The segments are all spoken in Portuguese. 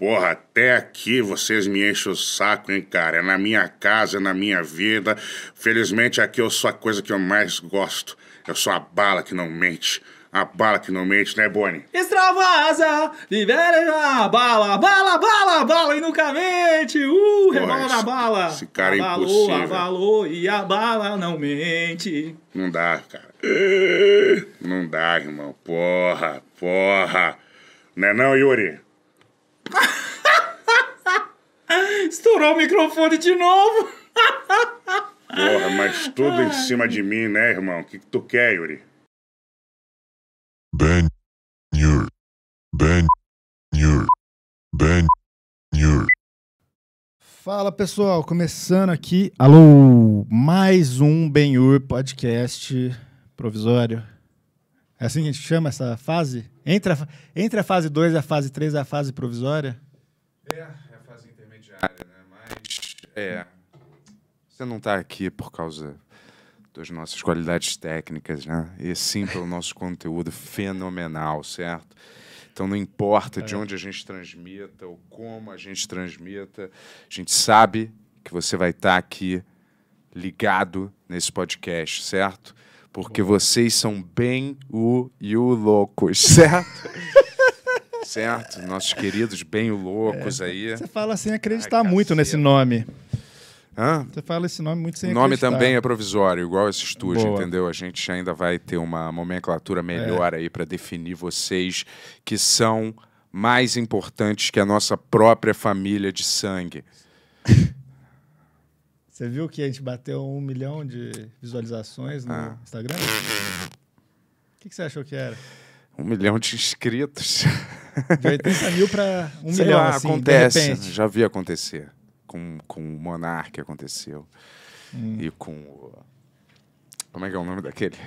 Porra, até aqui vocês me enchem o saco, hein, cara? É na minha casa, é na minha vida. Felizmente aqui eu sou a coisa que eu mais gosto. Eu sou a bala que não mente. A bala que não mente, né, Bonnie? Extravasa, libera a bala, bala, bala, bala e nunca mente. Uh, rebola na bala. Esse cara é abalou, impossível. Abalou e a bala não mente. Não dá, cara. Não dá, irmão. Porra, porra. Não é não, Yuri? Estourou o microfone de novo. Porra, mas tudo em cima de mim, né, irmão? O que, que tu quer, Yuri? Ben Nur. Ben Nur. Ben Nur. Fala pessoal, começando aqui. Alô, mais um Benhur podcast provisório. É assim que a gente chama essa fase? Entre a, entre a fase 2 e a fase 3 é a fase provisória? É, é a fase intermediária, né? Mas é. Você não está aqui por causa das nossas qualidades técnicas, né? E sim pelo nosso conteúdo fenomenal, certo? Então não importa de onde a gente transmita ou como a gente transmita, a gente sabe que você vai estar aqui ligado nesse podcast, certo? Porque vocês são bem o e o loucos, certo? certo? Nossos queridos bem o loucos aí. Você fala sem acreditar Ai, muito caceta. nesse nome. Hã? Você fala esse nome muito sem O nome acreditar. também é provisório, igual esse estúdio, Boa. entendeu? A gente ainda vai ter uma nomenclatura melhor aí para definir vocês que são mais importantes que a nossa própria família de sangue. Você viu que a gente bateu um milhão de visualizações no Ah. Instagram? O que, que você achou que era? Um milhão de inscritos. De 80 mil para um Sei milhão, lá, assim, acontece. Já vi acontecer. Com, com o Monark aconteceu. Hum. E com o... Como é que é o nome daquele?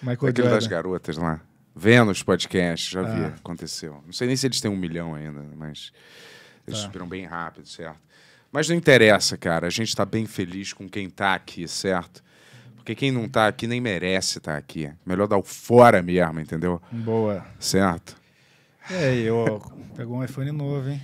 Michael Aquele das Jordan. garotas lá. Vênus Podcast, já vi, Ah. aconteceu. Não sei nem se eles têm um milhão ainda, mas eles Tá. subiram bem rápido, certo? Mas não interessa, cara. A gente está bem feliz com quem tá aqui, certo? Porque quem não tá aqui nem merece estar aqui. Melhor dar o fora mesmo, entendeu? Boa. Certo? E aí, ó, pegou um iPhone novo, hein?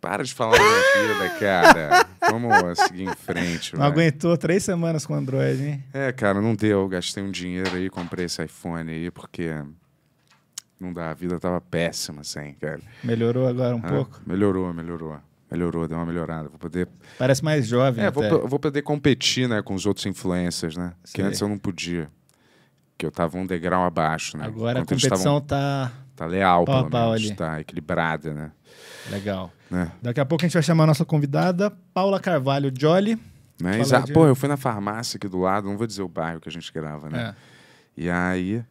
Para de falar da minha vida, cara. Vamos seguir em frente. Não aguentou três semanas com Android, hein? É, cara, não deu. Gastei um dinheiro aí, comprei esse iPhone aí, porque não dá. A vida tava péssima sem, cara. Melhorou agora um Ah, pouco. Melhorou, melhorou. Melhorou, deu uma melhorada. Vou poder, Parece mais jovem é, vou, vou poder competir, né, com os outros influencers, né? Que antes eu não podia. Que eu tava um degrau abaixo, né? Agora a Enquanto eles competição tavam- tá tá leal, pau a pelo pau menos. Tá equilibrada, né? legal. né? Daqui a pouco a gente vai chamar a nossa convidada, Paula Carvalho Jolly. Né? Exa- de- Pô, eu fui na farmácia aqui do lado, não vou dizer o bairro que a gente grava, né? É. E aí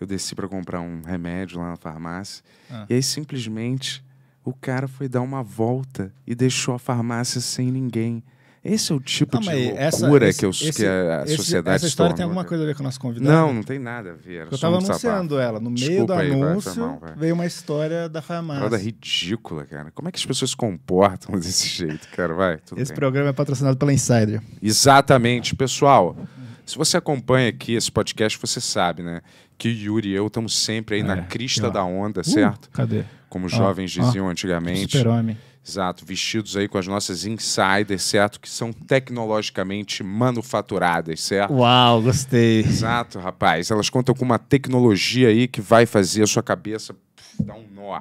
eu desci para comprar um remédio lá na farmácia. Ah. E aí simplesmente o cara foi dar uma volta e deixou a farmácia sem ninguém. Esse é o tipo Não, de loucura essa, que, eu, esse- que a, esse- sociedade Essa história tem alguma cara. coisa a ver com a nossa convidada? Não, não tem nada a ver. Eu só tava desabafo. anunciando ela. No meio Desculpa do aí, anúncio, vai. veio uma história da farmácia. Parada ridícula, cara. Como é que as pessoas se comportam desse jeito, cara? Vai, Esse bem. programa é patrocinado pela Insider. Exatamente. Pessoal, se você acompanha aqui esse podcast, você sabe, né? Que o Yuri e eu estamos sempre aí na É, crista ó. da onda, Uh, certo? cadê? Como ó, jovens ó. diziam antigamente. Super-homem. Exato, vestidos aí com as nossas insiders, certo? Que são tecnologicamente manufaturadas, certo? Uau, gostei. Exato, rapaz. Elas contam com uma tecnologia aí que vai fazer a sua cabeça pff, dar um nó.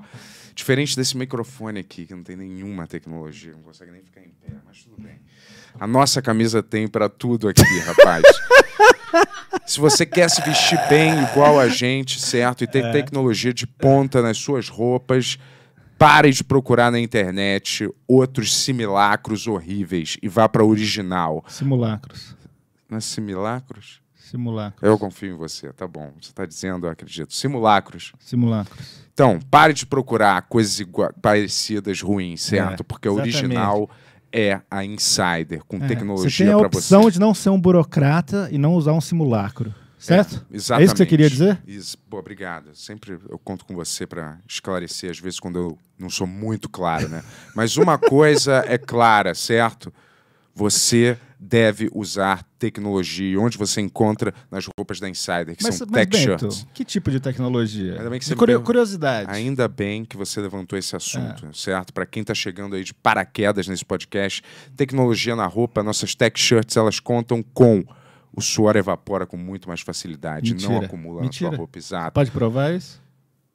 Diferente desse microfone aqui, que não tem nenhuma tecnologia, não consegue nem ficar em pé, mas tudo bem. A nossa camisa tem pra tudo aqui, rapaz. Se você quer se vestir bem igual a gente, certo? E ter tecnologia de ponta nas suas roupas, pare de procurar na internet outros simulacros horríveis e vá pra original. Simulacros. Não é simulacros? Simulacros. Eu confio em você, tá bom. Você tá dizendo, eu acredito. Simulacros. Simulacros. Então, pare de procurar coisas parecidas ruins, certo? É, Porque a exatamente. original é a Insider, com É, Você tecnologia tem a para opção você. de não ser um burocrata e não usar um simulacro. Certo? É, exatamente. É isso que você queria dizer? Isso, pô, obrigado. Sempre eu conto com você para esclarecer, às vezes, quando eu não sou muito claro, né? Mas uma coisa é clara, certo? Você deve usar tecnologia. E onde você encontra nas roupas da Insider, que Mas, são mas tech Bento, shirts. que tipo de tecnologia? Ainda bem que você curio- curiosidade. Ainda bem que você levantou esse É. assunto, certo? Para quem está chegando aí de paraquedas nesse podcast, tecnologia na roupa, nossas tech shirts, elas contam com o suor evapora com muito mais facilidade, não Mentira. acumula Mentira. na sua roupa, exato. Pode provar isso?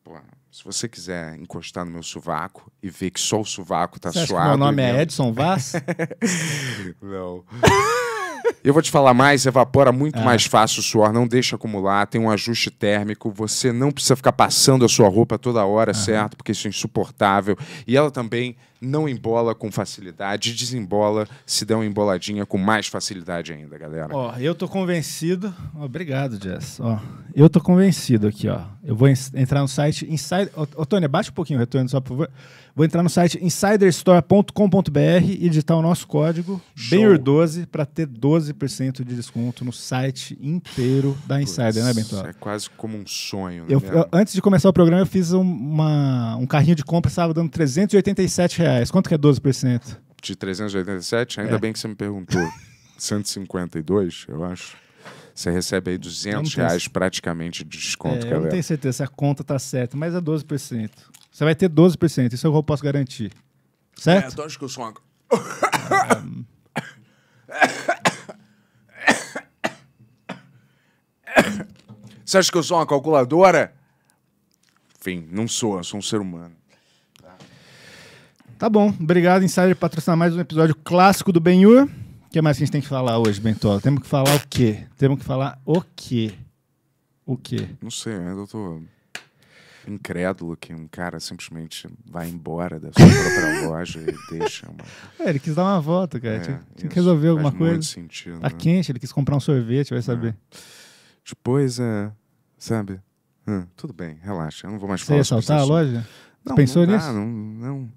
Pô, se você quiser encostar no meu sovaco e ver que só o sovaco tá Você suado... meu nome é meu- Edson Vaz? Não. Eu vou te falar mais, evapora muito Ah. mais fácil o suor, não deixa acumular, tem um ajuste térmico, você não precisa ficar passando a sua roupa toda hora, certo? Porque isso é insuportável. E ela também não embola com facilidade, desembola se der uma emboladinha com mais facilidade ainda, galera. Ó, eu tô convencido. Obrigado, Jess. Ó, eu tô convencido aqui, ó. Eu vou entrar no site Insider. Ô, ô, Tônia, baixa um pouquinho o retorno só, por favor. Vou entrar no site insiderstore.com.br e digitar o nosso código Show. BENUR12 para ter 12% de desconto no site inteiro da Insider, né, Bento? É quase como um sonho, né? Eu, mesmo? eu- antes de começar o programa, eu fiz um, uma- um carrinho de compra, estava dando 387 reais. Quanto que é 12%? De 387, ainda É. bem que você me perguntou. 152, eu acho. Você recebe aí 200 tenho- reais praticamente de desconto, É, eu não tenho certeza se a conta tá certa, mas é 12%. Você vai ter 12%, isso eu posso garantir. Certo? É, tu acha que eu sou uma... Você acha que eu sou uma calculadora? Enfim, não sou, eu sou um ser humano. Tá bom. Obrigado, Insider, por patrocinar mais um episódio clássico do Benhur. O que mais que a gente tem que falar hoje, Bentola? Temos que falar o quê? Temos que falar o quê? O quê? Não sei, ainda tô incrédulo que um cara simplesmente vai embora da sua própria loja e deixa uma... É, ele quis dar uma volta, cara. É, tinha, tinha que resolver alguma muito coisa. sentido, Tá né? quente, ele quis comprar um sorvete, vai saber. Depois, é, sabe? Hum, tudo bem, relaxa, eu não vou mais Você falar ia sobre esse assaltar a loja? Não, pensou não dá, nisso? Não, não.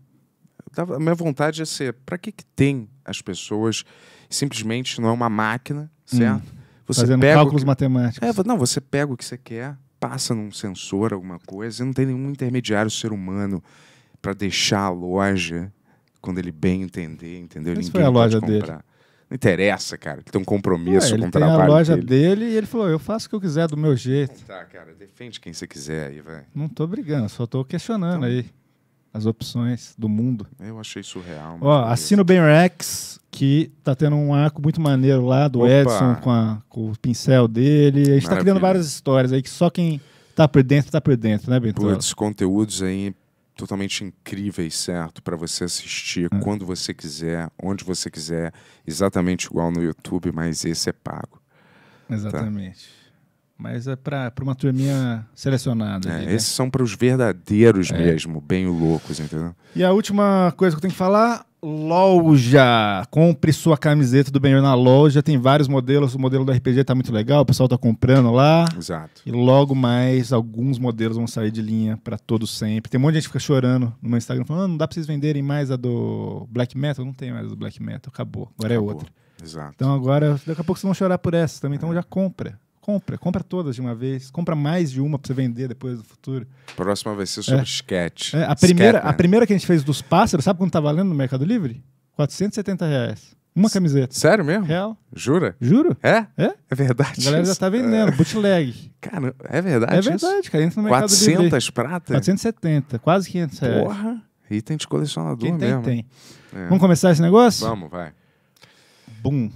Tava- a minha vontade é ser, pra que que tem as pessoas simplesmente não é uma máquina, certo? Você Hum. Fazendo pega cálculos que- matemáticos. É, não, você pega o que você quer, passa num sensor, alguma coisa, e não tem nenhum intermediário ser humano pra deixar a loja quando ele bem entender, entendeu? Mas Ninguém foi a pode loja dele. comprar. Não interessa, cara. Ele tem um Ué, compromisso com ele o tem a trabalho loja dele. dele e ele falou: eu faço o que eu quiser do meu jeito. Tá, cara, defende quem você quiser aí, vai. Não tô brigando, só tô questionando Então. aí as opções do mundo. Eu achei surreal. Ó, beleza. assina o Ben Rex, que tá tendo um arco muito maneiro lá do Opa! Edson com, a- com o pincel dele. A gente tá criando Maravilha. várias histórias aí que só quem tá por dentro tá por dentro, né, Bento? Putz, conteúdos aí totalmente incríveis, certo? Pra você assistir É. quando você quiser, onde você quiser, exatamente igual no YouTube, mas esse é pago. Exatamente. Mas é pra uma turminha selecionada. É, ali, né? Esses são para os verdadeiros É. mesmo, bem loucos, entendeu? E a última coisa que eu tenho que falar: loja. Compre sua camiseta do Benhor na loja. Tem vários modelos. O modelo do RPG tá muito legal, o pessoal tá comprando lá. Exato. E logo mais, alguns modelos vão sair de linha pra todos sempre. Tem um monte de gente que fica chorando no meu Instagram, falando: ah, não dá pra vocês venderem mais a do Black Metal? Não tem mais a do Black Metal, acabou. Agora é Acabou. outra. Exato. Então agora, daqui a pouco vocês vão chorar por essa também. Então já compra. Compra, compra todas de uma vez. Compra mais de uma pra você vender depois do futuro. Próxima vai ser sobre sketch. É, a, primeira, a primeira que a gente fez dos pássaros, sabe quanto tá valendo no Mercado Livre? 470 reais. Uma camiseta. Sério mesmo? Real. Jura? Juro? É? É? É verdade. A galera já isso? tá vendendo, bootleg. Cara, é verdade É isso? verdade, cara. Entra no Mercado Livre. aí. 400 prata? 470, quase 500 reais. Porra. Item de colecionador Quem tem, mesmo. tem. É. Vamos começar esse negócio? Vamos, vai. Bum.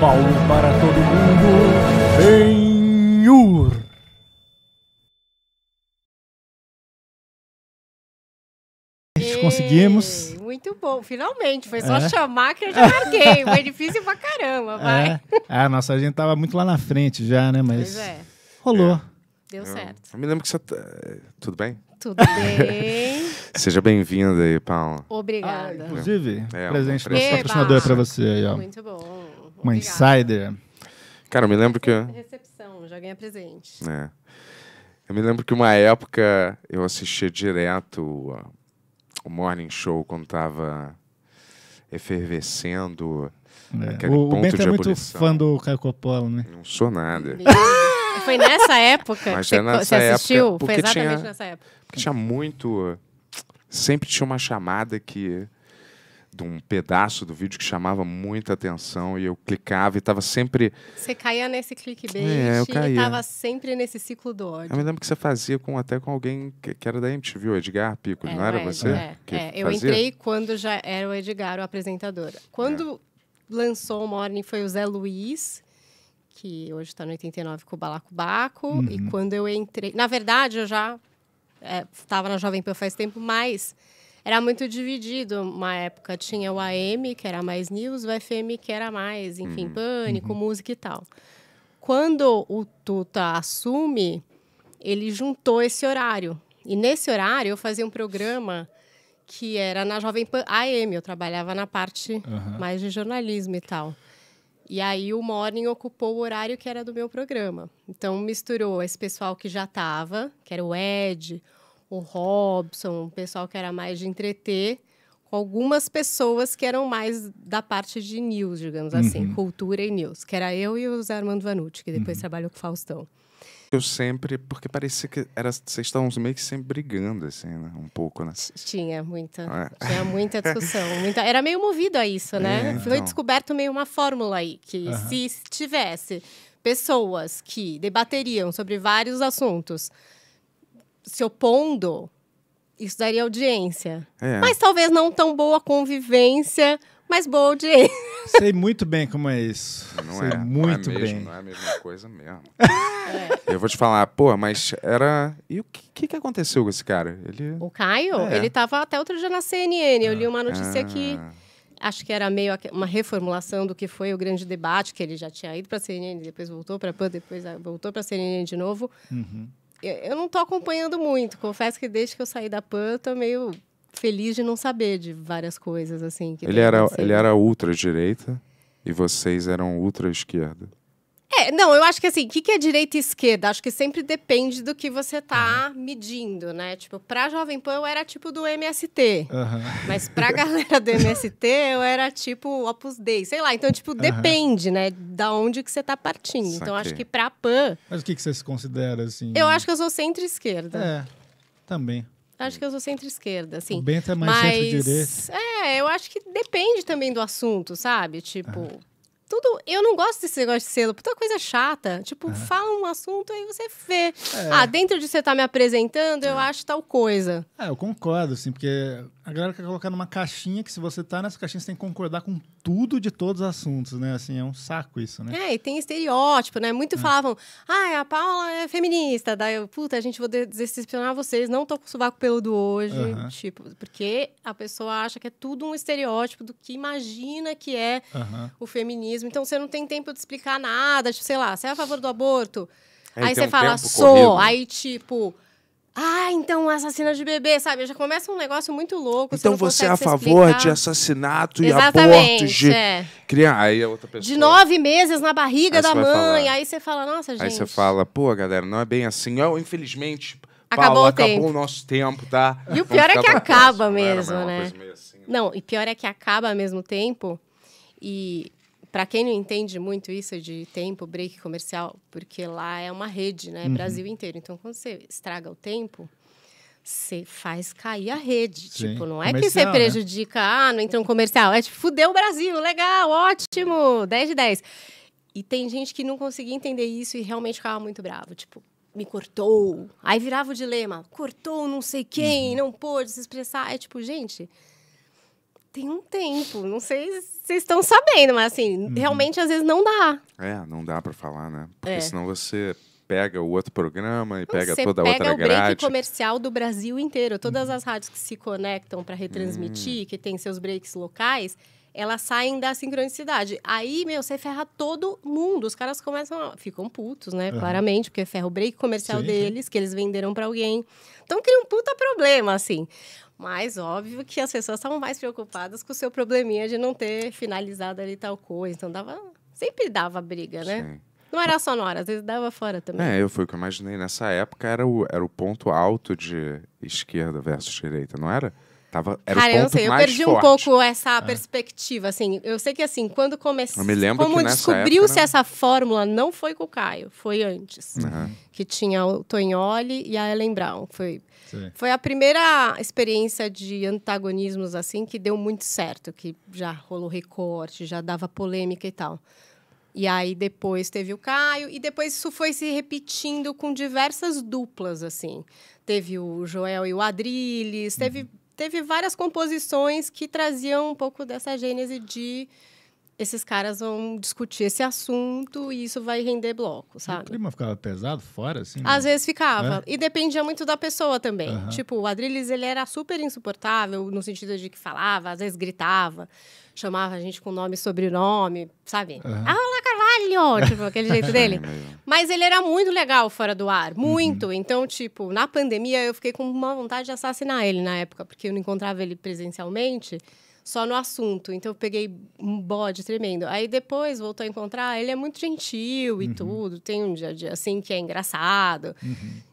Paulo para todo mundo, Benhur. Conseguimos. Muito bom, finalmente. Foi só É. chamar que eu já marquei. Foi difícil pra caramba, vai. É. Ah, nossa, a gente tava muito lá na frente já, né? Mas Pois é, rolou. deu Eu, certo. eu me lembro que você. tá- Tudo bem? Tudo bem. Seja bem-vinda aí, Paula. Obrigada. Inclusive, É, presente um nosso Eba! patrocinador pra você aí, ó. Muito bom. Uma Obrigada. insider. Cara, eu me lembro que. Recepção, já ganha presente. É. Eu me lembro que uma época eu assistia direto uh, o Morning Show quando tava efervescendo. É. Aquele O, o ponto Bento de é muito fã do Caio Coppola, né? Não sou nada. Foi nessa época Mas que é você, nessa você assistiu? Foi porque exatamente tinha- nessa época. Porque tinha muito. Sempre tinha uma chamada que. De um pedaço do vídeo que chamava muita atenção e eu clicava e tava sempre. Você caía nesse clickbait É, eu e caía. tava sempre nesse ciclo do ódio. Eu me lembro que você fazia com até com alguém que, que era da MTV, o Edgar Piccoli, não era é, você? É, que é. eu fazia? entrei quando já era o Edgar, o apresentador. Quando É. lançou o Morning foi o Zé Luiz, que hoje está no 89 com o Balacobaco. Uhum. E quando eu entrei... Na verdade, eu já estava na Jovem Pan faz tempo, mas era muito dividido. Uma época tinha o AM, que era mais news, o FM, que era mais, Uhum. enfim, pânico, música e tal. Quando o Tuta assume, ele juntou esse horário. E nesse horário eu fazia um programa que era na Jovem Pan AM, eu trabalhava na parte mais de jornalismo e tal. E aí o Morning ocupou o horário que era do meu programa. Então misturou esse pessoal que já estava, que era o Ed, o Robson, o pessoal que era mais de entreter, com algumas pessoas que eram mais da parte de news, digamos assim, cultura e news, que era eu e o Zé Armando Vanucci, que depois trabalhou com o Faustão. Eu sempre. Porque parecia que era, vocês estavam meio que sempre brigando, assim, né? Um pouco, né? Tinha muita, É. tinha muita discussão. muita- era meio movido a isso, né? É, Foi então. descoberto meio uma fórmula aí, que se tivesse pessoas que debateriam sobre vários assuntos se opondo, isso daria audiência. É. Mas talvez não tão boa convivência, mas boa audiência. Sei muito bem como é isso. Não Sei é, muito não é mesmo, bem. Não é a mesma coisa mesmo. Eu vou te falar, pô, mas era. E o que, que, que aconteceu com esse cara? Ele. O Caio, É. ele estava até outro dia na CNN. Eu li uma notícia que Ah, acho que era meio uma reformulação do que foi o grande debate, que ele já tinha ido para a CNN, depois voltou para a PAN, depois ah, voltou para a CNN de novo. Uhum. Eu, não estou acompanhando muito. Confesso que desde que eu saí da PAN, estou meio feliz de não saber de várias coisas assim. Que ele, era, acontecido. ele era ultra-direita e vocês eram ultra-esquerda. É, não, eu acho que assim, o que, que é direita e esquerda? Acho que sempre depende do que você tá medindo, né? Tipo, pra Jovem Pan eu era tipo do MST. Aham. Mas pra galera do MST, eu era tipo Opus Dei, sei lá. Então, tipo, depende, né? Da onde que você tá partindo. Então, Saquei. acho que pra PAN, Mas o que, que você se considera, assim? eu acho que eu sou centro-esquerda. É, também. Acho que eu sou centro-esquerda, assim. O Bento é mais Mas, centro-direita. é, eu acho que depende também do assunto, sabe? Tipo, tudo... Eu não gosto desse negócio de selo, puta coisa chata. Tipo, fala um assunto, aí você vê. É. Ah, dentro de você estar me apresentando, eu acho tal coisa. É, eu concordo, assim, porque a galera quer colocar numa caixinha que se você tá nessa caixinha, você tem que concordar com tudo de todos os assuntos, né? Assim, é um saco isso, né? É, e tem estereótipo, né? Muito falavam, ah, a Paula é feminista. Daí eu, puta, a gente vou de- decepcionar vocês, não tô com o sovaco peludo hoje. Tipo, porque a pessoa acha que é tudo um estereótipo do que imagina que é o feminismo. Então você não tem tempo de explicar nada. Tipo, sei lá, você é a favor do aborto? É, aí você um fala, sou. corrido. Aí, tipo. Ah, então assassina de bebê, sabe? Já começa um negócio muito louco. Então você é a favor explicar. de assassinato e abortos de é. criança. Aí a outra pessoa. De nove meses na barriga Aí da mãe. falar. Aí você fala, nossa, gente. Aí você fala, pô, galera, não é bem assim. Eu, infelizmente, Acabou Paulo, o acabou tempo. o nosso tempo, tá? E o pior é que acaba mesmo, né? assim, Não, e pior é que acaba ao mesmo tempo. E para quem não entende muito isso de tempo, break comercial, porque lá é uma rede, né? Brasil inteiro. Então, quando você estraga o tempo, você faz cair a rede. Sim, Tipo, não é que você comercial, né? prejudica, ah, não entrou um comercial. É tipo, fudeu o Brasil, legal, ótimo, 10 de 10. E tem gente que não conseguia entender isso e realmente ficava muito bravo. Tipo, me cortou. Aí virava o dilema, cortou não sei quem, Uhum. não pôde se expressar. É tipo, gente, tem um tempo. Não sei se vocês estão sabendo, mas assim, Uhum. realmente às vezes não dá. É, não dá pra falar, né? Porque É. senão você pega o outro programa e pega Você toda a pega outra o break grade. Uhum. comercial do Brasil inteiro. Todas as rádios que se conectam para retransmitir, Hum. que tem seus breaks locais, elas saem da sincronicidade. Aí, meu, você ferra todo mundo. Os caras começam a... Ficam putos, né? Claramente, porque ferra o break comercial sim. deles, que eles venderam para alguém. Então, cria um puta problema, assim. Mas, óbvio que as pessoas estavam mais preocupadas com o seu probleminha de não ter finalizado ali tal coisa. Então, dava... Sempre dava briga, né? Sim. Não era só na hora, às vezes dava fora também. É, eu foi o que eu imaginei. Nessa época era o, era o ponto alto de esquerda versus direita, não era? Tava, era Cara, o eu ponto não sei, eu mais perdi um forte. pouco essa perspectiva, assim. Eu sei que, assim, quando começou... Eu me lembro Como descobriu-se época, né? essa fórmula, não foi com o Caio, foi antes. Aham. Que tinha o Tonholi e a Ellen Brown. Foi, Sim. foi a primeira experiência de antagonismos, assim, que deu muito certo. Que já rolou recorte, já dava polêmica e tal. E aí depois teve o Caio, e depois isso foi se repetindo com diversas duplas, assim. Teve o Joel e o Adrilles, teve, teve várias composições que traziam um pouco dessa gênese de esses caras vão discutir esse assunto e isso vai render bloco, O sabe? clima ficava pesado fora, assim? Às né? vezes ficava. E dependia muito da pessoa também. Aham. Tipo, o Adrilles, ele era super insuportável, no sentido de que falava, às vezes gritava, chamava a gente com nome e sobrenome, sabe? Aham. Ah, lá, Carvalho! tipo, aquele jeito dele. meio- Mas ele era muito legal fora do ar, Uhum. muito. Então, tipo, na pandemia eu fiquei com uma vontade de assassinar ele na época, porque eu não encontrava ele presencialmente, só no assunto. Então eu peguei um bode tremendo. Aí depois voltou a encontrar, ele é muito gentil Uhum. e tudo, tem um dia a dia assim que é engraçado.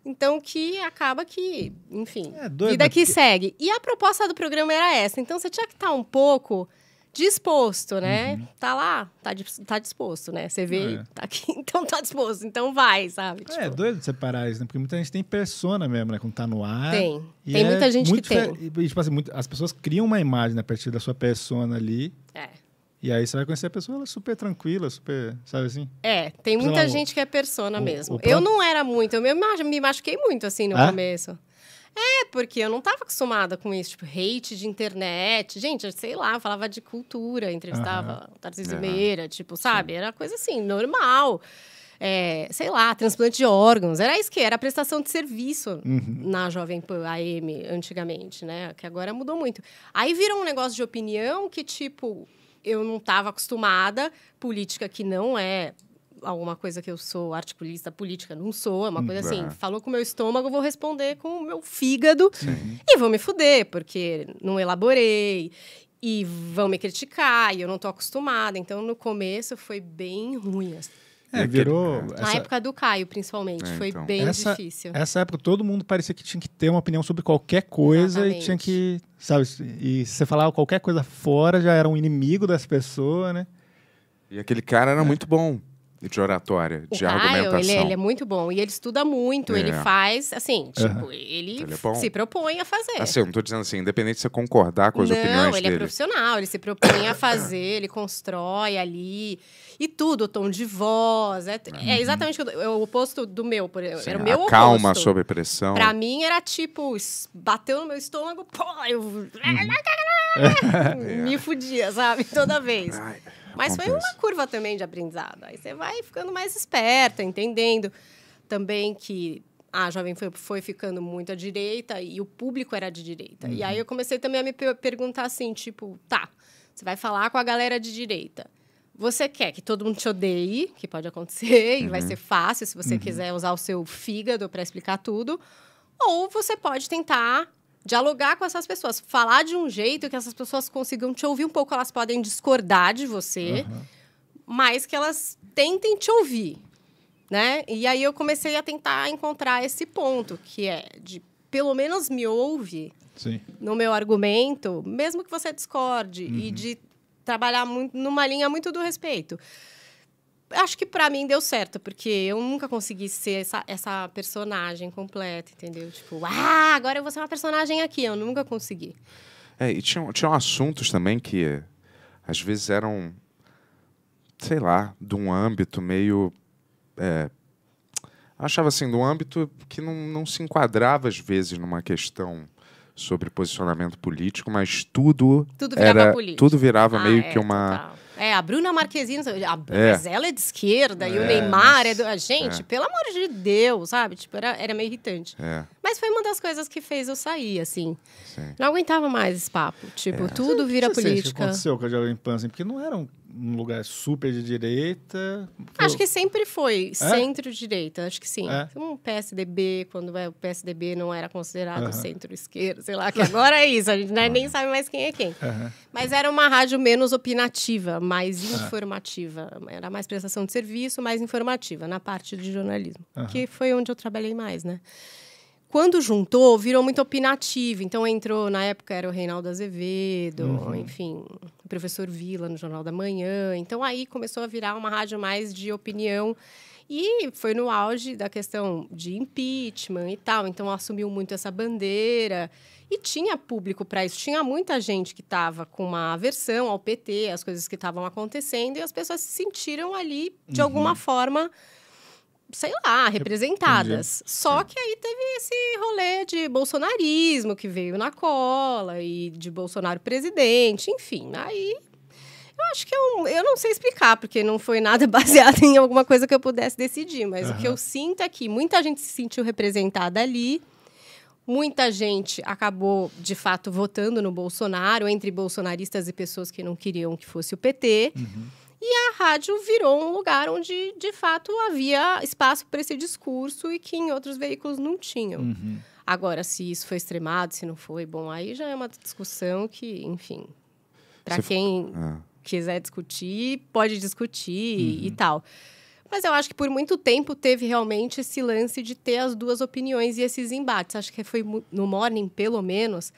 Então que acaba que, enfim, É doido, vida que Porque- segue. E a proposta do programa era essa. Então você tinha que estar um pouco disposto, né? Tá lá, tá, tá disposto, né? Você vê, Uhum. É. tá aqui, então tá disposto, então vai, sabe? É, Tipo, doido de separar isso, né? Porque muita gente tem persona mesmo, né? Quando tá no ar. Tem. Tem é muita gente que tem. E, tipo assim, muito- as pessoas criam uma imagem a partir da sua persona ali. é. E aí você vai conhecer a pessoa ela é super tranquila, super. Sabe assim? É, tem Sei muita lá, o- gente que é persona o- mesmo. o Eu não era muito, eu me, ma- me machuquei muito assim no É? começo. É, porque eu não estava acostumada com isso, tipo, hate de internet. Gente, eu sei lá, eu falava de cultura, entrevistava o Tarcísio Aham. Meira, tipo, sabe? Era coisa assim, normal. É, sei lá, transplante de órgãos. Era isso que era prestação de serviço Uhum. na Jovem Pan AM antigamente, né? Que agora mudou muito. Aí virou um negócio de opinião que, tipo, eu não estava acostumada. Política que não é alguma coisa que eu sou articulista política, não sou. É uma coisa assim, é. falou com o meu estômago, vou responder com o meu fígado e vou me fuder, porque não elaborei. E vão me criticar, e eu não tô acostumada. Então, no começo, foi bem ruim. assim. É, aquele- virou. é. Na essa- época do Caio, principalmente. É, foi então. bem essa, difícil. Essa época todo mundo parecia que tinha que ter uma opinião sobre qualquer coisa e Exatamente. tinha que, sabe, e se você falava qualquer coisa fora já era um inimigo dessa pessoa, né? E aquele cara era muito bom de oratória, O de Caio, argumentação. ele, ele é muito bom. E ele estuda muito. É. Ele faz, assim, tipo, ele, Ele é se propõe a fazer. Assim, eu não tô dizendo assim, independente de você concordar com as não, opiniões ele é dele. profissional, ele se propõe a fazer, ele constrói ali. E tudo, o tom de voz. É, é exatamente o, é o oposto do meu, por exemplo. Sim, Era o meu a calma oposto. sob pressão. Pra mim era tipo, bateu no meu estômago, pô, eu. Me fudia, sabe? Toda vez. Ai, Mas foi acontece. uma curva também de aprendizado. Aí você vai ficando mais esperta, entendendo também que a jovem foi, foi ficando muito à direita e o público era de direita. E aí eu comecei também a me per- perguntar assim, tipo, tá, você vai falar com a galera de direita. Você quer que todo mundo te odeie, que pode acontecer, e vai ser fácil se você quiser usar o seu fígado para explicar tudo, ou você pode tentar dialogar com essas pessoas, falar de um jeito que essas pessoas consigam te ouvir um pouco, elas podem discordar de você, mas que elas tentem te ouvir, né? E aí eu comecei a tentar encontrar esse ponto, que é de pelo menos me ouve Sim. no meu argumento, mesmo que você discorde, e de trabalhar muito numa linha muito do respeito. Acho que pra mim deu certo, porque eu nunca consegui ser essa, essa personagem completa, entendeu? Tipo, ah, agora eu vou ser uma personagem aqui. Eu nunca consegui. É, e tinham, tinham assuntos também que às vezes eram, sei lá, de um âmbito meio. é, achava assim, de um âmbito que não, não se enquadrava às vezes numa questão sobre posicionamento político, mas tudo Tudo virava era, político. tudo virava Ah, meio é, que uma total. É, a Bruna Marquezine, a, É. mas ela é de esquerda e o É, Neymar mas- é do. a Gente, é. pelo amor de Deus, sabe? Tipo, era, era meio irritante. é, Mas foi uma das coisas que fez eu sair, assim. sim. Não aguentava mais esse papo. Tipo, É. tudo vira O que política. aconteceu com a Jovem Pan, assim? Porque não era um, lugar super de direita. Acho que sempre foi É? centro-direita, acho que sim. É? Um PSDB, quando é, o PSDB não era considerado Aham. centro-esquerda, sei lá, que agora é isso, a gente né, nem sabe mais quem é quem. Aham. Mas era uma rádio menos opinativa, mais É. informativa. Era mais prestação de serviço, mais informativa, na parte de jornalismo. Aham. Que foi onde eu trabalhei mais, né? Quando juntou, virou muito opinativo. Então entrou, na época era o Reinaldo Azevedo, Uhum. enfim, o professor Vila no Jornal da Manhã. Então aí começou a virar uma rádio mais de opinião. E foi no auge da questão de impeachment e tal. Então assumiu muito essa bandeira. E tinha público para isso. Tinha muita gente que estava com uma aversão ao PT, às coisas que estavam acontecendo, e as pessoas se sentiram ali, de alguma forma, sei lá, representadas. Só que aí teve esse rolê de bolsonarismo que veio na cola e de Bolsonaro presidente, enfim. Aí eu acho que eu, eu não sei explicar, porque não foi nada baseado em alguma coisa que eu pudesse decidir, mas o que eu sinto é que muita gente se sentiu representada ali. Muita gente acabou, de fato, votando no Bolsonaro, entre bolsonaristas e pessoas que não queriam que fosse o PT. E a rádio virou um lugar onde, de fato, havia espaço para esse discurso e que em outros veículos não tinham. Uhum. Agora, se isso foi extremado, se não foi, bom, aí já é uma discussão que, enfim, para quem Ah. quiser discutir, pode discutir e Uhum. tal. Mas eu acho que por muito tempo teve realmente esse lance de ter as duas opiniões e esses embates. Acho que foi no Morning, pelo menos,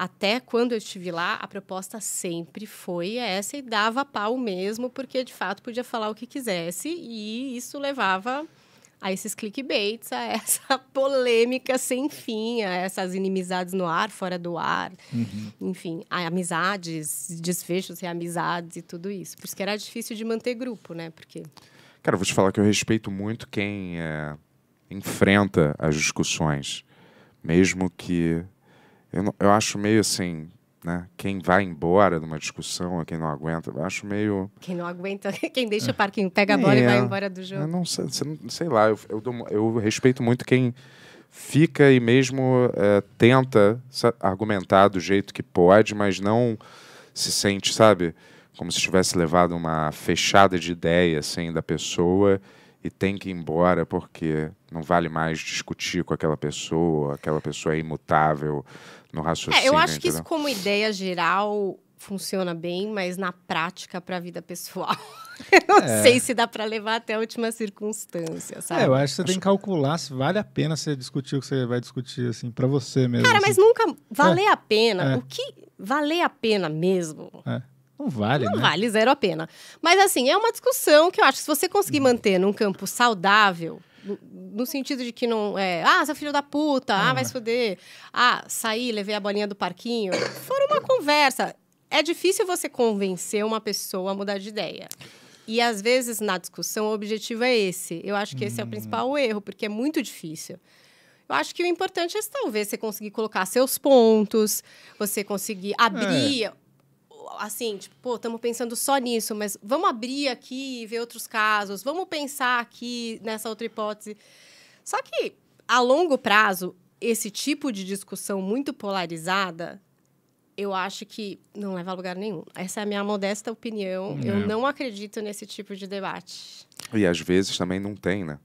até quando eu estive lá, a proposta sempre foi essa e dava pau mesmo, porque de fato podia falar o que quisesse e isso levava a esses clickbaits, a essa polêmica sem fim, a essas inimizades no ar, fora do ar, enfim, a amizades, desfechos, reamizades e tudo isso. Por isso que era difícil de manter grupo, né? Porque Cara, eu vou te falar que eu respeito muito quem é, enfrenta as discussões, mesmo que eu, eu acho meio assim, né? Quem vai embora de uma discussão, quem não aguenta, eu acho meio quem não aguenta, quem deixa o parquinho, pega a bola e É. vai embora do Eu jogo. não sei, sei lá, eu, eu, dou- eu respeito muito quem fica e mesmo é, tenta argumentar do jeito que pode, mas não se sente, sabe, como se tivesse levado uma fechada de ideia assim da pessoa e tem que ir embora porque não vale mais discutir com aquela pessoa, aquela pessoa é imutável no raciocínio. É, eu acho que isso, como ideia geral, funciona bem, mas na prática, para a vida pessoal, eu não É. sei se dá para levar até a última circunstância, sabe? É, eu acho que você tem que calcular se vale a pena você discutir o que você vai discutir, assim, pra você mesmo. Cara, assim. mas nunca valer a pena. É. O que valer a pena mesmo? Não vale, Não né? vale zero a pena. Mas assim, é uma discussão que eu acho que se você conseguir manter num campo saudável, no, sentido de que não é, ah, seu filho da puta, ah, vai se foder, ah, saí, levei a bolinha do parquinho. For uma conversa. É difícil você convencer uma pessoa a mudar de ideia. E às vezes na discussão o objetivo é esse. Eu acho que esse é o principal erro, porque é muito difícil. Eu acho que o importante é talvez você conseguir colocar seus pontos, você conseguir abrir. Assim, tipo, pô, estamos pensando só nisso, mas vamos abrir aqui e ver outros casos, vamos pensar aqui nessa outra hipótese. Só que, a longo prazo, esse tipo de discussão muito polarizada, eu acho que não leva a lugar nenhum. Essa é a minha modesta opinião. Eu não acredito nesse tipo de debate. E às vezes também não tem, né?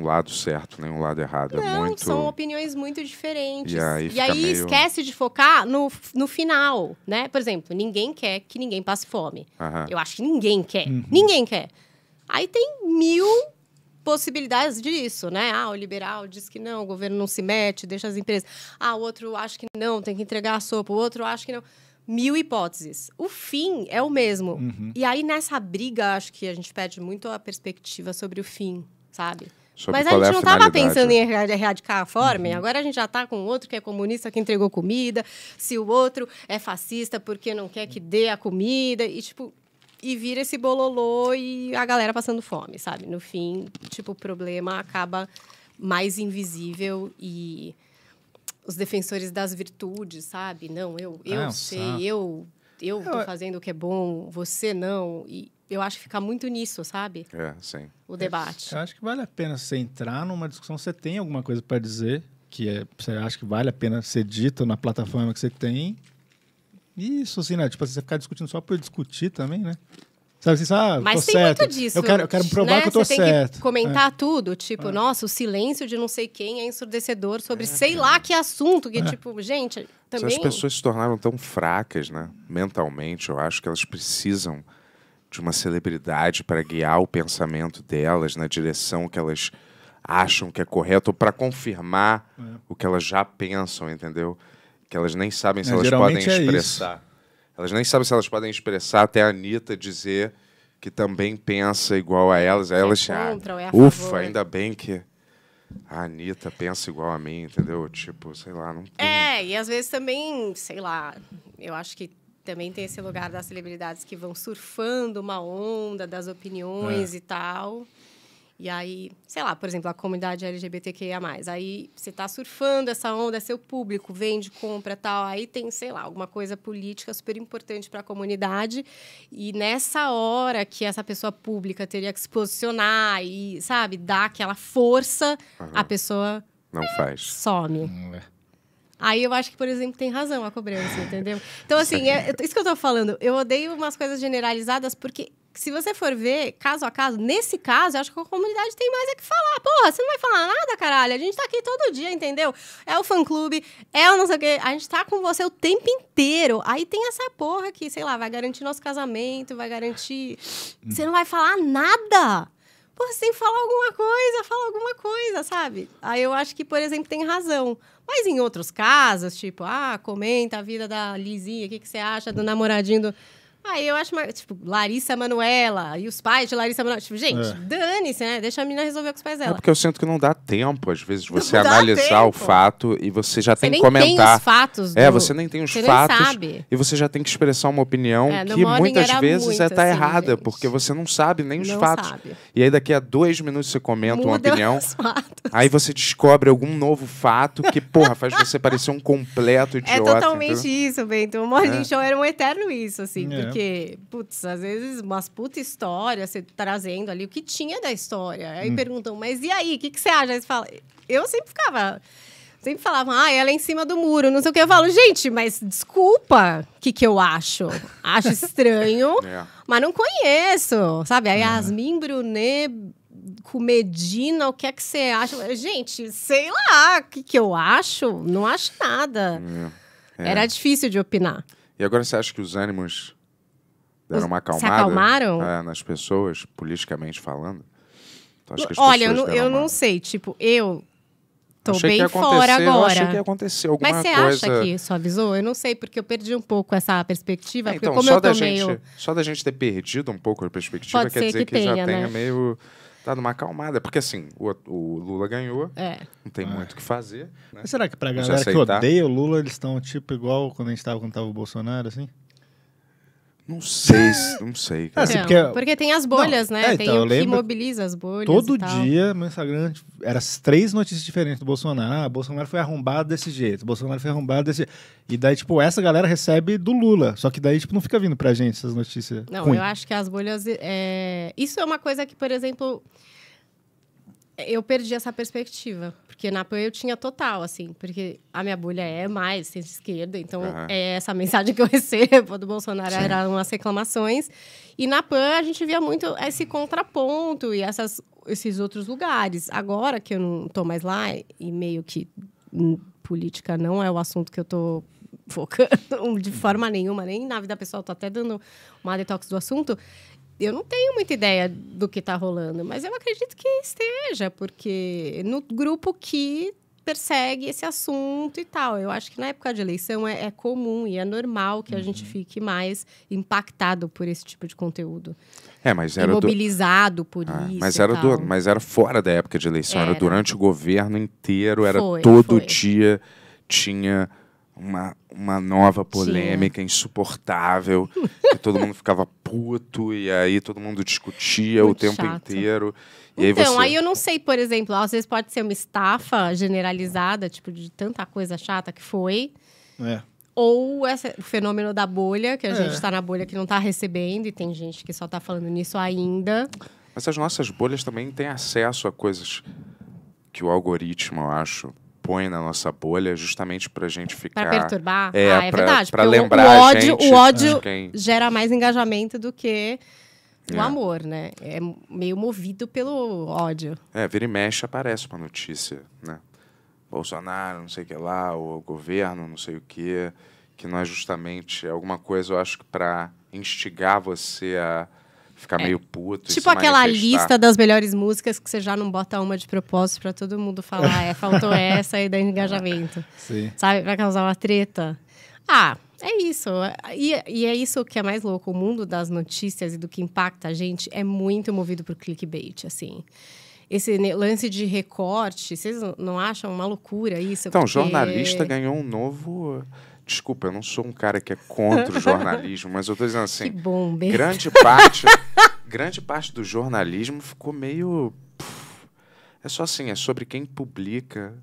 Um lado certo, nem um lado errado. é Não, muito são opiniões muito diferentes. E aí E aí meio- esquece de focar no, no final, né? Por exemplo, ninguém quer que ninguém passe fome. Aham. Eu acho que ninguém quer. Ninguém quer. Aí tem mil possibilidades disso, né? Ah, o liberal diz que não, o governo não se mete, deixa as empresas. Ah, o outro acha que não, tem que entregar a sopa. O outro acha que não. Mil hipóteses. O fim é o mesmo. E aí, nessa briga, acho que a gente perde muito a perspectiva sobre o fim, sabe? Sobre Mas a é gente não estava pensando em erra- erradicar a fome, agora a gente já está com outro que é comunista que entregou comida, se o outro é fascista porque não quer que dê a comida, e tipo, e vira esse bololô e a galera passando fome, sabe? No fim, tipo, o problema acaba mais invisível e os defensores das virtudes, sabe? Não, eu, eu Ah, sei, eu eu tô fazendo o que é bom, você não. E eu acho que fica muito nisso, sabe? É, sim. O debate. Eu acho que vale a pena você entrar numa discussão, você tem alguma coisa para dizer, que é, você acha que vale a pena ser dito na plataforma que você tem. Isso, assim, né? Tipo, assim, você ficar discutindo só por discutir também, né? Sabe assim, ah, Mas tô tem certo. muito disso. Eu quero, eu quero provar né? que eu tô Você certo. tem que comentar tudo. Tipo, nossa, o silêncio de não sei quem é ensurdecedor sobre sei lá que assunto. Que, tipo, gente, Se também... As pessoas se tornaram tão fracas, né? Mentalmente, eu acho que elas precisam de uma celebridade para guiar o pensamento delas na direção que elas acham que é correto ou para confirmar o que elas já pensam, entendeu? Que elas nem sabem se É, elas podem é isso. expressar. Elas nem sabem se elas podem expressar até a Anitta dizer que também pensa igual a elas. Aí É elas ah, contra ou é a ufa, favor. ainda bem que a Anitta pensa igual a mim, entendeu? Tipo, sei lá, não tem. É, e às vezes também, sei lá, eu acho que também tem esse lugar das celebridades que vão surfando uma onda das opiniões É. e tal. E aí, sei lá, por exemplo, a comunidade LGBTQIA+. Aí você tá surfando essa onda, é seu público, vende, compra e tal. Aí tem, sei lá, alguma coisa política super importante para a comunidade. E nessa hora que essa pessoa pública teria que se posicionar e, sabe, dar aquela força, a pessoa Não faz. some. Hum, é. Aí eu acho que, por exemplo, tem razão a cobrança, entendeu? Então, assim, é, é isso que eu tô falando. Eu odeio umas coisas generalizadas, porque se você for ver caso a caso, nesse caso, eu acho que a comunidade tem mais é que falar. Porra, você não vai falar nada, caralho. A gente tá aqui todo dia, entendeu? É o fã-clube, é o não sei o quê. A gente tá com você o tempo inteiro. Aí tem essa porra que, sei lá, vai garantir nosso casamento, vai garantir... Você não vai falar nada. Pô, você tem que falar alguma coisa, fala alguma coisa, sabe? Aí eu acho que, por exemplo, tem razão. Mas em outros casos, tipo, ah, comenta a vida da Lizinha, o que, que você acha do namoradinho do. Aí eu acho, mais, tipo, Larissa Manuela e os pais de Larissa Manuela. Tipo, gente, É. dane-se, né? Deixa a menina resolver com os pais É dela. porque eu sinto que não dá tempo, às vezes, você Não analisar o fato e você já Você tem que nem tem comentar. os fatos. É, do- você nem tem os você nem fatos sabe. e você já tem que expressar uma opinião É, que muitas vezes muito é tá assim, errada, gente. porque você não sabe nem os Não fatos. sabe. E aí daqui a dois minutos você comenta uma Muda opinião, os fatos. aí você descobre algum novo fato que, porra, faz você parecer um completo É idiota. totalmente entendeu? isso, Bento. O Morning É. Show era um eterno isso, assim. É. Porque, putz, às vezes umas puta histórias, você trazendo ali o que tinha da história. Aí Hum. perguntam, mas e aí, o que, que você acha? Aí você fala... Eu sempre ficava... Sempre falava, ah, ela é em cima do muro, não sei o que. Eu falo, gente, mas desculpa o que, que eu acho. Acho estranho, É. mas não conheço, sabe? Aí Yasmin Brunet com Medina, o que é que você acha? Gente, sei lá o que, que eu acho. Não acho nada. É. Era difícil de opinar. E agora você acha que os ânimos deram uma se acalmada? acalmaram? É, nas pessoas, politicamente falando? As Olha, eu não, eu uma- não sei. Tipo, eu tô Achei que bem fora Eu achei que ia agora. acontecer alguma Mas você coisa... acha que isso avisou? Eu não sei, porque eu perdi um pouco essa perspectiva. É, então, como só eu da, gente, meio... só da gente ter perdido um pouco a perspectiva Pode quer dizer que que, já tenha, tenha né? meio dado uma acalmada. Porque assim, o, o Lula ganhou, É. não tem muito o que fazer. Né? Mas será que pra galera que odeia o Lula, eles estão tipo igual quando a gente tava quando tava o Bolsonaro, assim? Não sei, se- não sei. Cara. Assim, Não, porque- porque... tem as bolhas, Não, né? é, tem então, o que mobiliza as bolhas Todo e tal. dia no Instagram eram as três notícias diferentes do Bolsonaro. Ah, Bolsonaro foi arrombado desse jeito, Bolsonaro foi arrombado desse jeito. E daí, tipo, essa galera recebe do Lula. Só que daí, tipo, não fica vindo pra gente essas notícias Não, ruins. eu acho que as bolhas. É... Isso é uma coisa que, por exemplo, eu perdi essa perspectiva. Porque na PAN eu tinha total, assim, porque a minha bolha é mais centro-esquerda, então Aham. é essa mensagem que eu recebo do Bolsonaro eram umas reclamações. E na PAN a gente via muito esse contraponto e essas, esses outros lugares. Agora que eu não estou mais lá e meio que política não é o assunto que eu estou focando de forma nenhuma, nem na vida pessoal, tô até dando uma detox do assunto. Eu não tenho muita ideia do que está rolando, mas eu acredito que esteja, porque no grupo que persegue esse assunto e tal. Eu acho que na época de eleição é, é comum e é normal que a gente fique mais impactado por esse tipo de conteúdo. É, mas E era do, mobilizado por Ah, isso. mas era do, mas era fora da época de eleição, era, Era. durante o governo inteiro, era Foi, todo foi. dia tinha uma, uma nova polêmica insuportável, que todo mundo ficava puto e aí todo mundo discutia Muito o tempo chato. inteiro. E Então, aí você aí eu não sei, por exemplo, às vezes pode ser uma estafa generalizada, tipo, de tanta coisa chata que foi. É. Ou essa- o fenômeno da bolha, que a É. gente está na bolha que não está recebendo, e tem gente que só está falando nisso ainda. Mas as nossas bolhas também têm acesso a coisas que o algoritmo, eu acho, põe na nossa bolha justamente pra gente ficar. Para perturbar. É, ah, é pra- verdade. pra o- lembrar o a ódio, gente o ódio quem- gera mais engajamento do que o É. amor, né? É meio movido pelo ódio. É, vira e mexe aparece uma notícia, né? Bolsonaro, não sei o que lá, o governo, não sei o que, que não é justamente alguma coisa, eu acho que para instigar você a ficar meio puto. Tipo aquela manifestar. lista das melhores músicas que você já não bota uma de propósito pra todo mundo falar, é, faltou essa e dá engajamento. Sim. Sabe? Pra causar uma treta. Ah, é isso. E, e é isso que é mais louco. O mundo das notícias e do que impacta a gente é muito movido por clickbait, assim. Esse lance de recorte, vocês não- não acham uma loucura isso? Então, Porque- jornalista ganhou um novo. Desculpa, eu não sou um cara que é contra o jornalismo, mas eu tô dizendo Que assim, bom, bem. grande parte, grande parte do jornalismo ficou meio. pff, É só assim, é sobre quem publica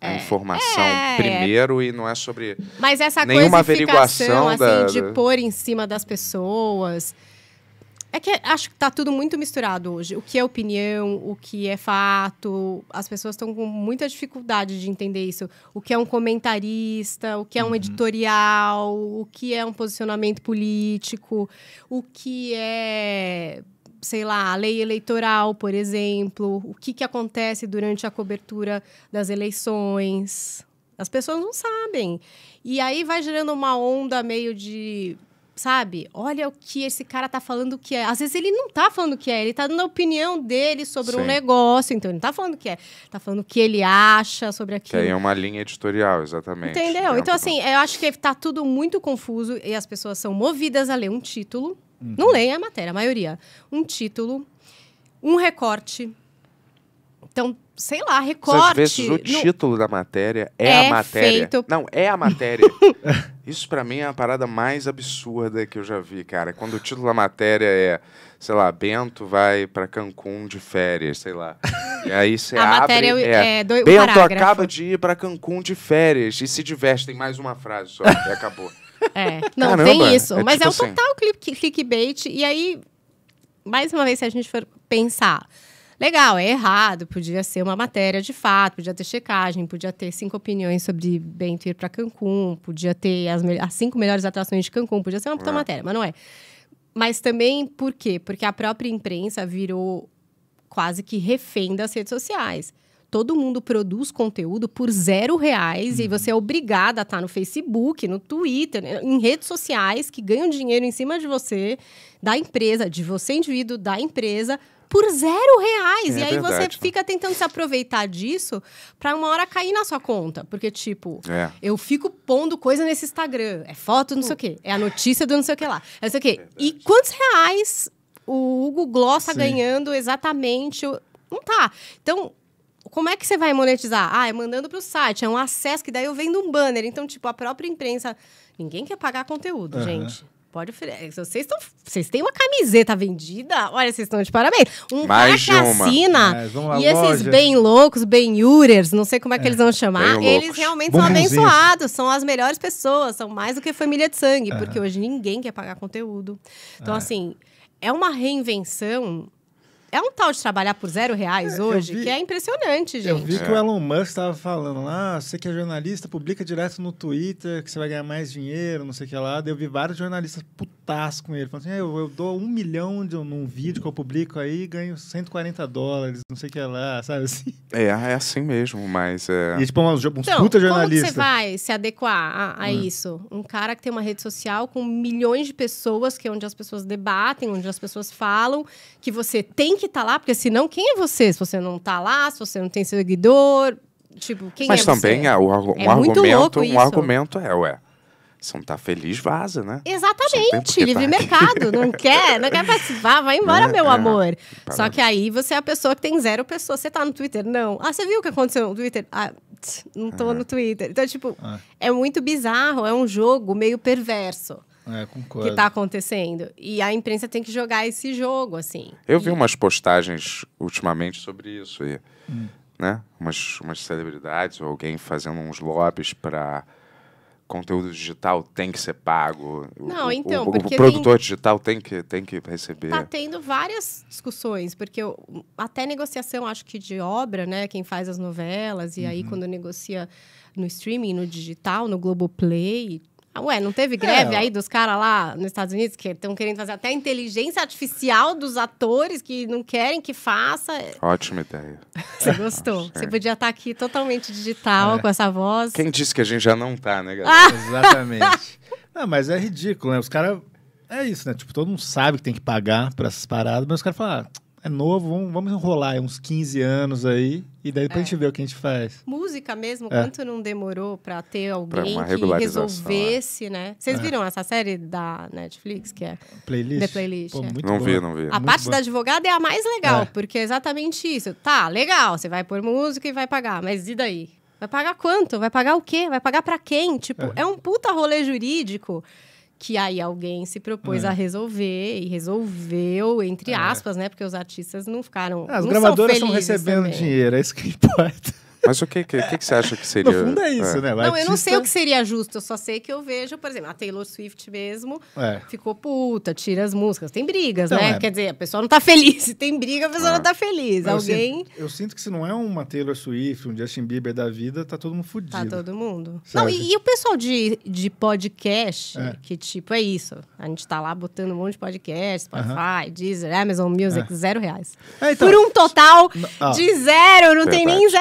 a informação é. primeiro e não é sobre. Mas essa Nenhuma averiguação assim, da- de pôr em cima das pessoas. É que acho que tá tudo muito misturado hoje. O que é opinião, o que é fato. As pessoas estão com muita dificuldade de entender isso. O que é um comentarista, o que é um editorial, o que é um posicionamento político, o que é, sei lá, a lei eleitoral, por exemplo, o que, que acontece durante a cobertura das eleições. As pessoas não sabem. E aí vai gerando uma onda meio de. Sabe? Olha o que esse cara tá falando que é. Às vezes ele não tá falando o que é, ele tá dando a opinião dele sobre um Sim. negócio. Então ele não tá falando o que é. Tá falando o que ele acha sobre Que aquilo. aí é uma linha editorial, exatamente. Entendeu? Então, do- assim, eu acho que tá tudo muito confuso e as pessoas são movidas a ler um título. Uhum. Não leem a matéria, a maioria. Um título, um recorte. Então, sei lá, recorte. Às vezes o título da matéria é, É a matéria. feito- Não, é a matéria. Isso pra mim é a parada mais absurda que eu já vi, cara. Quando o título da matéria é, sei lá, Bento vai pra Cancún de férias, sei lá. E aí você A abre, matéria é, é do- um Bento parágrafo. acaba de ir pra Cancún de férias e se diverte. Tem mais uma frase só e acabou. É, não, Caramba, tem isso. é mas tipo é um assim. total click- clickbait. E aí, mais uma vez, se a gente for pensar, legal, é errado, podia ser uma matéria de fato, podia ter checagem, podia ter cinco opiniões sobre Bento ir para Cancún, podia ter as, as cinco melhores atrações de Cancún, podia ser uma puta É. matéria, mas não é. Mas também, por quê? Porque a própria imprensa virou quase que refém das redes sociais. Todo mundo produz conteúdo por zero reais e você é obrigada a estar no Facebook, no Twitter, em redes sociais que ganham dinheiro em cima de você, da empresa, de você, indivíduo, da empresa, por zero reais. É e aí verdade, você fica tentando se aproveitar disso para uma hora cair na sua conta. Porque, tipo, É. eu fico pondo coisa nesse Instagram. É foto, não sei o quê. É a notícia do não sei o que lá. É não sei o quê. E quantos reais o Hugo Gloss tá ganhando exatamente? o- Não tá. Então, como é que você vai monetizar? Ah, é mandando pro site. É um acesso que daí eu vendo um banner. Então, tipo, a própria imprensa... Ninguém quer pagar conteúdo, Aham. gente. Pode oferecer. Vocês, estão, vocês têm uma camiseta vendida? Olha, vocês estão de parabéns. Um Mais uma. E esses loja. bem loucos, bem urers, não sei como é que eles vão chamar, Bem eles loucos. realmente são Bonzinhos. abençoados, são as melhores pessoas, são mais do que família de sangue, É. porque hoje ninguém quer pagar conteúdo. Então, É. assim, é uma reinvenção. É um tal de trabalhar por zero reais É, hoje, vi- que é impressionante, gente. Eu vi que É. o Elon Musk estava falando lá, você que é jornalista, publica direto no Twitter que você vai ganhar mais dinheiro, não sei o que lá. Daí eu vi vários jornalistas putas com ele, falando assim, "É, eu, eu dou um milhão de, num vídeo que eu publico aí e ganho 140 dólares, não sei o que lá, sabe assim? É, é assim mesmo, mas é. E tipo, uns, uns Então, puta como que jornalistas. você vai se adequar a, Hum. a isso? Um cara que tem uma rede social com milhões de pessoas, que é onde as pessoas debatem, onde as pessoas falam, que você tem que estar lá, porque senão quem é você? Se você não tá lá, se você não tem seguidor, tipo, quem Mas é também você? é, o, argu- um É muito argumento, um argumento é, ué. Se não tá feliz, vaza, né? Exatamente, livre tá. mercado. Não quer, não quer participar, vai embora, É, meu é. amor. Só Parada. que aí você é a pessoa que tem zero pessoas. Você tá no Twitter? Não. Ah, você viu o que aconteceu no Twitter? Ah, tch, não tô no Twitter. Então, tipo, Ah. é muito bizarro, é um jogo meio perverso É, que tá acontecendo. E a imprensa tem que jogar esse jogo, assim. Eu E- vi umas postagens ultimamente sobre isso, e, Hum. né? Umas, umas celebridades ou alguém fazendo uns lobbies para conteúdo digital tem que ser pago. O- Não, o, então, o, o produtor digital tem que, tem que receber. Tá tendo várias discussões, porque eu- até negociação, acho que de obra, né? Quem faz as novelas, e aí quando negocia no streaming, no digital, no Globoplay. Ah, ué, não teve greve É. aí dos caras lá nos Estados Unidos que estão querendo fazer até a inteligência artificial dos atores que não querem que faça? Ótima ideia. Você gostou? É. Você podia estar aqui totalmente digital, com essa voz. Quem disse que a gente já não tá, né, Ah! galera? Exatamente. Não, mas é ridículo, né? Os caras é isso, né? Tipo, todo mundo sabe que tem que pagar pra essas paradas, mas os caras falam, ah, é novo, vamos, vamos enrolar aí uns 15 anos aí, e daí depois a gente vê o que a gente faz. Música mesmo, É. quanto não demorou pra ter alguém uma que resolvesse, né? Vocês É. viram essa série da Netflix, que é Playlist? The Playlist, Pô, é. muito Não boa. vi, não vi. A muito parte bom. da advogada é a mais legal, É. porque é exatamente isso. Tá, legal, você vai pôr música e vai pagar, mas e daí? Vai pagar quanto? Vai pagar o quê? Vai pagar pra quem? Tipo, é, um puta rolê jurídico que aí alguém se propôs É. a resolver e resolveu, entre aspas, né? Porque os artistas não ficaram. Ah, As não gravadoras estão recebendo também. dinheiro, é isso que importa. Mas o que, que, que, que você acha que seria? No fundo é isso, né? O Não, eu não sei o que seria justo, eu só sei que eu vejo, por exemplo, a Taylor Swift mesmo É. ficou puta, tira as músicas. Tem brigas, Então, né? é. Quer dizer, a pessoa não tá feliz. Se tem briga, a pessoa não tá feliz. Eu Alguém. sinto, eu sinto que se não é uma Taylor Swift, um Justin Bieber da vida, tá todo mundo fudido. Tá todo mundo. Sabe? Não, e, e o pessoal de, de podcast, É. que tipo, é isso. A gente tá lá botando um monte de podcast, Spotify, Deezer, Amazon Music, zero reais. É, então, Por um total ah. de zero, não tem nem Verdade.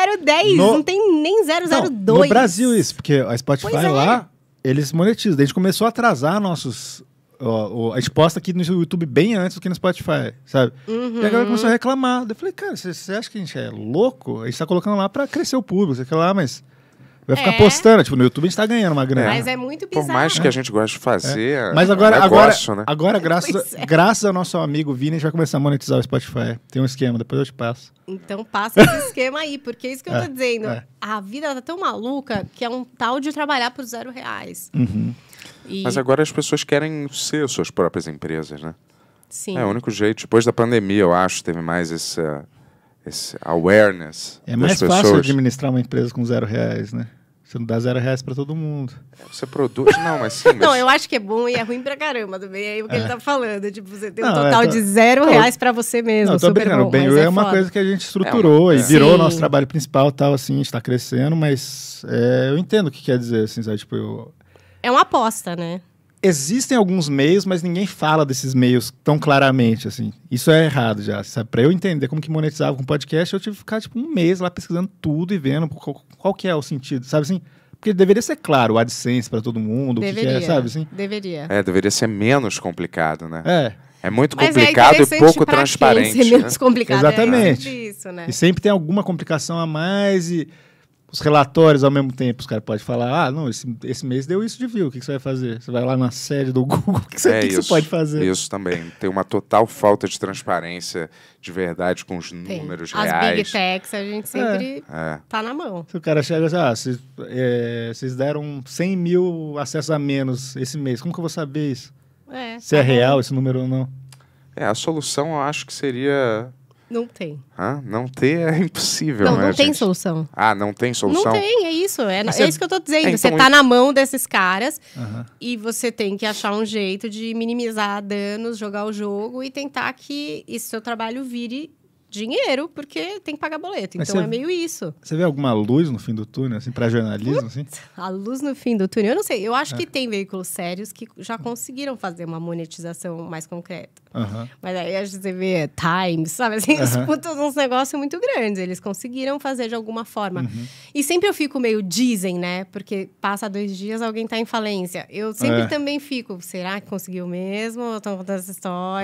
0,10, No- não tem nem Não, 002. no Brasil isso, porque a Spotify é. lá, eles monetizam. A gente começou a atrasar nossos... ó, ó, a gente posta aqui no YouTube bem antes do que no Spotify, sabe? Uhum. E a galera começou a reclamar. Daí Eu falei, cara, você você acha que a gente é louco? A gente tá colocando lá pra crescer o público, sei lá, mas... Vai ficar É. postando. Tipo, no YouTube a gente tá ganhando uma grana. Mas é muito Por bizarro. mais que a gente goste de fazer, É. Mas é agora, um agora, negócio, né? agora graças, Pois é. graças ao nosso amigo Vini, a gente vai começar a monetizar o Spotify. Tem um esquema, depois eu te passo. Então passa esse esquema aí, porque é isso que eu É, tô dizendo. é. A vida tá tão maluca que é um tal de trabalhar por zero reais. Uhum. E, Mas agora as pessoas querem ser suas próprias empresas, né? sim. É o único jeito. Depois da pandemia, eu acho, teve mais esse, esse awareness É das mais pessoas. fácil administrar uma empresa com zero reais, né? Você não dá zero reais pra todo mundo. Você produz... Não, mas sim, mas... Não, eu acho que é bom e é ruim pra caramba também. É o que ele tá falando. Tipo, você tem um Não, total é, tô- de zero Não, reais pra você mesmo. não, eu tô super brincando. bom, O Ben mas é, uma foda. coisa que a gente estruturou É e uma- virou o Sim. nosso trabalho principal tal, assim, a gente tá crescendo, mas é, eu entendo o que quer dizer, assim, sabe? Tipo, eu- É uma aposta, né? Existem alguns meios, mas ninguém fala desses meios tão claramente, assim. Isso é errado já, sabe? Pra eu entender como que monetizava com podcast, eu tive que ficar, tipo, um mês lá pesquisando tudo e vendo qual, qual que é o sentido, sabe assim? Porque deveria ser claro o AdSense pra todo mundo, o que que, Deveria. é, sabe assim? Deveria. É, deveria ser menos complicado, né? É. É muito Mas complicado é e pouco pra quem transparente. ser né? menos complicado. Exatamente. É isso, né? E sempre tem alguma complicação a mais e os relatórios ao mesmo tempo. Os caras podem falar, ah, não, esse, esse mês deu isso de view, o que, que você vai fazer? Você vai lá na sede do Google, o que, que você, É que que você pode fazer? Isso também. Tem uma total falta de transparência de verdade com os Tem. números As reais. big techs, a gente sempre É. tá na mão. Se o cara chega e diz, ah, vocês, é, vocês deram 100 mil acessos a menos esse mês, como que eu vou saber isso? É, Se é bom. real esse número ou não? É, a solução eu acho que seria. Não tem. Hã? Não ter é impossível, Não, né, não tem gente? solução. Ah, não tem solução? Não tem, é isso. É, é você- isso que eu tô dizendo. É, você então, tá e- na mão desses caras Aham. e você tem que achar um jeito de minimizar danos, jogar o jogo e tentar que esse seu trabalho vire dinheiro, porque tem que pagar boleto. Mas Então é meio isso. Você vê alguma luz no fim do túnel, assim, pra jornalismo, assim? A luz no fim do túnel, eu não sei. Eu É. acho que tem veículos sérios que já conseguiram fazer uma monetização mais concreta. Mas aí a gente vê Times, sabe? Assim, puta, uns negócios muito grandes. Eles conseguiram fazer de alguma forma. Uhum. E sempre eu fico meio dizem, né? Porque passa dois dias, alguém tá em falência. Eu sempre É. também fico, será que conseguiu mesmo? Estão contando essa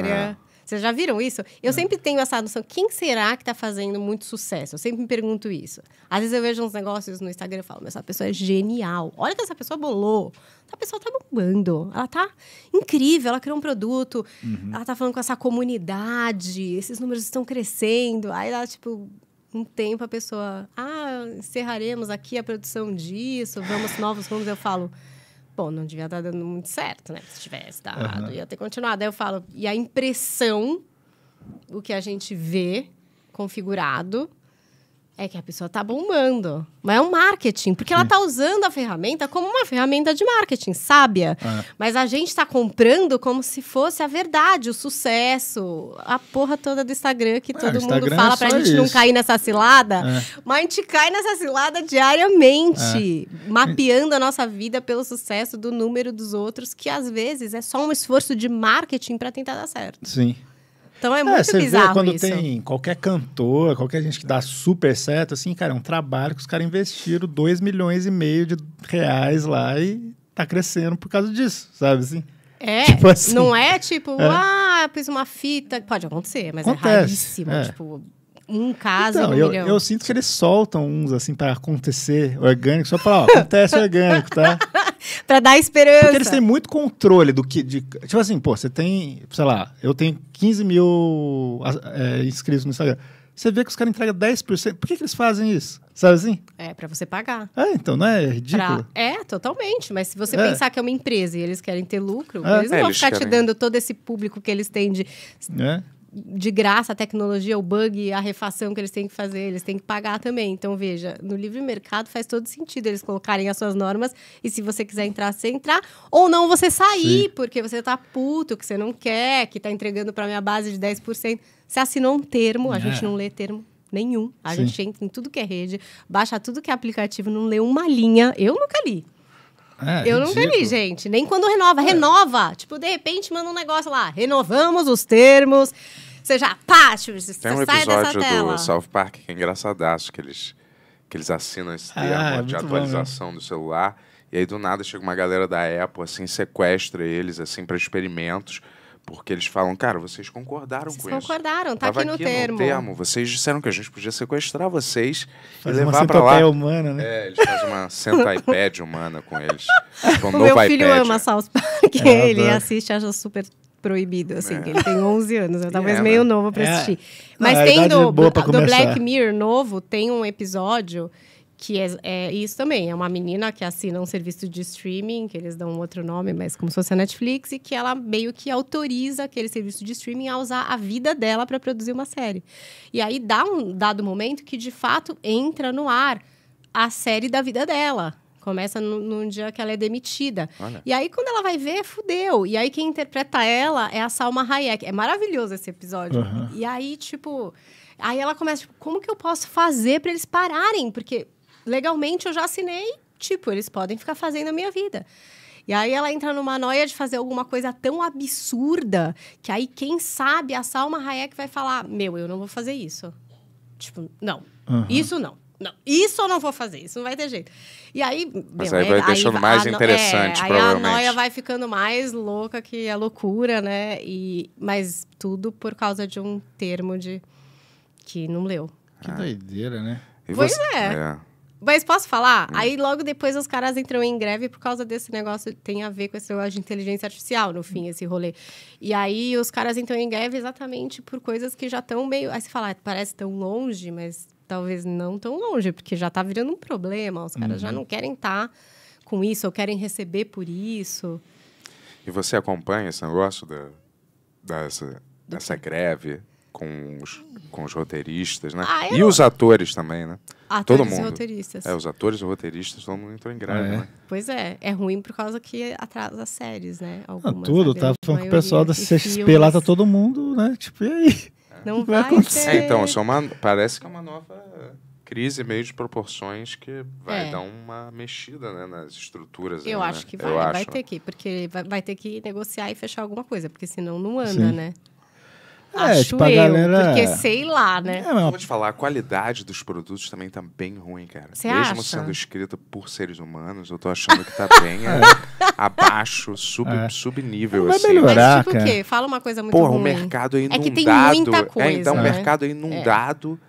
É. Vocês já viram isso? Eu sempre tenho essa noção, quem será que tá fazendo muito sucesso? Eu sempre me pergunto isso. Às vezes eu vejo uns negócios no Instagram e falo, mas essa pessoa é genial. Olha que essa pessoa bolou. Essa pessoa tá bombando. Ela tá incrível, ela criou um produto. Ela tá falando com essa comunidade. Esses números estão crescendo. Aí ela, tipo, um tempo a pessoa, ah, encerraremos aqui a produção disso, vamos novos rumos. Eu falo, bom, não devia estar dando muito certo, né? Se tivesse dado, ia ter continuado. Aí eu falo, e a impressão, o que a gente vê configurado, é que a pessoa tá bombando. Mas é um marketing, porque ela tá usando a ferramenta como uma ferramenta de marketing, sábia. É. Mas a gente tá comprando como se fosse a verdade, o sucesso, a porra toda do Instagram que É, todo o mundo Instagram fala é pra gente não isso. cair nessa cilada. É. Mas a gente cai nessa cilada diariamente, mapeando a nossa vida pelo sucesso do número dos outros, que às vezes é só um esforço de marketing para tentar dar certo. Sim. Então é, É, muito você vê bizarro quando isso. tem qualquer cantor, qualquer gente que dá super certo, assim, cara, é um trabalho que os caras investiram 2 milhões e meio de reais lá e tá crescendo por causa disso, sabe assim? É, Tipo assim. não é tipo, ah, pus uma fita. Pode acontecer, mas é Acontece, raríssimo. é. Tipo, um caso Então, no eu, milhão. eu sinto que eles soltam uns assim pra acontecer orgânico, só pra, ó, acontece orgânico, tá? Pra dar esperança. Porque eles têm muito controle do que. De, tipo assim, pô, você tem, sei lá, eu tenho 15 mil é, inscritos no Instagram. Você vê que os caras entregam 10%. Por que, que eles fazem isso? Sabe assim? É, pra você pagar. Ah, então não é Pra- ridículo? É, totalmente. Mas se você É. pensar que é uma empresa e eles querem ter lucro, É. eles não É, vão eles ficar te querem. dando todo esse público que eles têm de, Né? De graça, a tecnologia, o bug, a refação que eles têm que fazer, eles têm que pagar também. Então, veja, no livre mercado faz todo sentido eles colocarem as suas normas e se você quiser entrar, você entrar. Ou não você sair, porque você tá puto, que você não quer, que tá entregando pra minha base de 10%. Você assinou um termo, a É. gente não lê termo nenhum. A Sim. gente entra em tudo que é rede, baixa tudo que é aplicativo, não lê uma linha. Eu nunca li. É, Eu nunca li, ridículo. gente. Nem quando renova. Renova. Tipo, de repente manda um negócio lá. Renovamos os termos. Você já, pá, tipo, você Tem um sai dessa episódio tela. do South Park que é engraçadaço, que eles, que eles assinam esse Ah, termo é de muito bom atualização do celular. E aí, do nada, chega uma galera da Apple, assim, sequestra eles, assim, para experimentos. Porque eles falam, cara, vocês concordaram Vocês com isso. concordaram, tá Tava aqui no termo. Vocês disseram que a gente podia sequestrar vocês Fazer e uma levar pra lá. humana, né? É, eles fazem uma centipede humana com eles. Tipo, um O meu filho iPad. ama South Park. É, ele adoro. assiste e acha super proibido, assim. É. que Ele tem 11 anos, é talvez É, meio né? novo pra É. assistir. Mas tem do, é do começar. Black Mirror novo, tem um episódio que é, é isso também. É uma menina que assina um serviço de streaming, que eles dão um outro nome, mas como se fosse a Netflix, e que ela meio que autoriza aquele serviço de streaming a usar a vida dela para produzir uma série. E aí dá um dado momento que, de fato, entra no ar a série da vida dela. Começa no, num dia que ela é demitida. Olha. E aí, quando ela vai ver, fudeu. E aí, quem interpreta ela é a Salma Hayek. É maravilhoso esse episódio. Aham. E aí, tipo... Aí ela começa, tipo, como que eu posso fazer para eles pararem? Porque legalmente eu já assinei, tipo, eles podem ficar fazendo a minha vida. E aí ela entra numa noia de fazer alguma coisa tão absurda que aí, quem sabe, a Salma Hayek vai falar: Meu, eu não vou fazer isso. Tipo, não. Aham. Isso não. Não, isso eu não vou fazer, isso não vai ter jeito. E aí. Mas meu, aí vai é- deixando a mais no- interessante, é, Aí a provavelmente. noia vai ficando mais louca que a loucura, né? E, mas tudo por causa de um termo de que não leu. Que doideira, né? E Pois você- é. Mas posso falar? Hum. Aí logo depois os caras entram em greve por causa desse negócio, tem a ver com esse negócio de inteligência artificial, no fim, esse rolê. E aí os caras entram em greve exatamente por coisas que já estão meio. Aí você fala, ah, parece tão longe, mas talvez não tão longe, porque já tá virando um problema. Os caras já Uhum. não querem estar com isso, ou querem receber por isso. E você acompanha esse negócio da, dessa, dessa greve com os, com os roteiristas, né? Ah, eu e não- os atores também, né? Atores Todo e mundo. roteiristas. É, os atores e roteiristas, todo mundo entrou em greve, Ah, é? né? Pois é, é ruim por causa que atrasa as séries, né? Ah, Algumas, tudo, a tá grande falando com o pessoal da e CXP lá, tá todo mundo, né? Tipo, e aí? Não vai vai acontecer? ter... É, então, isso é uma, parece que é uma nova crise meio de proporções que vai É. dar uma mexida né, nas estruturas. Eu aí, acho né? que Eu vai, vai acho. ter que, porque vai, vai ter que negociar e fechar alguma coisa, porque senão não anda, Sim. né? É, Acho tipo, a eu, galera- porque sei lá, né? É, mas Eu vou te falar, a qualidade dos produtos também tá bem ruim, cara. Você Mesmo acha? sendo escrita por seres humanos, eu tô achando que tá bem é, abaixo, sub, É. subnível, Vai assim. melhorar. Mas tipo cara. o quê? Fala uma coisa muito Porra, ruim. o mercado é inundado. É que tem muita coisa, É, então, o né? mercado é inundado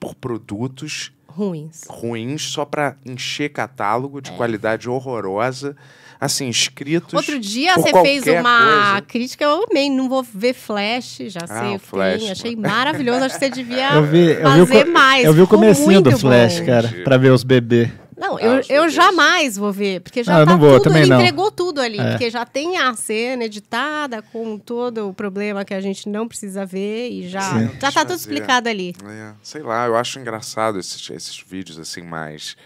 por produtos Ruins. ruins só pra encher catálogo de qualidade horrorosa, assim, escritos. É. Outro dia por você fez uma coisa. crítica, eu amei, não vou ver Flash, já sei Ah, o o Flash, tem, achei maravilhoso, acho que você devia Eu vi, eu vi, o, fazer co- mais. eu vi o comecinho do Flash, bom. cara, pra ver os bebês. Não, Ah, eu, eu jamais vou ver, porque já Ah, tá não vou, tudo, ele não. entregou tudo ali, É. porque já tem a cena editada com todo o problema que a gente não precisa ver e já, Sim. já tá tudo explicado ali, É, sei lá, eu acho engraçado esses, esses vídeos assim mais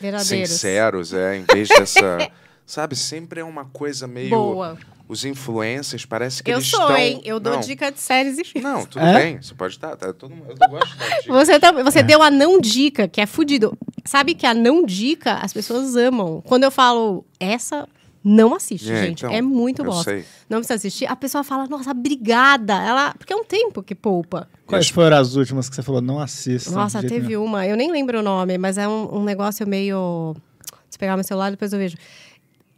verdadeiros. sinceros, é, em vez dessa. sabe, sempre é uma coisa meio. Boa. Os influencers parece que Eu eles sou, estão. hein? Eu dou não, dica de séries e filmes. Não, tudo É? bem, você pode dar. Tá, todo mundo, eu gosto de. Você, também, você deu a não dica, que é fudido. Sabe que a não dica as pessoas amam. Quando eu falo essa, não assiste, É, gente. então, é muito bosta. sei. Não precisa assistir. A pessoa fala, nossa, obrigada. Ela, porque é um tempo que poupa. Quais foram as últimas que você falou? Não assista. Nossa, teve nenhum. uma. Eu nem lembro o nome, mas é um, um negócio meio. Se pegar meu celular, depois eu vejo.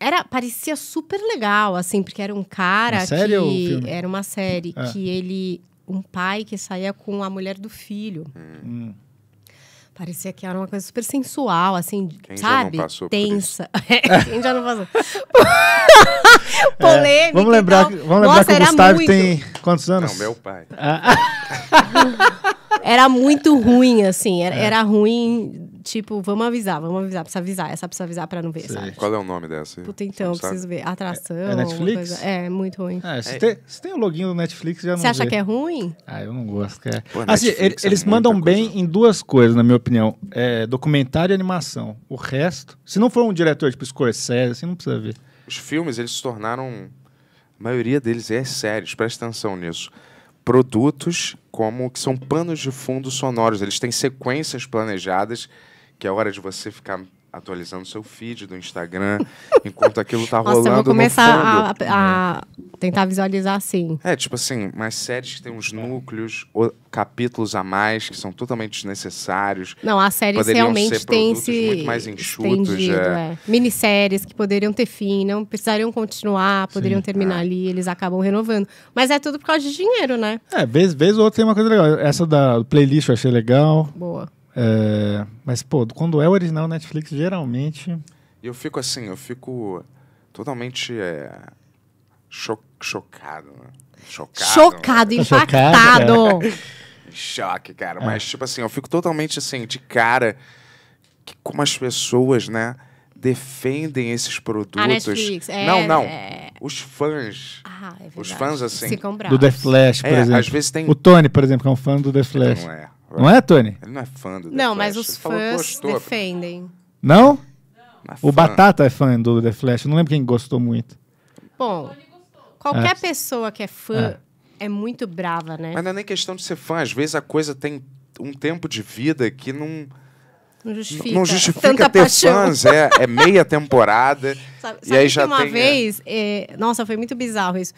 Era, parecia super legal, assim, porque era um cara Uma série que... ou filme? Era uma série Ah. que ele... Um pai que saía com a mulher do filho. Hum. Parecia que era uma coisa super sensual, assim, Quem já não sabe? passou por Tensa. Quem já não passou? Polêmica. É, vamos lembrar, tal. que- vamos lembrar Nossa, que o Gustavo muito, tem quantos anos? Não, meu pai. Era muito ruim, assim. É. Era, era ruim, tipo, vamos avisar, vamos avisar. Precisa avisar. Essa precisa avisar pra não ver, Sei. sabe? Qual é o nome dessa? Puta, então, Não sabe? preciso ver. Atração. É- é Netflix? coisa. É, muito ruim. Ah, se, É. tem, se tem o login do Netflix, já não Você acha vê. que é ruim? Ah, eu não gosto, cara. Pô, assim, Netflix é eles mandam bem coisa. em duas coisas, na minha opinião. É, documentário e animação. O resto, se não for um diretor tipo Scorsese, assim, não precisa ver. Os filmes, eles se tornaram. A maioria deles é séries, presta atenção nisso. Produtos como que são panos de fundo sonoros. Eles têm sequências planejadas, que é hora de você ficar atualizando seu feed do Instagram, enquanto aquilo tá Nossa, rolando. eu vou no começar fundo. a, a tentar visualizar assim. É, tipo assim, mas séries que têm uns núcleos, o- capítulos a mais, que são totalmente desnecessários. Não, as séries realmente têm se muito mais enxutos, é. é. Minisséries que poderiam ter fim, não precisariam continuar, poderiam terminar Ah. ali, eles acabam renovando. Mas é tudo por causa de dinheiro, né? É, vez, vez ou outra tem uma coisa legal. Essa da playlist eu achei legal. Boa. É, mas, pô, quando é original Netflix, geralmente. E eu fico assim, eu fico totalmente é, cho- chocado, né? Chocado. Chocado, chocado, impactado. Né? Choque, cara. É. Mas, tipo assim, eu fico totalmente assim, de cara, que como as pessoas, né, defendem esses produtos. A Netflix, é, não, não. é. Os fãs. Ah, é verdade. Os fãs, assim, Do. The Flash, por É, exemplo. às vezes tem. O Tony, por exemplo, que é um fã do The Flash. Não é. Não é, Tony? Ele não é fã do The Não, Flash. mas Ele os falou que fãs gostou, defendem. Não? não é O fã. Batata é fã do The Flash. Eu não lembro quem gostou muito. Bom, qualquer É. pessoa que é fã é. muito brava, né? Mas não é nem questão de ser fã. Às vezes a coisa tem um tempo de vida que não, Não justifica. não justifica tanta ter paixão. fãs. É, é meia temporada. Sabe, E sabe aí que já uma tem, é. vez, é, nossa, foi muito bizarro isso.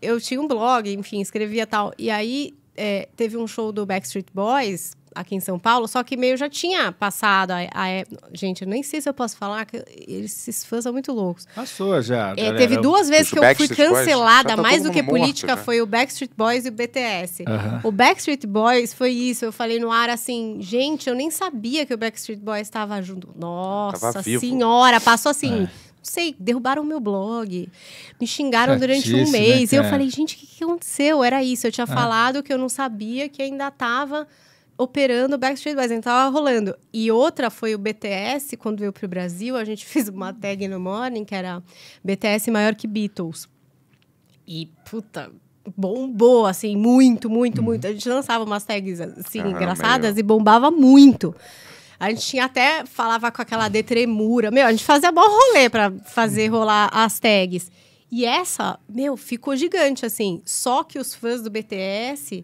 Eu tinha um blog, enfim, escrevia tal. E aí é, teve um show do Backstreet Boys aqui em São Paulo, só que meio já tinha passado a, a é- gente, eu nem sei se eu posso falar que eles, esses fãs são muito loucos. Passou já. É, galera. teve duas vezes os que eu fui cancelada, tá mais do que morto, política, já. foi o Backstreet Boys e o BTS. O Backstreet Boys foi isso, eu falei no ar assim, gente, eu nem sabia que o Backstreet Boys estava junto. Nossa senhora, passou assim, É. sei, derrubaram o meu blog, me xingaram durante um né, mês. e eu falei, gente, o que, que aconteceu? Era isso, eu tinha É. falado que eu não sabia que ainda estava operando o Backstreet Boys, ainda tava rolando. E outra foi o BTS, quando veio pro Brasil, a gente fez uma tag no Morning, que era BTS maior que Beatles. E, puta, bombou, assim, muito, muito, muito. A gente lançava umas tags, assim, Ah, engraçadas meio- e bombava muito. A gente tinha até, falava com aquela detremura. Meu, a gente fazia bom rolê pra fazer rolar as tags. E essa, meu, ficou gigante, assim. Só que os fãs do BTS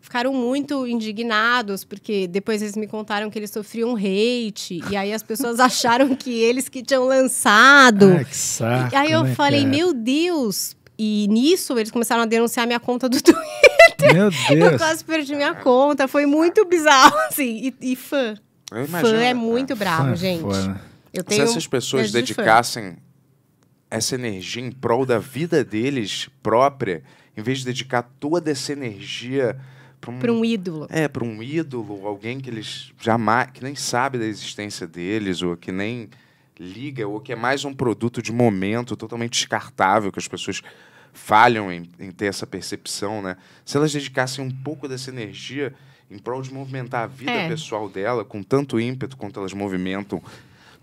ficaram muito indignados, porque depois eles me contaram que eles sofriam hate. E aí as pessoas acharam que eles que tinham lançado. Ai, que saco. E aí eu né, falei, cara? meu Deus. E nisso eles começaram a denunciar minha conta do Twitter. Meu Eu Deus. quase perdi minha conta. Foi muito bizarro, assim. E, e fã. Eu imagino, fã é é. muito bravo, Fã é gente. foda. Eu Se tenho essas pessoas medo de dedicassem essa energia em prol da vida deles própria, em vez de dedicar toda essa energia para um, Pra um ídolo. é, para um ídolo, alguém que eles jamais, que nem sabe da existência deles, ou que nem liga, ou que é mais um produto de momento totalmente descartável, que as pessoas falham em, em ter essa percepção, né? Se elas dedicassem um pouco dessa energia em prol de movimentar a vida É. pessoal dela, com tanto ímpeto quanto elas movimentam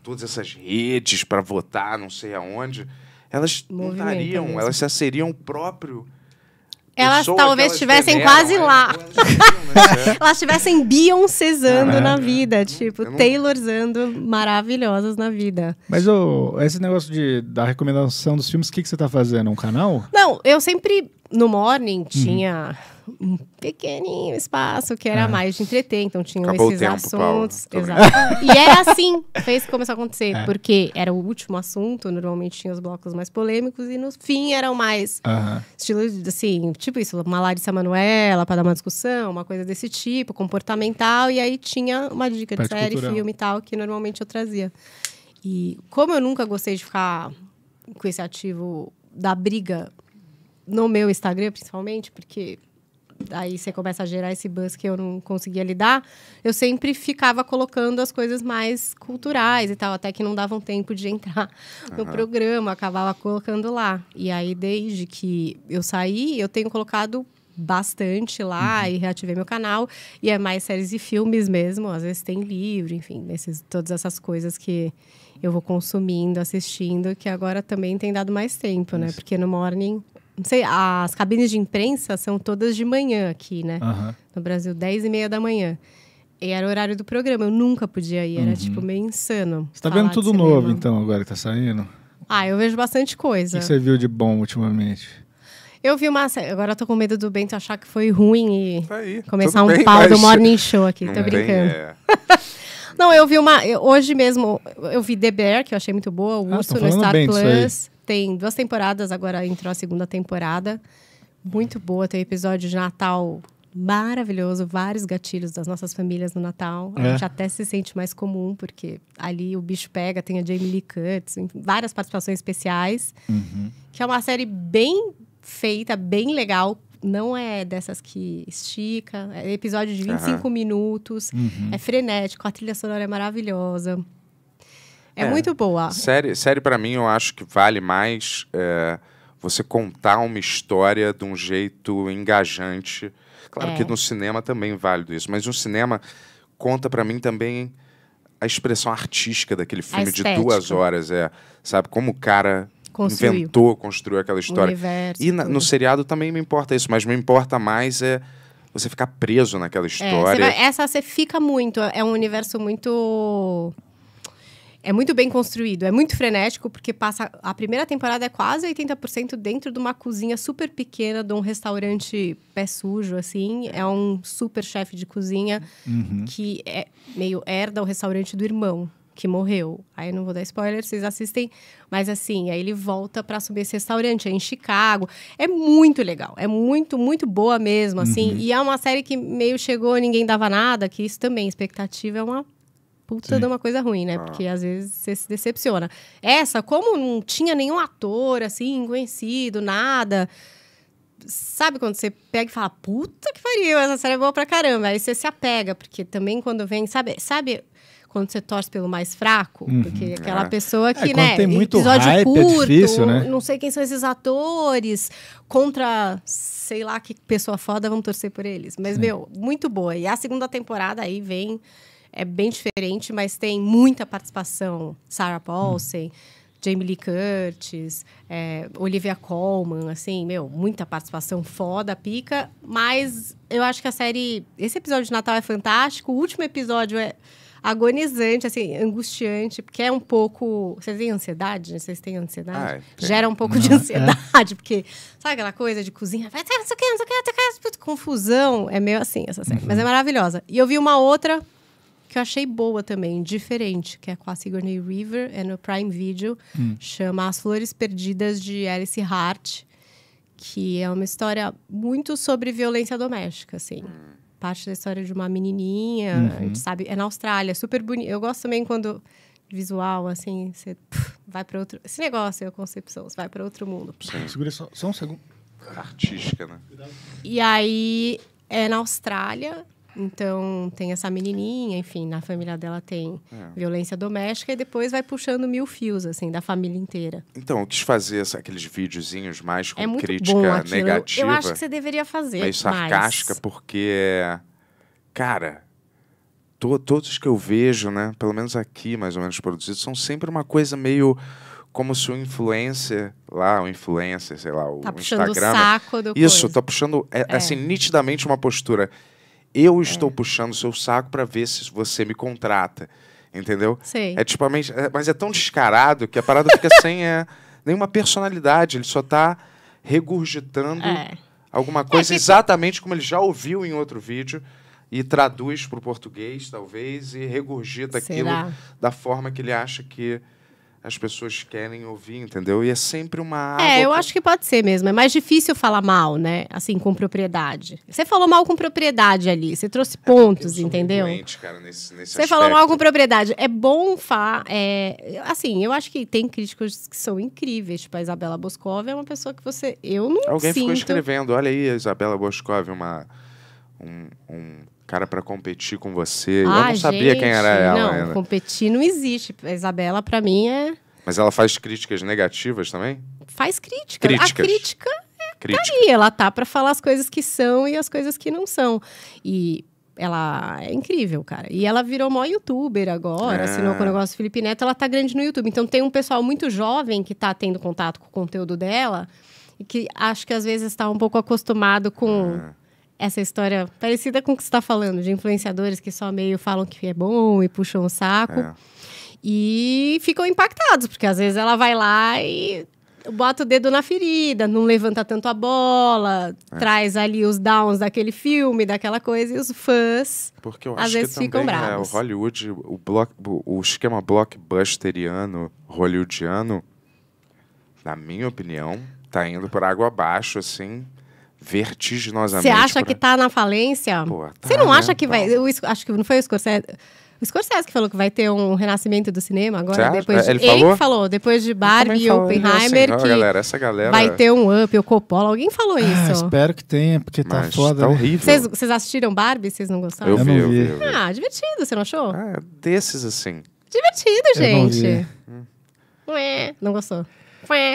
todas essas redes para votar, não sei aonde, elas não Movimenta estariam, mesmo. elas se asseriam o próprio Elas talvez estivessem quase é, lá. elas né? Estivessem Beyoncézando na vida. Tipo, não- Taylorzando maravilhosas na vida. Mas ô, esse negócio de, da recomendação dos filmes, o que, que você tá fazendo? Um canal? Não, eu sempre no morning tinha um pequenininho espaço que era Ah. mais de entreter, então tinham Acabou esses tempo, assuntos. E era assim, que começou a acontecer, É. porque era o último assunto, normalmente tinha os blocos mais polêmicos e no fim eram mais Aham. estilo assim, tipo isso, uma Larissa Manoela para dar uma discussão, uma coisa desse tipo, comportamental, e aí tinha uma dica de série, cultural. filme e tal, que normalmente eu trazia. E como eu nunca gostei de ficar com esse ativo da briga no meu Instagram, principalmente, porque aí você começa a gerar esse buzz que eu não conseguia lidar, eu sempre ficava colocando as coisas mais culturais e tal, até que não davam tempo de entrar no programa, acabava colocando lá. E aí, desde que eu saí, eu tenho colocado bastante lá e reativei meu canal. E é mais séries e filmes mesmo, às vezes tem livro, enfim, esses, todas essas coisas que eu vou consumindo, assistindo, que agora também tem dado mais tempo, né? Porque no morning não sei, as cabines de imprensa são todas de manhã aqui, né? Aham. No Brasil, 10 e meia da manhã. E era o horário do programa, eu nunca podia ir, era tipo meio insano. Você tá vendo tudo novo, então, agora que tá saindo? O Ah, eu vejo bastante coisa. que você viu de bom ultimamente? Eu vi uma série, agora eu tô com medo do Bento achar que foi ruim e Tá aí, começar um bem, pau do mas morning show aqui, não tô brincando. é. Não, eu vi uma. hoje mesmo, eu vi The Bear, que eu achei muito boa, o Ah, Urso no Star bem disso Plus. Tem duas temporadas, agora entrou a segunda temporada. Muito boa, tem um episódio de Natal maravilhoso, vários gatilhos das nossas famílias no Natal. A É. gente até se sente mais comum, porque ali o bicho pega, tem a Jamie Lee Curtis, várias participações especiais. Que é uma série bem feita, bem legal. Não é dessas que estica. É episódio de 25 minutos. É frenético, a trilha sonora é maravilhosa. É, É. muito boa. Série, série para mim, eu acho que vale mais é, você contar uma história de um jeito engajante. Claro É. que no cinema também vale isso, mas no cinema conta para mim também a expressão artística daquele filme de duas horas. É, sabe? Como o cara Construiu. inventou, construiu aquela história. universo. E na- no seriado também me importa isso, mas me importa mais é você ficar preso naquela É, você história. vai- essa você fica muito. É um universo muito. É muito bem construído, é muito frenético, porque passa. A primeira temporada é quase 80% dentro de uma cozinha super pequena de um restaurante pé sujo, assim. É um super chefe de cozinha que é meio herda o restaurante do irmão, que morreu. Aí eu não vou dar spoiler, vocês assistem. Mas assim, aí ele volta para assumir esse restaurante, é em Chicago. É muito legal, é muito, muito boa mesmo, assim. E é uma série que meio chegou, ninguém dava nada, que isso também, expectativa é uma puta Sim. de uma coisa ruim, né? Porque às vezes você se decepciona. Essa, como não tinha nenhum ator, assim, conhecido, nada. Sabe quando você pega e fala, puta que pariu, essa série é boa pra caramba. Aí você se apega, porque também quando vem, sabe, sabe quando você torce pelo mais fraco? Porque aquela É. pessoa que, quando né, tem muito episódio hype, é curto, difícil, né? não sei quem são esses atores, contra sei lá que pessoa foda, vamos torcer por eles. Mas, meu, muito boa. E a segunda temporada aí vem, é bem diferente, mas tem muita participação. Sarah Paulson, Jamie Lee Curtis, é, Olivia Colman, assim, meu, muita participação foda, pica. Mas eu acho que a série. Esse episódio de Natal é fantástico. O último episódio é agonizante, assim, angustiante, porque é um pouco. Vocês têm ansiedade? Vocês têm ansiedade? Ah, tem. Gera um pouco de ansiedade, porque sabe aquela coisa de cozinha? Vai, não sei o que, não sei o que, não sei o que, puta, confusão. É meio assim essa série. Mas é maravilhosa. E eu vi uma outra que eu achei boa também, diferente, que é com a Sigourney Weaver, é no Prime Video, chama As Flores Perdidas de Alice Hart, que é uma história muito sobre violência doméstica, assim. Parte da história de uma menininha, a gente sabe, é na Austrália, super bonito. Eu gosto também quando visual, assim, você vai para outro... Esse negócio é a concepção, você vai para outro mundo. Segura só, só um segundo. Artística, né? E aí é na Austrália, então tem essa menininha, enfim, na família dela tem É. violência doméstica e depois vai puxando mil fios, assim, da família inteira. Então, eu quis fazer essa- aqueles videozinhos mais com é crítica aquilo. Eu- negativa, Eu acho que você deveria fazer. meio sarcástica, mais. porque, cara, to- todos que eu vejo, né, pelo menos aqui, mais ou menos produzidos, são sempre uma coisa meio como se o influencer lá, o influencer, sei lá, o Tá puxando o Instagram... saco do Isso, coisa. tá puxando, é, É. assim, nitidamente uma postura. Eu estou puxando o seu saco para ver se você me contrata, entendeu? Sei. É é- mas é tão descarado que a parada fica sem é, nenhuma personalidade. Ele só tá regurgitando É. alguma coisa tipo- exatamente como ele já ouviu em outro vídeo e traduz para o português, talvez, e regurgita aquilo Será? da forma que ele acha que as pessoas querem ouvir, entendeu? E é sempre uma É, eu acho que pode ser mesmo. É mais difícil falar mal, né? Assim, com propriedade. Você falou mal com propriedade ali. Você trouxe É pontos, muito entendeu? doente, cara, nesse, nesse Você falou mal com aspecto. propriedade. É bom falar. É, assim, eu acho que tem críticos que são incríveis. Tipo, a Isabela Boscov é uma pessoa que você. Eu não Alguém sinto. ficou escrevendo, olha aí, a Isabela Boscov, uma, um, um cara pra competir com você. eu Ah, não sabia quem era gente, ela Não, ainda. competir não existe. A Isabela, pra mim, é. Mas ela faz críticas negativas também? Faz crítica. Críticas. A crítica Crítica. E ela tá pra falar as coisas que são e as coisas que não são. E ela é incrível, cara. E ela virou mó youtuber agora, É. assinou com o negócio do Felipe Neto, ela tá grande no YouTube. Então tem um pessoal muito jovem que tá tendo contato com o conteúdo dela e que acho que às vezes está um pouco acostumado com É. essa história parecida com o que você está falando, de influenciadores que só meio falam que é bom e puxam o saco. É. E ficam impactados, porque às vezes ela vai lá e bota o dedo na ferida, não levanta tanto a bola, É. traz ali os downs daquele filme, daquela coisa, e os fãs. Porque eu Às vezes que ficam também é, o bravos. Hollywood, o, block, o esquema blockbusteriano, hollywoodiano, na minha opinião, tá indo por água abaixo, assim, vertiginosamente. Você acha pra- que tá na falência? Tá, Você não né? acha que vai. Eu acho que não foi o Scorsese. O Scorsese que falou que vai ter um renascimento do cinema agora, acha? depois de, Ele falou? que falou, depois de Barbie e ele é Oppenheimer, assim, ó, que galera, essa galera vai ter um up, o Coppola. Alguém falou Ah, isso. espero que tenha, porque tá Mas foda. tá né? horrível. Vocês assistiram Barbie? Vocês não gostaram? Eu Eu vi, não eu vi. eu vi. Ah, divertido, você não achou? Ah, desses assim. Divertido, Eu não gente. Ué, não gostou.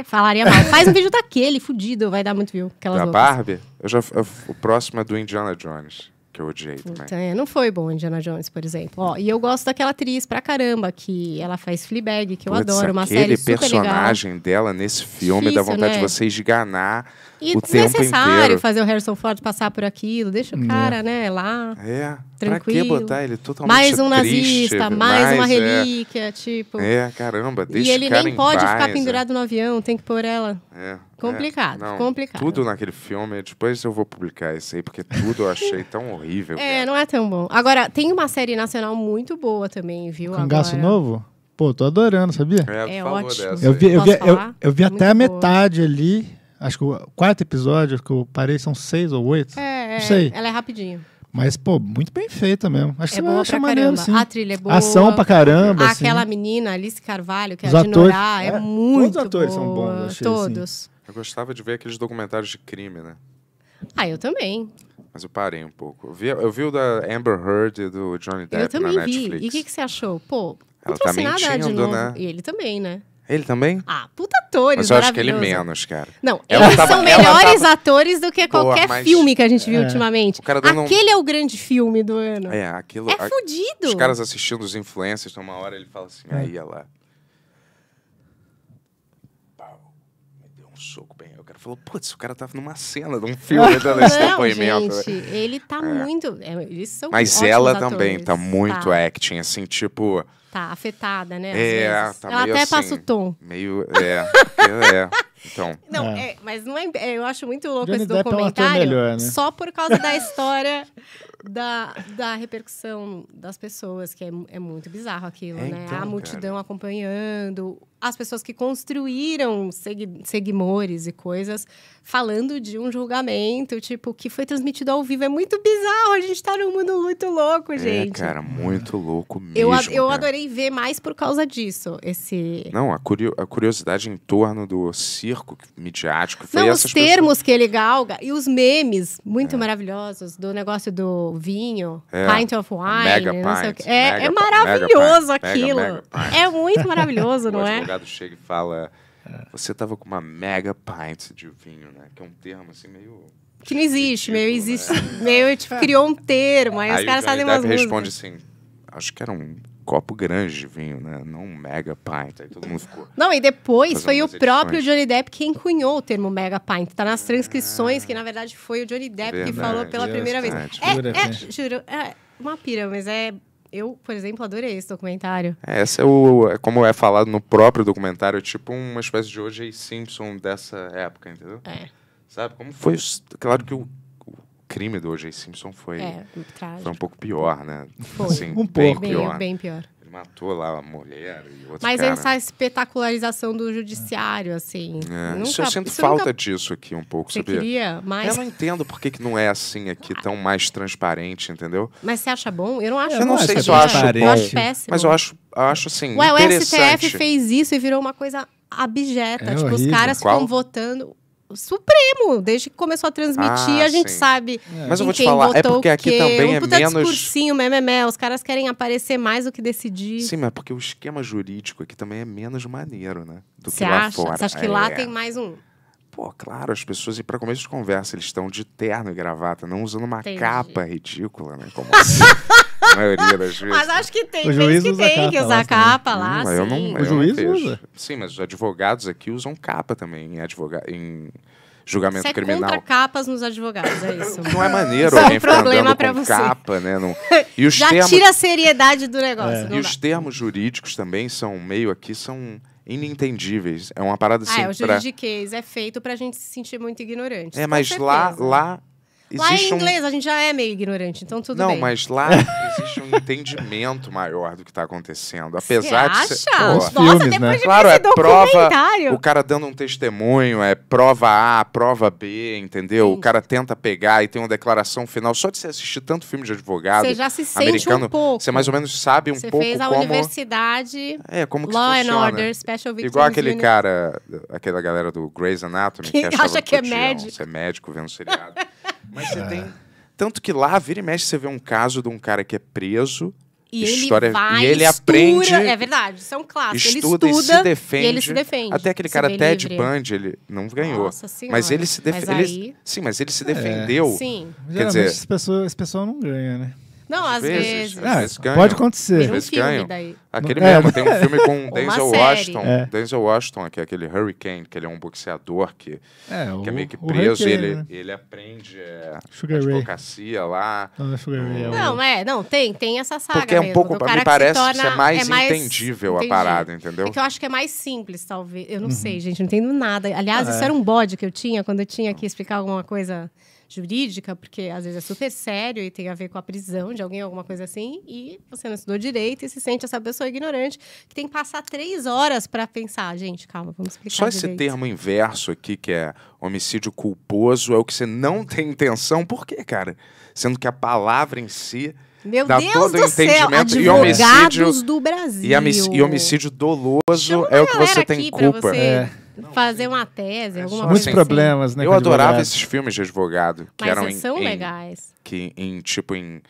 Falaria mal. Faz um vídeo daquele, fudido, vai dar muito view. Aquelas Da loucas. Barbie, eu já, eu- o próximo é do Indiana Jones, que eu odiei também. Puta, é, não foi bom Indiana Jones, por exemplo. Ó, e eu gosto daquela atriz pra caramba, que ela faz Fleabag, que eu Putz, adoro, uma aquele série super legal. personagem dela nesse filme dá Difícil, vontade de né? você esganar E o inteiro. fazer o Harrison Ford passar por aquilo, deixa o cara, né, lá. É, Tranquilo. pra que botar ele totalmente Mais um triste, nazista, mais, uma é- relíquia, tipo. É, caramba, deixa e ele o cara nem em pode paz, ficar é. pendurado no avião, tem que pôr ela. É, Complicado, é. Não, complicado. Tudo naquele filme, depois eu vou publicar isso aí, porque tudo eu achei tão horrível. É, cara. não é tão bom. Agora, tem uma série nacional muito boa também, viu? Cangaço agora. novo? Pô, tô adorando, sabia? É, É ótimo. dessa Eu vi, eu vi, eu, eu vi até a boa. metade ali. Acho que o quarto episódio que eu parei são seis ou oito. É, é, Não sei. ela é rapidinho. Mas, pô, muito bem feita mesmo. Acho que É você vai boa achar pra maneiro, caramba. sim. A trilha é boa. Ação pra caramba, assim. Aquela menina, Alice Carvalho, que é a de atores- Norá, é, é, muito todos os atores são boa. bons, eu achei, Todos. Eu gostava de ver aqueles documentários de crime, né? Ah, eu também. Mas eu parei um pouco. Eu vi, eu vi o da Amber Heard e do Johnny Depp eu também na vi. Netflix. E o que, que você achou? Pô, não Ela tá trouxe nada de novo. né? E ele também, né? Ele também? Ah, puta atores, Mas eu acho que ele menos, cara. Não, Ela eles tava- são melhores tava- atores do que qualquer mas- filme que a gente viu É. ultimamente. Dando um- Aquele é o grande filme do ano. É, É, aquilo. a- fudido. Os caras assistindo os influencers, então uma hora ele fala assim, É. aí, olha lá. Pau, me deu um cara falou, putz, o cara tava numa cena de um filme dando esse Não, depoimento. gente, ele tá muito... é, eles são Mas ela atores. também tá muito tá, acting, assim, tipo. Tá afetada, né? às É, vezes. tá ela meio até assim, passa o tom. Meio. É. é, é. Então. Não, É. é, mas não é, é, eu acho muito louco Johnny esse é um documentário. melhor, né? Só por causa da história da, da repercussão das pessoas, que é, é muito bizarro aquilo, É, né? então, a multidão acompanhando, as pessoas que construíram segui- seguimores e coisas, falando de um julgamento, tipo, que foi transmitido ao vivo. É muito bizarro, a gente tá num mundo muito louco, É, gente. cara, muito louco mesmo. eu, eu cara. adorei ver mais por causa disso, esse... Não, a, curio- a curiosidade em torno do circo midiático foi Não, os essas pessoas- termos que ele galga e os memes muito maravilhosos do negócio do vinho, É, pint of wine, mega pint. É, mega é maravilhoso mega aquilo. mega, mega. É muito maravilhoso, não é? Advogado chega e fala. Você tava com uma mega pint de vinho, né? Que é um termo assim meio. Que não existe, meio Ridículo, existe, meio tipo, criou um termo, aí, os Aí caras o Johnny fazem umas músicas. responde assim: Acho que era um copo grande de vinho, né? Não um mega pint. Aí todo mundo ficou. Não, e depois foi o umas próprio edições. Johnny Depp que cunhou o termo mega pint. Tá nas transcrições que, na verdade, foi o Johnny Depp que Verdade, falou pela primeira vez. É, é, gente? juro, é uma pira, mas é... Eu, por exemplo, adorei esse documentário. É, essa é o. é como é falado no próprio documentário, tipo uma espécie de O.J. Simpson dessa época, entendeu? É, Sabe? Como foi. Claro que o, o crime do O.J. Simpson foi. é, trágico. Foi um pouco pior, né? Foi. Assim, Um pouco. Bem, pior. bem pior. Matou lá a mulher e outro Mas cara. essa espetacularização do judiciário, assim. É, nunca, isso eu sinto isso falta nunca disso aqui um pouco, Você sabia? queria mais? Eu não entendo por que, que não é assim aqui, tão mais transparente, entendeu? Mas você acha bom? Eu não acho Eu não bom, sei se eu acho Eu bom. acho péssimo. Mas eu acho, eu acho assim, Ué, o. STF fez isso e virou uma coisa abjeta. É tipo, os horrível. caras Qual? ficam votando. O Supremo, desde que começou a transmitir, Ah, a gente sim. sabe Mas eu vou te quem falar, é votou porque o aqui também um é menos- discursinho, memé, os caras querem aparecer mais do que decidir. Sim, mas porque o esquema jurídico aqui também é menos maneiro, né? Do Você que lá acha? fora. Você acha que lá É. tem mais um? Pô, claro, as pessoas, e para começo de conversa, eles estão de terno e gravata, não usando uma Entendi. capa ridícula, né? Como assim, a maioria das vezes. Mas acho que tem O juiz que usa tem capa que lá usar capa lá, Hum, eu não, sim. eu O não juiz vejo. usa. Sim, mas os advogados aqui usam capa também em, advoga... em julgamento Você é criminal. contra capas nos advogados, é isso. Não é maneiro Isso é um alguém ficar problema pra com você. capa, né? Não... E os Já termos, tira a seriedade do negócio. É. não e os termos jurídicos também são meio aqui são inentendíveis. É uma parada assim Ah, é, o pra- juridiquês é feito pra gente se sentir muito ignorante. É, mas lá lá Lá em um inglês a gente já é meio ignorante, então tudo Não, bem. mas lá existe um entendimento maior do que está acontecendo. Apesar Você de ser. acha? Pô, Nossa, filmes, depois né? de Claro, ver é prova. O cara dando um testemunho, é prova A, prova B, entendeu? Sim. O cara tenta pegar e tem uma declaração final. Só de você assistir tanto filme de advogado Você já se sente americano, um pouco. você mais ou menos sabe um Você pouco fez a como. universidade É, como que Law and funciona. Order, Special Victims Igual aquele Unit. cara, aquela galera do Grey's Anatomy, Que que, acha que é podiam médico. ser médico vendo seriado. Mas você tem. Tanto que lá, vira e mexe, você vê um caso de um cara que é preso E História- ele vai, e ele estuda, aprende- É verdade, isso é um clássico. estuda, ele e estuda se defende. e ele se defende. Até aquele cara Ted livre. Bundy, ele não ganhou. Nossa senhora. mas ele se defendeu. aí- Sim, mas ele se defendeu. Sim. Geralmente dizer- esse pessoal, esse pessoal não ganha, né? Não, às vezes. Às É, vezes ganham. pode acontecer. um vezes filme ganham. daí. Aquele É. mesmo, tem um filme com Uma Denzel série. Washington. É. Denzel Washington, que é aquele Hurricane, que ele é um boxeador que, É, o, que é meio que o preso e ele, né? ele aprende é, Sugar Ray. advocacia lá. Não, não é Sugar Ray, é o- Não, é, não, tem, tem essa saga Porque é um mesmo, pouco, me que parece se torna, ser mais, é mais entendível a Entendi. parada, entendeu? É que eu acho que é mais simples, talvez. Eu Uhum. não sei, gente, não entendo nada. Aliás, Ah, isso é. era um bode que eu tinha quando eu tinha que explicar alguma coisa jurídica, porque às vezes é super sério e tem a ver com a prisão de alguém, alguma coisa assim, e você não estudou direito e se sente essa pessoa ignorante que tem que passar três horas para pensar. Gente, calma, vamos explicar Só esse direito. termo inverso aqui, que é homicídio culposo, é o que você não tem intenção. Por quê, cara? Sendo que a palavra em si. Meu dá Deus todo o do céu, entendimento e advogados homicídio- do Brasil. E, homic- e homicídio doloso é o que você tem culpa. você É. fazer uma tese, alguma só coisa Muitos assim. problemas, né? Eu adorava advogado. esses filmes de advogado que Mas eram em, são em- legais. que em tipo em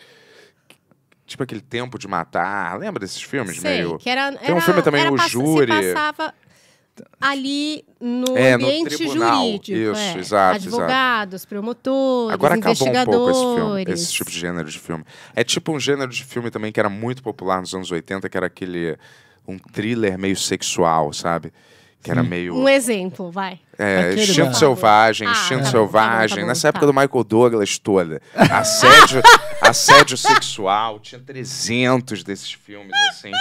tipo aquele tempo de matar. Lembra desses filmes Sei, meio que era, Tem um era- filme também, era O Júri. Se passava ali no É, no ambiente tribunal. jurídico. Isso, é. exato, Advogados, promotores, Agora acabou um pouco esse filme, investigadores. esse tipo de gênero de filme. É tipo um gênero de filme também que era muito popular nos anos 80, que era aquele um thriller meio sexual, sabe? Que era meio Um exemplo, vai. é, Aquele instinto selvagem, Ah, instinto tá bom, tá selvagem, bom, tá bom, nessa tá. época do Michael Douglas toda. Assédio, assédio sexual, tinha 300 desses filmes assim,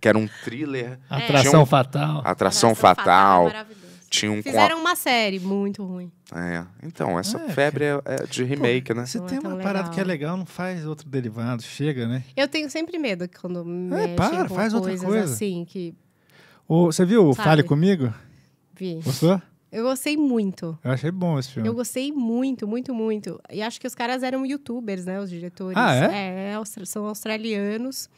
que era um thriller, Atração Tinha um- fatal. atração Atração fatal, maravilhoso. tinha um Fizeram uma série muito ruim. É, então, essa É, febre é, é de remake, né? Você Não é tem tão uma parada legal. que é legal, não faz outro derivado, chega, né? Eu tenho sempre medo que quando mexem para, com faz outra coisas coisa. assim que O, você viu o Sabe? Fale Comigo? vi. Gostou? Eu gostei muito. Eu achei bom esse filme. Eu gostei muito, muito, muito. E acho que os caras eram youtubers, né? Os diretores. Ah, é? É, austra- são australianos.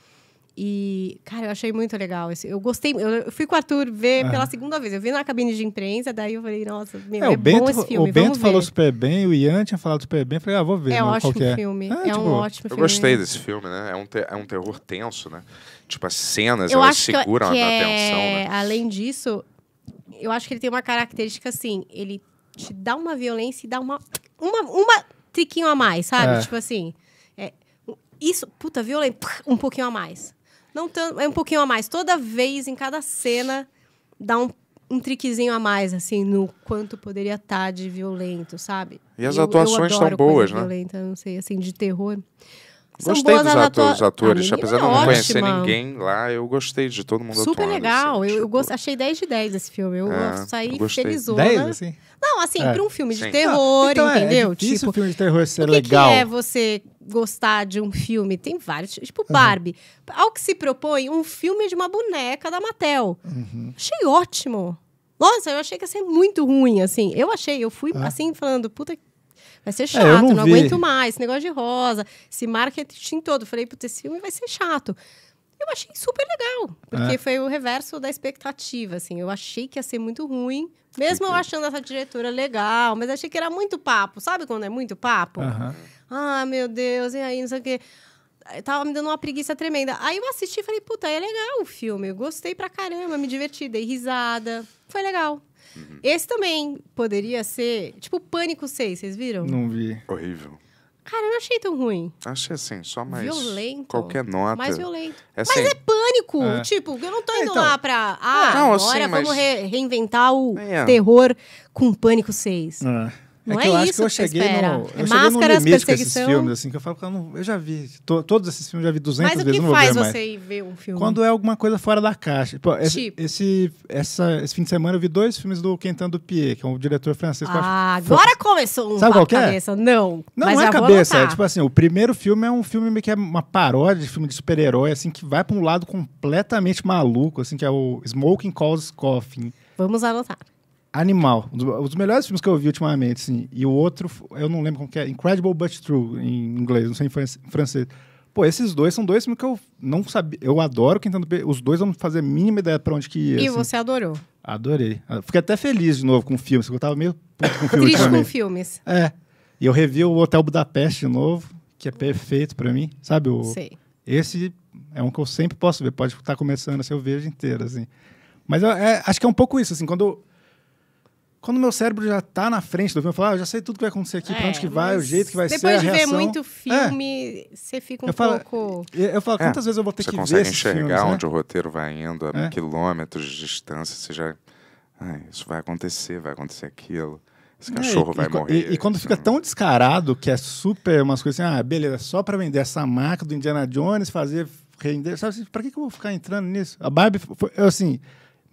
E, cara, eu achei muito legal. esse- Eu gostei. Eu eu fui com o Arthur ver Ah. pela segunda vez. Eu vi na cabine de imprensa, daí eu falei, nossa, meu, É, é, o Bento, bom esse filme. o Bento vamos falou ver. super bem, o Ian tinha falado super bem. Falei, ah, vou ver. É um mas qual ótimo que é? filme. Ah, É, tipo, um ótimo Eu filme. gostei desse filme, né? É um, te- é um terror tenso, né? Tipo, as cenas, Eu elas acho que, seguram que a é, atenção, né? além disso, eu acho que ele tem uma característica assim, ele te dá uma violência e dá uma uma, uma triquinho a mais, sabe? É. Tipo assim, é, isso, puta, violento, um pouquinho a mais. Não tanto, é um pouquinho a mais. Toda vez, em cada cena, dá um, um triquezinho a mais, assim, no quanto poderia estar de violento, sabe? E as Eu- eu atuações são boas, né? Violenta, não sei, assim, de terror. São Gostei boas dos atu- atua- atores, A apesar de eu menina não é conhecer ninguém lá, eu gostei de todo mundo Super atuando. legal. assim, eu, eu tipo, gost- achei 10 de 10 esse filme. Eu É, saí eu felizona. 10, assim? Não, assim, É. pra um filme de Sim. terror, Então, entendeu? É difícil tipo, filme de terror ser o que, legal. que é você gostar de um filme, tem vários, tipo Barbie. Ao que se propõe, um filme de uma boneca da Mattel. Uhum. Achei ótimo. Nossa, eu achei que ia ser muito ruim, assim. Eu achei, eu fui assim, falando, puta, vai ser chato, É, não não, aguento mais, esse negócio de rosa, esse marketing todo. Falei, puta, esse filme vai ser chato. Eu achei super legal, porque É. foi o reverso da expectativa, assim. Eu achei que ia ser muito ruim, mesmo eu achando essa diretora legal, mas achei que era muito papo. Sabe quando é muito papo? Aham. Ah, meu Deus, e aí, não sei o quê. Tava me dando uma preguiça tremenda. Aí eu assisti e falei, puta, é legal o filme. Eu gostei pra caramba, me diverti, dei risada. Foi legal. Uhum. Esse também poderia ser, tipo, Pânico 6, vocês viram? Não vi. Horrível. Cara, eu não achei tão ruim. Achei assim, só mais. Violento. Qualquer nota. Mais violento. É Mas assim, é pânico. É. Tipo, eu não tô É, indo então. lá pra. Ah, Não, agora assim, mas- vamos re- reinventar o É. terror com Pânico 6. Ah. Não que é eu acho isso que eu que cheguei espera. no, É eu cheguei no máscaras, limite com esses filmes, assim, que eu falo que eu, não, eu já vi. to- todos esses filmes eu já vi 200 Mas o vezes, que não vou faz você ir ver um filme? Quando é alguma coisa fora da caixa. Pô, esse, Tipo? esse, essa, esse fim de semana eu vi dois filmes do Quentin Dupieux, que é um diretor francês. que acho Ah, fo- agora começou um Sabe qual que é? cabeça. Não, Não, não é cabeça. É tipo assim, o primeiro filme é um filme meio que é uma paródia de filme de super-herói, assim, que vai pra um lado completamente maluco, assim, que é o Smoking Calls Coffin. Vamos anotar. Animal. Um dos, um dos melhores filmes que eu vi ultimamente, assim. E o outro, eu não lembro como que é. Incredible But True, em inglês, não sei em fran- em francês. Pô, esses dois são dois filmes que eu não sabia. Eu adoro Quentin Dupieux. Os dois vão fazer a mínima ideia pra onde que ia. E assim. você adorou. Adorei. Ah, Fiquei até feliz de novo com o filme, porque eu tava meio puto com o filme Triste com filmes. É. E eu revi o Hotel Budapeste de novo, que é perfeito pra mim. Sabe, o, Sei. esse é um que eu sempre posso ver. Pode estar começando assim, eu vejo inteiro, assim. Mas eu, é, acho que é um pouco isso, assim, quando... Quando meu cérebro já tá na frente do filme, eu falo, ah, eu já sei tudo que vai acontecer aqui, pra onde que vai, o É, jeito que vai ser, a Depois de ver reação. muito filme, você fica um Eu falo- pouco... Eu, falo, É, quantas vezes eu vou ter você que ver consegue esses enxergar filmes, né? onde o roteiro vai indo a É. quilômetros de distância. Você já. Ai, isso vai acontecer, vai acontecer aquilo. Esse É, cachorro e- vai e, morrer. E, e quando fica tão descarado, que é super umas coisas assim, ah, beleza, só pra vender essa marca do Indiana Jones, fazer render, sabe, assim, pra que, que eu vou ficar entrando nisso? A Barbie, foi, eu, assim,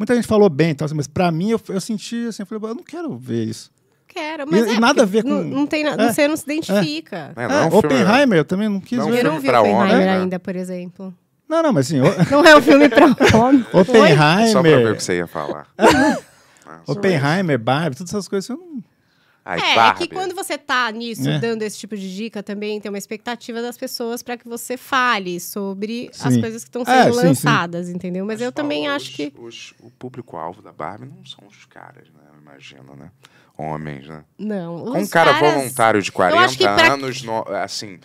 muita gente falou bem, então, assim, mas pra mim, eu, eu senti, assim, eu falei, eu não quero ver isso. Quero, mas E- é, nada a ver com- Não, não tem, na- É, você não se identifica. É, não É, é um filme- Oppenheimer, eu também não quis não é ver. Eu não vi Oppenheimer homem, né? ainda, por exemplo. Não, não, mas assim, o- Não é um filme pra homem. Só pra ver o Oppenheimer, que você ia falar. Oppenheimer, Barbie, todas essas coisas, eu não... Ai, É, é que quando você tá nisso, É. dando esse tipo de dica, também tem uma expectativa das pessoas para que você fale sobre as Sim. coisas que estão É, sendo sim, sim. lançadas, entendeu? Mas, eu ó, também os- acho que. os- o público-alvo da Barbie não são os caras, né? Eu imagino, né? Homens, né? Não. Com um cara caras- voluntário de acho 40 que pra- anos, no- assim.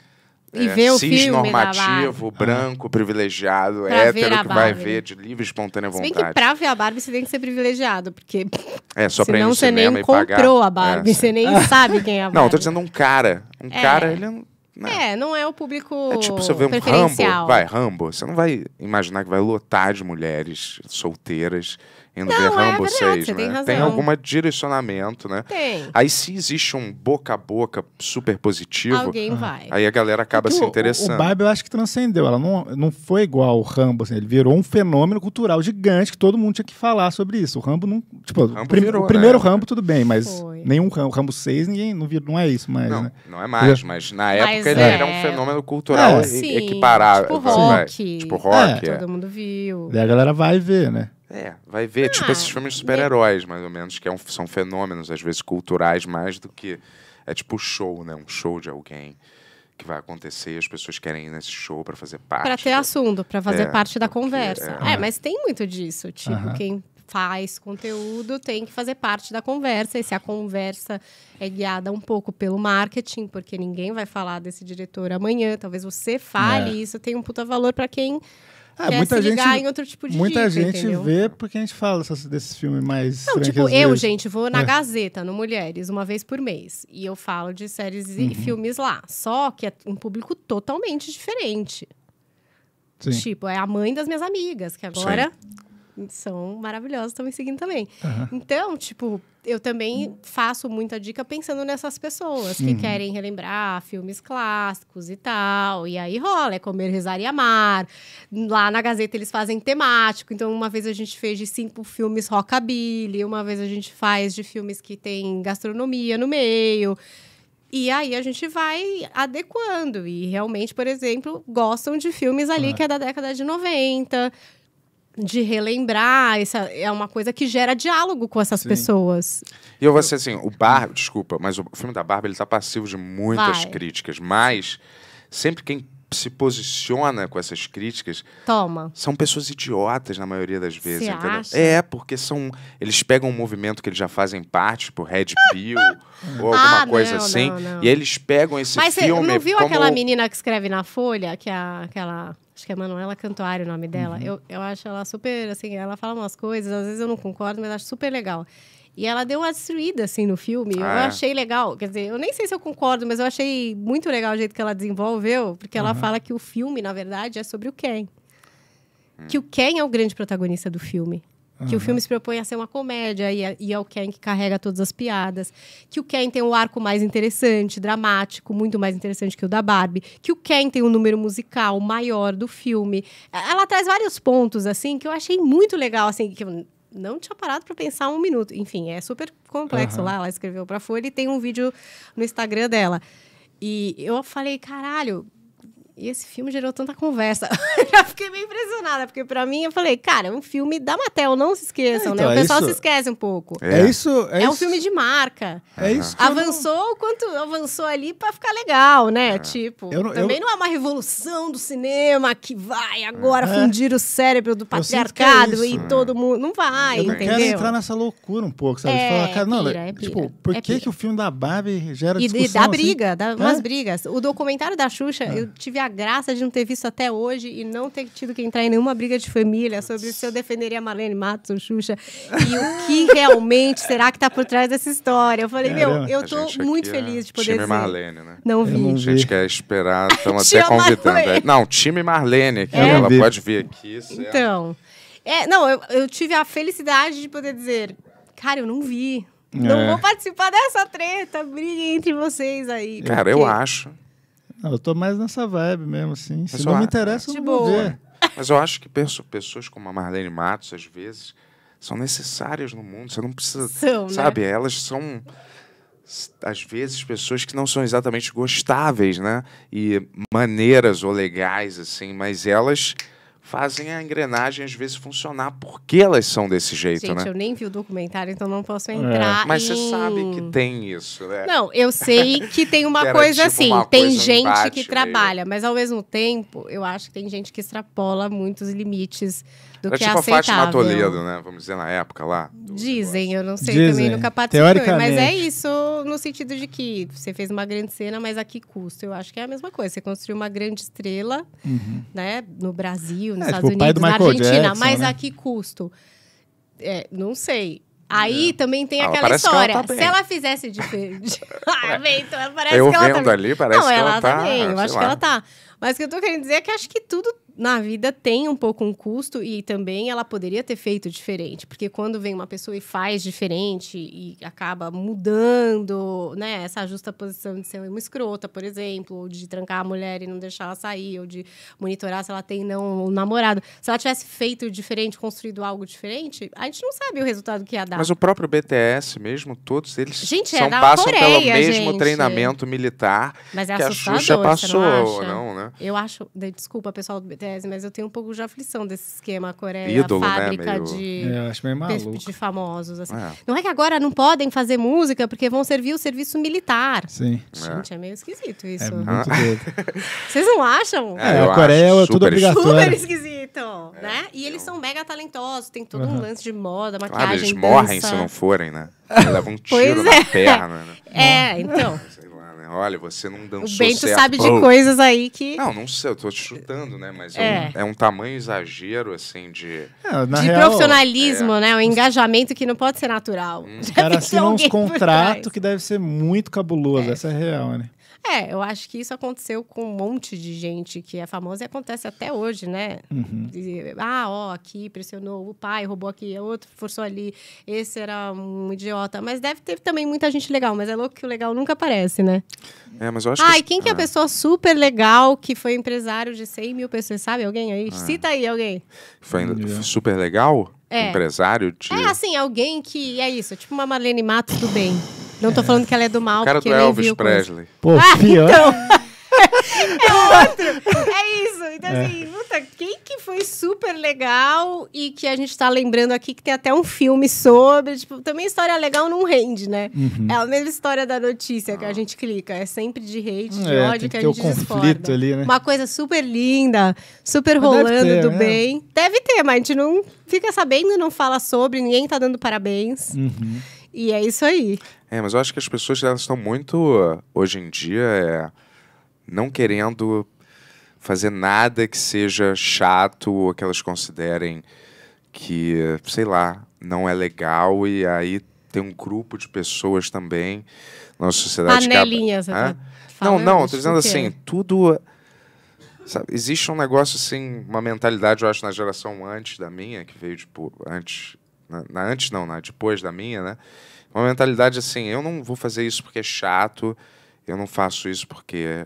E é, ver o cis filme normativo, branco, privilegiado, Pra hétero, que vai ver de livre e espontânea Se bem que vontade. pra ver a Barbie você tem que ser privilegiado, porque É, só pra ir senão no você nem e comprou pagar. a Barbie, É, você nem sabe quem é a Barbie. Não, eu tô dizendo um cara. Um É. cara, ele não. né? É, não é o público É tipo, você vê um Rambo, vai, Rambo, você não vai imaginar que vai lotar de mulheres solteiras indo Não, ver é Rambo verdade, 6, você né? tem algum direcionamento, né? Tem. Aí se existe um boca a boca super positivo, Alguém vai. aí a galera acaba Porque se o- interessando. O Barbie eu acho que transcendeu. Ela não, não foi igual o Rambo, assim, ele virou um fenômeno cultural gigante que todo mundo tinha que falar sobre isso. O Rambo não. Tipo, o, Rambo prim- virou, o primeiro né? Rambo, tudo bem, mas Foi. nenhum Rambo. Rambo 6, ninguém não, vir, não é isso mais, Não, né? não é mais, mas na época ele é. era um fenômeno cultural É. e- Sim, equiparável. tipo vai. rock. Tipo rock, É. é. Todo mundo viu. Daí a galera vai ver, né? É, vai ver, tipo Ah, esses filmes de super-heróis, mais ou menos, que é um- são fenômenos, às vezes, culturais, mais do que. É tipo show, né? Um show de alguém que vai acontecer e as pessoas querem ir nesse show pra fazer parte. Pra ter do- assunto, pra fazer É, parte da conversa. é. É, mas tem muito disso. Tipo, Aham. quem faz conteúdo tem que fazer parte da conversa. E se a conversa é guiada um pouco pelo marketing, porque ninguém vai falar desse diretor amanhã, talvez você fale, É. e isso tem um puta valor pra quem Ah, quer muita se ligar gente, em outro tipo de muita dica, gente entendeu? vê porque a gente fala desses filmes mais. Não, tipo, eu, vezes- gente, vou na É. Gazeta, no Mulheres, uma vez por mês. E eu falo de séries Uhum. e filmes lá. Só que é um público totalmente diferente. Sim. Tipo, é a mãe das minhas amigas, que agora são maravilhosas, estão me seguindo também. Aham. Então, tipo, eu também faço muita dica pensando nessas pessoas Uhum. que querem relembrar filmes clássicos e tal. E aí rola, é comer, rezar e amar. Lá na Gazeta eles fazem temático. Então, uma vez a gente fez de cinco filmes rockabilly, uma vez a gente faz de filmes que tem gastronomia no meio. E aí a gente vai adequando. E realmente, por exemplo, gostam de filmes ali que é da década de 90, de relembrar. Essa é uma coisa que gera diálogo com essas Sim. pessoas. E eu vou ser assim, o Barbie, desculpa, mas o filme da Barbie ele tá passivo de muitas Vai. críticas, mas sempre quem se posiciona com essas críticas Toma. são pessoas idiotas na maioria das vezes, Você entendeu? acha? É, porque são eles pegam um movimento que eles já fazem parte, tipo Red Pill ou alguma Ah, coisa não, assim, não, não. e eles pegam esse Mas você filme não viu como aquela menina que escreve na Folha, que é aquela. Acho que é Manuela Cantuário o nome Uhum. dela. Eu, eu acho ela super, assim, ela fala umas coisas, às vezes eu não concordo, mas acho super legal. E ela deu uma destruída, assim, no filme. Ah, eu é? achei legal. Quer dizer, eu nem sei se eu concordo, mas eu achei muito legal o jeito que ela desenvolveu, porque ela fala que o filme, na verdade, é sobre o Ken. Que o Ken é o grande protagonista do filme. Que o filme se propõe a ser uma comédia e é, e é o Ken que carrega todas as piadas. Que o Ken tem um arco mais interessante, dramático, muito mais interessante que o da Barbie. Que o Ken tem um número musical maior do filme. Ela traz vários pontos, assim, que eu achei muito legal, assim, que eu não tinha parado para pensar um minuto. Enfim, é super complexo lá. Ela escreveu pra Folha e tem um vídeo no Instagram dela. E eu falei, caralho, e esse filme gerou tanta conversa. eu já fiquei meio impressionada, porque pra mim eu falei, cara, é um filme da Mattel, não se esqueçam, É, então, né? O é pessoal isso- se esquece um pouco. É, É. isso. É, É, um isso- filme de marca. É isso. não- Avançou o quanto avançou ali pra ficar legal, né? Tipo, Eu não- também eu- não é uma revolução do cinema que vai agora É. fundir o cérebro do é patriarcado e todo mundo. Não vai, Eu não entendeu? quero entrar nessa loucura um pouco, sabe? De É, falar, cara, não, pira, é tipo, pira, por é que, pira. que o filme da Barbie gera E, e discussão? dá assim? briga, dá umas É? brigas. O documentário da Xuxa, eu tive a graça de não ter visto até hoje e não ter tido que entrar em nenhuma briga de família sobre se eu defenderia a Marlene Matos ou Xuxa e o que realmente será que tá por trás dessa história. Eu falei, meu, Caramba. eu A tô gente muito é feliz de poder time dizer. Marlene, né? Não Eu vi. não A gente vi. quer esperar, estamos até convidando. Marlene. É, Não, time Marlene aqui, É? ela Vi. pode vir aqui. certo? Então, é, não, eu, eu tive a felicidade de poder dizer, cara, eu não vi. Não É. vou participar dessa treta, briguem entre vocês aí. Cara, eu porque- acho. Não, eu tô mais nessa vibe mesmo, assim. Se não me interessa, eu De não vou ver. Mas eu acho que perso- pessoas como a Marlene Matos, às vezes, são necessárias no mundo. Você não precisa. São, né? sabe, elas são. Às vezes, pessoas que não são exatamente gostáveis, né? E maneiras ou legais, assim, mas elas fazem a engrenagem às vezes funcionar porque elas são desse jeito, Gente, né? eu nem vi o documentário, então não posso entrar Mas em... você sabe que tem isso, né? Não, eu sei que tem uma coisa tipo assim, uma tem coisa, gente que meio- trabalha, mas ao mesmo tempo, eu acho que tem gente que extrapola muitos limites do Era que tipo é a Fátima aceitável. Toledo, né? Vamos dizer, na época lá. do Dizem, eu não sei Dizem, também, nunca participei. Mas é isso no sentido de que você fez uma grande cena, mas a que custo? Eu acho que é a mesma coisa. Você construiu uma grande estrela, né? No Brasil, nos É, Estados tipo Unidos, na Michael Argentina. Jackson, mas né? a que custo? É, não sei. Aí também tem Ah, aquela parece que ela história. tá. Se ela fizesse diferente. ah, bem, então parece Eu que ela vendo tá ali, parece não, que ela, ela tá tá, bem, eu acho lá. que ela tá. Mas o que eu tô querendo dizer é que acho que tudo na vida tem um pouco um custo e também ela poderia ter feito diferente. Porque quando vem uma pessoa e faz diferente e acaba mudando, né? Essa justa posição de ser uma escrota, por exemplo, ou de trancar a mulher e não deixar ela sair, ou de monitorar se ela tem não um namorado. Se ela tivesse feito diferente, construído algo diferente, a gente não sabe o resultado que ia dar. Mas o próprio BTS mesmo, todos eles Gente, é são, da passam Coreia, pelo mesmo gente. treinamento militar Mas é que a Xuxa passou, não não, né? Eu acho, de- desculpa pessoal do BTS, mas eu tenho um pouco de aflição desse esquema Coreia, Ídolo, né, fábrica meio- de, É, eu acho meio maluco. de famosos. assim. É. Não é que agora não podem fazer música porque vão servir o serviço militar. Sim. Gente, é meio esquisito isso. É muito doido. Vocês não acham? É, É, a Coreia acho é tudo super obrigatório. Super esquisito, né? E eles são mega talentosos, tem todo um lance de moda, Claro, maquiagem, eles morrem dança. se não forem, né? Eles levam um Pois tiro é. na perna, né? É, então. Né? Olha, você não dançou O Bento certo. sabe de Pô. coisas aí que... Não, não sei, eu tô te chutando, né? Mas é, É. um, é um tamanho exagero, assim, de... É, na de real, profissionalismo, né? Um engajamento que não pode ser natural. Os Deve caras ter assinam uns contratos que deve ser muito cabuloso. Essa é real, né? É, eu acho que isso aconteceu com um monte de gente que é famosa e acontece até hoje, né? Uhum. Ah, ó, aqui pressionou o pai, roubou aqui, outro forçou ali, esse era um idiota. Mas deve ter também muita gente legal, mas é louco que o legal nunca aparece, né? É, mas eu acho Ai, que... quem que é a Ah, pessoa super legal que foi empresário de 100 mil pessoas? Sabe alguém aí? Ah. Cita aí alguém. Foi super legal? É. Empresário de... É assim, alguém que é isso, tipo uma Marlene Matos do bem. Não tô falando que ela é do mal, O cara porque do Elvis. Presley. Pô, Ah, pior. então. é outro. É isso. Então, assim, puta, quem que foi super legal e que a gente tá lembrando aqui que tem até um filme sobre. Tipo, também história legal não rende, né? Uhum. É a mesma história da notícia que a gente clica. É sempre de hate, de É, ódio que a gente conflito discorda. ali, né? Uma coisa super linda, super Mas rolando ter, do né? bem. Deve ter, mas a gente não fica sabendo, não fala sobre, ninguém tá dando parabéns. Uhum. E é isso aí. É, mas eu acho que as pessoas elas estão muito, hoje em dia, é, não querendo fazer nada que seja chato ou que elas considerem que, sei lá, não é legal. E aí tem um grupo de pessoas também na nossa sociedade Panelinhas, Hã? tá Não, não, tô dizendo assim, tudo... sabe, existe um negócio assim, uma mentalidade, eu acho, na geração antes da minha, que veio, tipo, antes... Na, na antes não, na depois da minha, né? Uma mentalidade assim, eu não vou fazer isso porque é chato, eu não faço isso porque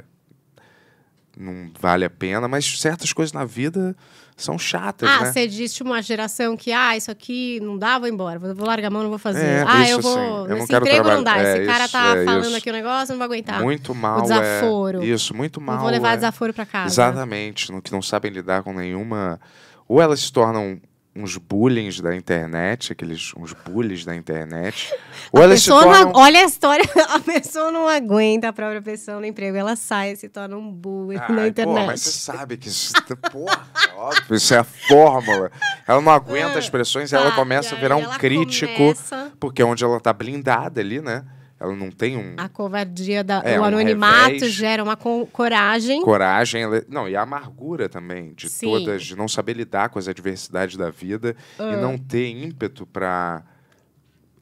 não vale a pena, mas certas coisas na vida são chatas, Ah, né? você disse uma geração que, ah, isso aqui não dá, vou embora. Vou, largar a mão, não vou fazer. É, ah, eu vou. sim, eu não esse quero emprego não dá. trabalhar- Esse é, cara isso, tá é, falando isso. aqui um negócio, não vou aguentar. Muito mal desaforo. é... Isso, muito mal não vou levar é... desaforo pra casa. Exatamente, no que não sabem lidar com nenhuma... Ou elas se tornam uns bullying da internet, aqueles uns bullies da internet, ou A elas se pessoa não tornam... agu- Olha a história, a pessoa não aguenta a própria pressão no emprego. Ela sai e se torna um bullying na internet. Pô, mas você sabe que isso, porra, óbvio, isso é a fórmula. Ela não aguenta as pressões e ela Tá, começa e a virar um ela crítico, começa porque é onde ela tá blindada ali, né? Ela não tem um A covardia da, É, o um anonimato revés. gera uma co- coragem. coragem, ela- não, e a amargura também de Sim. todas, de não saber lidar com as adversidades da vida e Ah. não ter ímpeto pra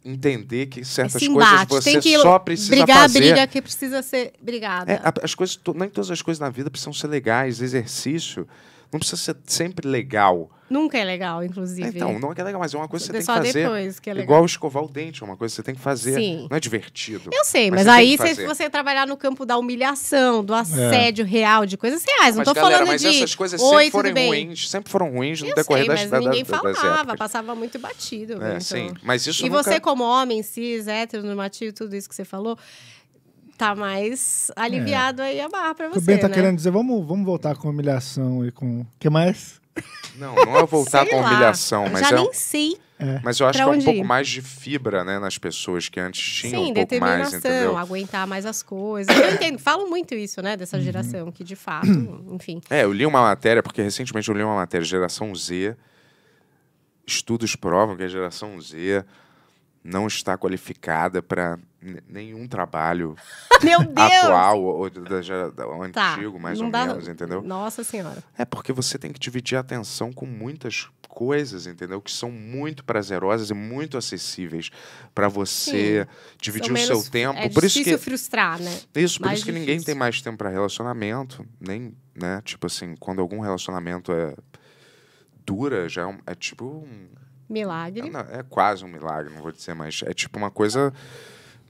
entender que certas coisas você só precisa brigar fazer. a briga que precisa ser brigada. É, as coisas, nem todas as coisas na vida precisam ser legais. Exercício não precisa ser sempre legal. Nunca é legal, inclusive. Então, não é que é legal, mas é uma coisa que você tem que Só fazer. depois que é legal. Igual escovar o dente, é uma coisa que você tem que fazer. Sim. Não é divertido. Eu sei, Mas mas, aí se você trabalhar no campo da humilhação, do assédio real, de coisas reais, não Mas, tô galera, falando mas de essas coisas Oi, sempre foram ruins. Sempre foram ruins no Eu decorrer sei, das, mas da- ninguém da- falava, passava muito batido. É, então. sim. Mas isso E nunca... você, como homem, cis, hétero, normativo, tudo isso que você falou, tá mais aliviado aí a barra pra O você, Ben tá né? querendo dizer, vamos, vamos voltar com humilhação e com... O que mais? Não, não é voltar com humilhação, Eu mas já é... nem sei. Mas eu acho pra que é um pouco ir. mais de fibra, né, nas pessoas que antes tinham Sim, um pouco mais, determinação, entendeu? aguentar mais as coisas. Eu entendo, falo muito isso, né, Uhum. dessa geração, que de fato, enfim. É, eu li uma matéria, porque recentemente eu li uma matéria, geração Z. Estudos provam que a geração Z não está qualificada para nenhum trabalho Meu Deus! atual ou da, da- o Tá, antigo, mais não ou dá- menos, entendeu? Nossa senhora. É porque você tem que dividir a atenção com muitas coisas, entendeu? Que são muito prazerosas e muito acessíveis para você dividir São o seu tempo. É Por isso difícil que frustrar, né? isso, por mais isso que ninguém tem mais tempo para relacionamento, nem, né? Tipo assim, quando algum relacionamento é dura, já é, um- é tipo um, Milagre. não, é quase um milagre, não vou dizer, mas é tipo uma coisa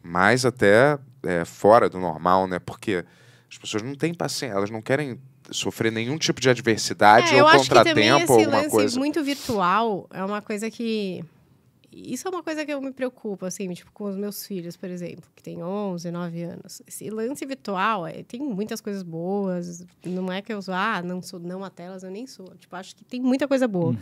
mais até é, fora do normal, né? Porque as pessoas não têm paciência, elas não querem sofrer nenhum tipo de adversidade É, ou contratempo esse ou alguma lance coisa. muito virtual é uma coisa que... Isso é uma coisa que eu me preocupo, assim, tipo, com os meus filhos, por exemplo, que têm 11, 9 anos. Esse lance virtual é, tem muitas coisas boas. Não é que eu sou, ah, não sou não a telas, eu nem sou. Tipo, acho que tem muita coisa boa.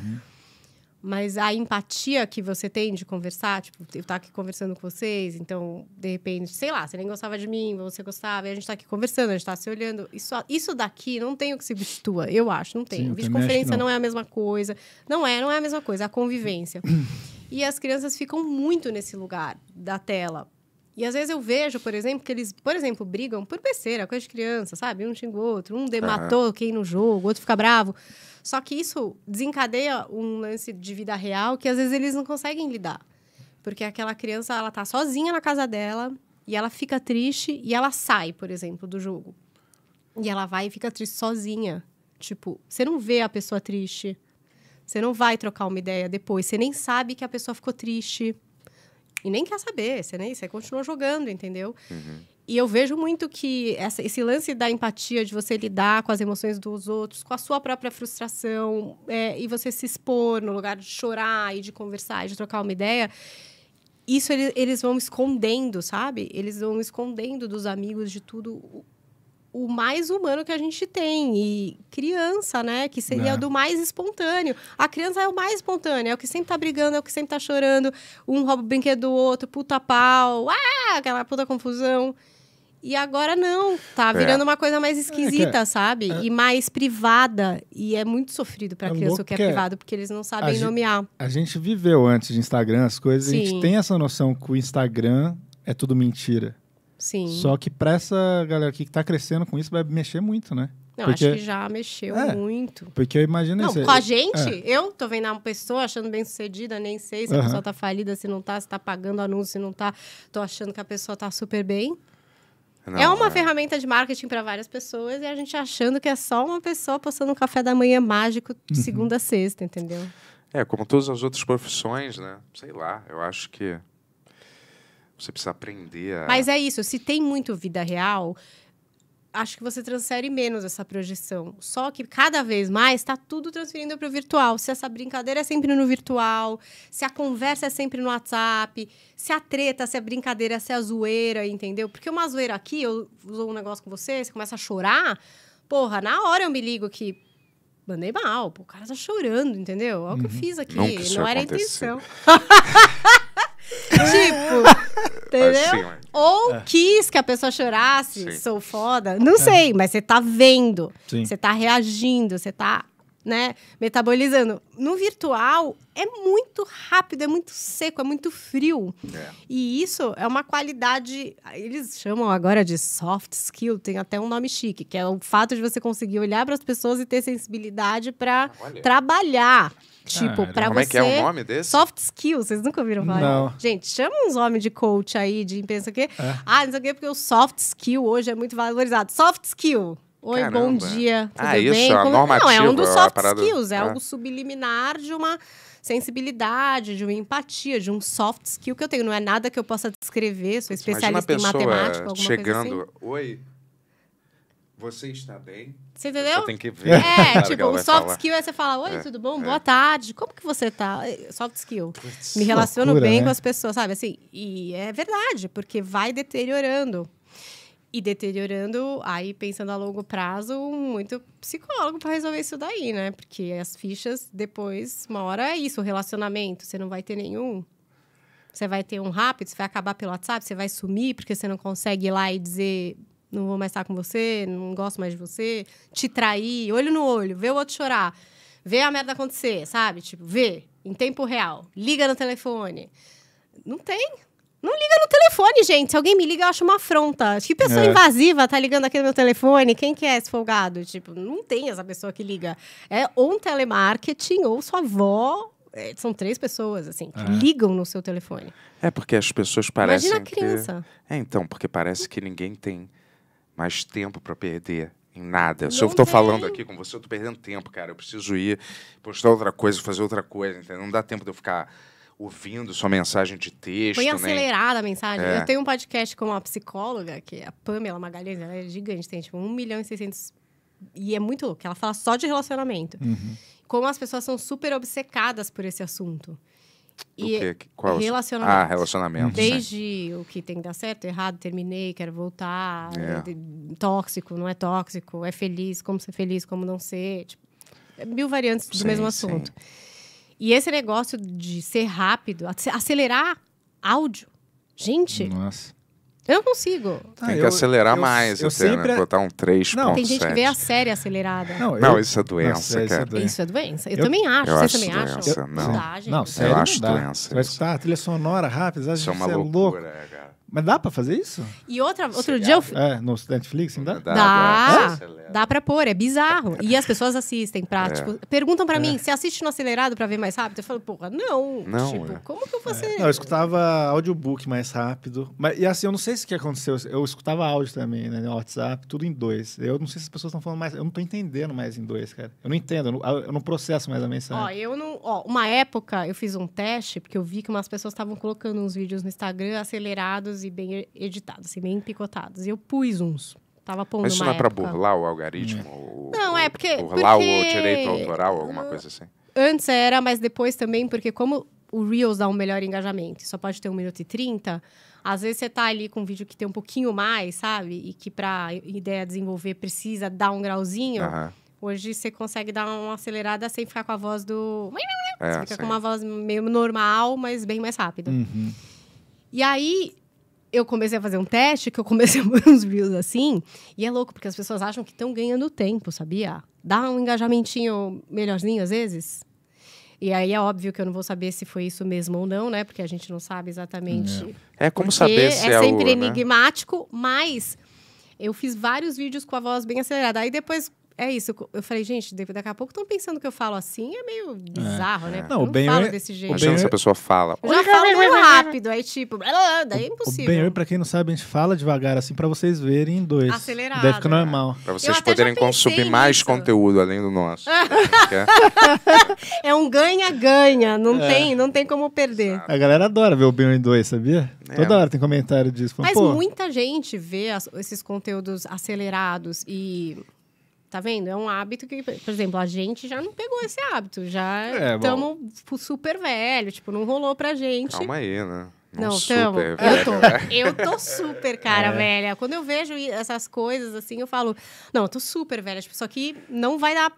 Mas a empatia que você tem de conversar, tipo, eu estar aqui conversando com vocês, então, de repente, sei lá, você nem gostava de mim, você gostava, e a gente está aqui conversando, a gente está se olhando. Isso, isso daqui não tem o que se substitua, eu acho, não tem. Videoconferência não. não é a mesma coisa. Não é, não é a mesma coisa, a convivência. e as crianças ficam muito nesse lugar da tela. E às vezes eu vejo, por exemplo, que eles, por exemplo, brigam por besteira, coisa de criança, sabe? Um xinga o outro, um dematou quem no jogo, outro fica bravo. Só que isso desencadeia um lance de vida real que às vezes eles não conseguem lidar. Porque aquela criança, ela tá sozinha na casa dela e ela fica triste e ela sai, por exemplo, do jogo. E ela vai e fica triste sozinha. Tipo, você não vê a pessoa triste. Você não vai trocar uma ideia depois. Você nem sabe que a pessoa ficou triste. E nem quer saber. Você, nem, você continua jogando, entendeu? E eu vejo muito que essa- esse lance da empatia, de você lidar com as emoções dos outros, com a sua própria frustração, é, e você se expor no lugar de chorar e de conversar e de trocar uma ideia, isso ele- eles vão escondendo, sabe? Eles vão escondendo dos amigos de tudo o- mais humano que a gente tem. E criança, né? Que seria É. do mais espontâneo. A criança é o mais espontâneo, é o que sempre tá brigando, é o que sempre tá chorando. Um rouba o brinquedo do outro, puta pau, ah, aquela puta confusão. E agora não, tá É. virando uma coisa mais esquisita, sabe? é- E mais privada. E é muito sofrido pra É criança o que é é- privado, porque eles não A sabem gente- nomear. A gente viveu antes de Instagram as coisas, a Sim. gente tem essa noção que o Instagram é tudo mentira. Sim. Só que pra essa galera aqui que tá crescendo com isso, vai mexer muito, né? Não, porque- acho que já mexeu É. muito. Porque eu imagino Não, isso. com a gente, é. eu tô vendo uma pessoa achando bem sucedida, nem sei se a pessoa tá falida, se não tá, se tá pagando anúncio, se não tá. Tô achando que a pessoa tá super bem. Não, é uma ferramenta de marketing para várias pessoas e a gente achando que é só uma pessoa postando um café da manhã mágico de Uhum. segunda a sexta, entendeu? É, como todas as outras profissões, né? Sei lá, eu acho que você precisa aprender a... Mas é isso, se tem muito vida real, acho que você transfere menos essa projeção. Só que cada vez mais está tudo transferindo para o virtual. Se essa brincadeira é sempre no virtual, se a conversa é sempre no WhatsApp, se a treta, se a brincadeira, se a zoeira, entendeu? Porque uma zoeira aqui, eu uso um negócio com você, você começa a chorar, porra, na hora eu me ligo que mandei mal, pô, o cara tá chorando, entendeu? Olha o que eu fiz aqui, isso não era a intenção. tipo, entendeu? Assim, Ou quis que a pessoa chorasse, Sim. sou foda. Não sei, mas você tá vendo. Sim. Você tá reagindo, você tá, né, metabolizando. No virtual, é muito rápido, é muito seco, é muito frio. É. E isso é uma qualidade. Eles chamam agora de soft skill, tem até um nome chique, que é o fato de você conseguir olhar para as pessoas e ter sensibilidade para Olha. trabalhar. Tipo, Ah, para Como você. é que é o nome desse? Soft skills, vocês nunca ouviram falar? Não. Gente, chama uns homens de coach aí, de pensa o quê? É. Ah, não sei o quê, porque o soft skill hoje é muito valorizado. Soft skill. Oi, Caramba. bom dia. Tudo Ah, isso, bem? a Como- Não, é um dos a soft parada- skills. É Ah. algo subliminar de uma sensibilidade, de uma empatia, de um soft skill que eu tenho. Não é nada que eu possa descrever, sou especialista em matemática, alguma chegando, coisa assim. oi, você está bem? Você entendeu? Você tem que ver. É, tipo, o soft falar. skill é você fala, oi, É, tudo bom? é. Boa tarde. Como que você tá? É, Soft skill. Putz. Me relaciono loucura, bem né? com as pessoas, sabe? Assim, e é verdade, porque vai deteriorando. E deteriorando, aí pensando a longo prazo, muito psicólogo para resolver isso daí, né? Porque as fichas depois, uma hora é isso, o relacionamento, você não vai ter nenhum. Você vai ter um rápido, você vai acabar pelo WhatsApp, você vai sumir porque você não consegue ir lá e dizer não vou mais estar com você, não gosto mais de você, te trair, olho no olho, ver o outro chorar, ver a merda acontecer, sabe? Tipo, ver em tempo real, liga no telefone. Não tem. Não liga no telefone, gente. Se alguém me liga, eu acho uma afronta. Que pessoa É. invasiva tá ligando aqui no meu telefone? Quem que é esse folgado? Tipo, não tem essa pessoa que liga. É ou um telemarketing ou sua avó. É, são três pessoas, assim, que ligam no seu telefone. É porque as pessoas parecem Imagina a criança. que... É, então, porque parece que ninguém tem mais tempo pra perder em nada. Se Não eu tô tem. falando aqui com você, eu tô perdendo tempo, cara. Eu preciso ir postar outra coisa, fazer outra coisa, entendeu? Não dá tempo de eu ficar ouvindo sua mensagem de texto, Põe nem... acelerada a mensagem. É. Eu tenho um podcast com uma psicóloga, que é a Pamela Magalhães, ela é gigante, tem tipo 1 milhão e 600. E é muito louco, ela fala só de relacionamento. Uhum. Como as pessoas são super obcecadas por esse assunto. O E quê? Que- Qual? relacionamento. Ah, relacionamento. sim. Desde o que tem que dar certo, errado, terminei, quero voltar, É. de- tóxico, não é tóxico, é feliz, como ser feliz, como não ser. Tipo, é mil variantes do Sim, mesmo sim. E esse negócio de ser rápido, ace- acelerar áudio. Gente, Nossa. eu não consigo. Ah, Tem que eu- acelerar eu- mais, eu até, sempre- né? Botar um 3.7. Não, Tem gente que vê a série acelerada. Não, Não, eu- isso é doença, Nossa, isso é cara. doença. Isso é doença. Eu, Eu- também acho. eu Vocês acho também acham? doença, não. Não gente. Não, sério, acho não dá. doença Você vai escutar a trilha sonora rápida, às Isso é você é loucura, louco. é, cara. Mas dá pra fazer isso? E outra, outro Seriado. dia eu, É, no Netflix, ainda? Dá, Dá, acelera. dá pra pôr, é bizarro. E as pessoas assistem É. pra, tipo, perguntam pra mim, você assiste no acelerado pra ver mais rápido? Eu falo, porra, não. Não, tipo, é. como que eu vou ser? Não, eu escutava audiobook mais rápido. Mas, e assim, eu não sei se o que aconteceu. Eu escutava áudio também, né? No WhatsApp, tudo em dois. Eu não sei se as pessoas estão falando mais. Eu não tô entendendo mais em dois, cara. Eu não entendo, eu não, eu não processo mais a Ó, mensagem. eu não. Ó, uma época eu fiz um teste, porque eu vi que umas pessoas estavam colocando uns vídeos no Instagram acelerados e bem editados, assim, bem picotados. E eu pus uns. Tava pondo Mas isso não é pra burlar o algoritmo? o- Não, é porque- Burlar porque- o direito autoral, alguma coisa assim? Antes era, mas depois também, porque como o Reels dá um melhor engajamento, só pode ter 1 minuto e 30, às vezes você tá ali com um vídeo que tem um pouquinho mais, sabe? E que pra ideia desenvolver precisa dar um grauzinho. Hoje você consegue dar uma acelerada sem ficar com a voz do. É, Você fica sim. com uma voz meio normal, mas bem mais rápida. Uhum. E aí, eu comecei a fazer um teste, que eu comecei a pôr uns reels assim. E é louco, porque as pessoas acham que estão ganhando tempo, sabia? Dá um engajamentinho melhorzinho às vezes. E aí é óbvio que eu não vou saber se foi isso mesmo ou não, né? Porque a gente não sabe exatamente. É como Porque saber se é, é sempre o. né? enigmático, mas eu fiz vários vídeos com a voz bem acelerada. Aí depois. É isso, eu falei, gente, daqui a pouco estão pensando que eu falo assim, é meio bizarro, né? Porque Não, eu o não Ben falo desse o jeito. Imagina Ben- se a pessoa fala. Eu já falo meio rápido, aí tipo, daí é O impossível. Ben pra quem não sabe, a gente fala devagar assim pra vocês verem em dois. Acelerado, Daí fica né? normal. Pra vocês poderem consumir mais nisso. conteúdo além do nosso. É um ganha-ganha, não, É. tem, não tem como perder. A galera adora ver o Ben em 2, sabia? É. Toda hora tem comentário disso. Mas Pô, muita gente vê as- esses conteúdos acelerados e. Tá vendo? É um hábito que, por exemplo, a gente já não pegou esse hábito. Já É, estamos super velho, tipo, não rolou pra gente. Calma aí, né? Não, tamo. velho. Eu tô. Eu tô super cara É. velha. Quando eu vejo essas coisas assim, eu falo, não, eu tô super velha. Tipo, só que não vai dar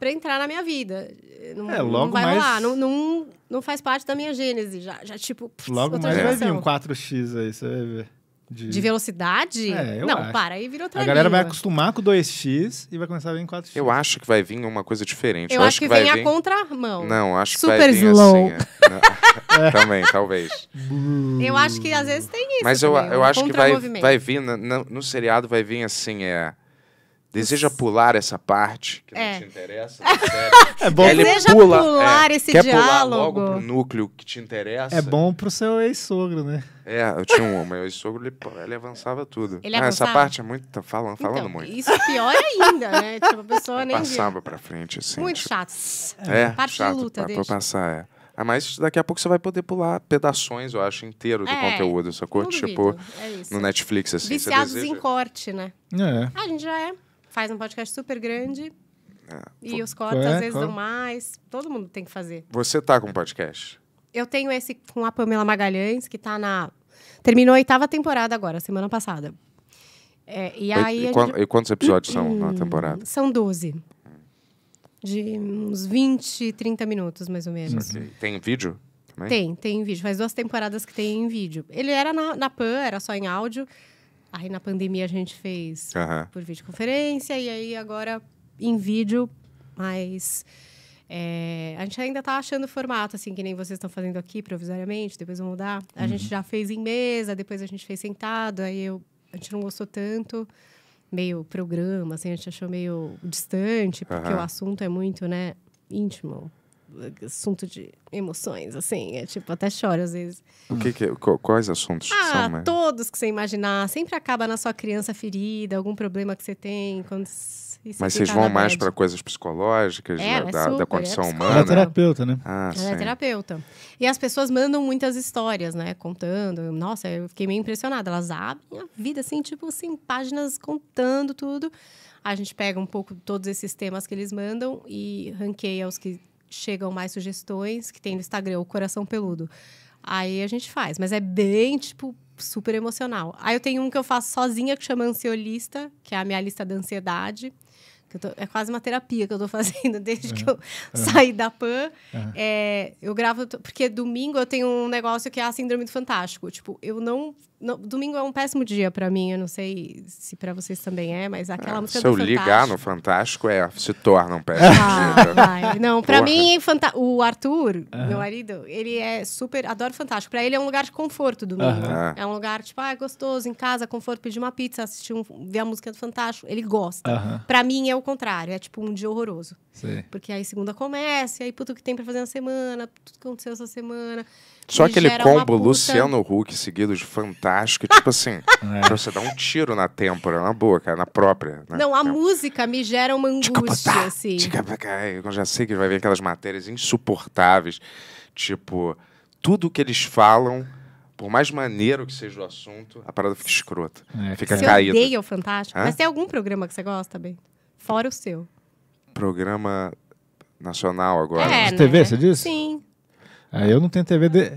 pra entrar na minha vida. Não, É, não logo vai mais- rolar. Não, não, não faz parte da minha gênese. Já, já tipo, putz, logo mais vai vir um 4x aí, você vai ver. De, De velocidade? É, eu não, acho. para, aí virou outra A galera vai língua. acostumar com o 2x e vai começar a vir em 4x. Eu acho que vai vir uma coisa diferente. Eu, acho que, vai vem vir... a contramão. Não, acho que Super vai vir slow. assim. é. Também, talvez. Eu acho que às vezes tem isso. Mas eu, também, eu um acho que vai, vai vir, na- na- no seriado vai vir assim, é... Deseja pular essa parte que É. não te interessa. É bom, ele Deseja pula, pular é, esse quer pular logo diálogo. pro núcleo que te interessa. é bom pro seu ex-sogro, né? É, eu tinha um, meu ex-sogro, ele, ele avançava tudo. Ele ah, essa avançava? parte é muito, tá falando, falando Então, muito. Isso é pior ainda, né? Tipo, a pessoa nem. Passava pra frente, assim. Muito tipo, chato. É, Parte de chato luta, pra, pra passar, é. Ah, mas daqui a pouco você vai poder pular pedaços, eu acho, inteiro do É, conteúdo, sacou? Tipo, é isso. no Netflix, assim. você Viciados deseja... em corte, né? É. A gente já é. Faz um podcast super grande. E os cortes é? às vezes Qual? dão mais. Todo mundo tem que fazer. Você tá com podcast? Eu tenho esse com a Pamela Magalhães, que tá na. Terminou a oitava temporada agora, semana passada. É, e aí. e, quan- gente- e quantos episódios são na temporada? São 12. De uns 20, 30 minutos, mais ou menos. Ok. Tem vídeo também? Tem, tem vídeo. Faz duas temporadas que tem em vídeo. Ele era na, na PAN, era só em áudio. Aí na pandemia a gente fez Aham. por videoconferência e aí agora em vídeo, mas é, a gente ainda tá achando o formato, assim, que nem vocês estão fazendo aqui provisoriamente, depois vão mudar. A gente já fez em mesa, depois a gente fez sentado, aí eu, a gente não gostou tanto. Meio programa, assim, a gente achou meio distante, porque Aham. o assunto é muito, né, íntimo. Assunto de emoções, assim, é tipo, até choro às vezes. O que que, qu- quais assuntos que Ah, são? né? todos que você imaginar. Sempre acaba na sua criança ferida, algum problema que você tem. Quando você Mas vocês vão mais para coisas psicológicas, É, da, é da- da super, condição é Ela é humana? terapeuta, né? Ah, Ela é terapeuta. E as pessoas mandam muitas histórias, né? Contando. Nossa, eu fiquei meio impressionada. Elas abrem a vida, assim, tipo assim, páginas contando tudo. A gente pega um pouco todos esses temas que eles mandam e ranqueia os que chegam mais sugestões, que tem no Instagram, o Coração Peludo. Aí a gente faz, mas é bem, tipo, super emocional. Aí eu tenho um que eu faço sozinha, que chama Ansiolista, que é a minha lista da ansiedade. tô- é quase uma terapia que eu tô fazendo desde que eu saí da PAN. É, eu gravo, porque domingo eu tenho um negócio que é a síndrome do fantástico. Tipo, eu não. Não- domingo é um péssimo dia pra mim. Eu não sei se pra vocês também é, mas aquela música Se eu ligar no Fantástico. É, se torna um péssimo Ah, dia. vai. Não, pra Porra. mim, fanta- o Arthur, meu marido, ele é super. Adora Fantástico. Pra ele é um lugar de conforto domingo. Aham. É um lugar, tipo, ah, é gostoso, em casa, conforto, pedir uma pizza, assistir um, ver a música do Fantástico. Ele gosta. Aham. Pra mim é o contrário, é tipo um dia horroroso. Sei. Porque aí segunda começa, e aí puto o que tem pra fazer na semana, tudo que aconteceu essa semana. Só aquele combo puta- Luciano Huck seguido de Fantástico, tipo assim, É. pra você dar um tiro na têmpora, na boca, na própria. né? Não, a Não. música me gera uma angústia, assim. Tica pra cá. Eu já sei que vai vir aquelas matérias insuportáveis. Tipo, tudo que eles falam, por mais maneiro que seja o assunto, a parada fica escrota. É, fica Você caída. odeia o Fantástico? Hã? Mas tem algum programa que você gosta, bem? Fora o seu. Programa nacional agora. é, De TV, né? você disse? Sim. Aí eu não tenho TV de...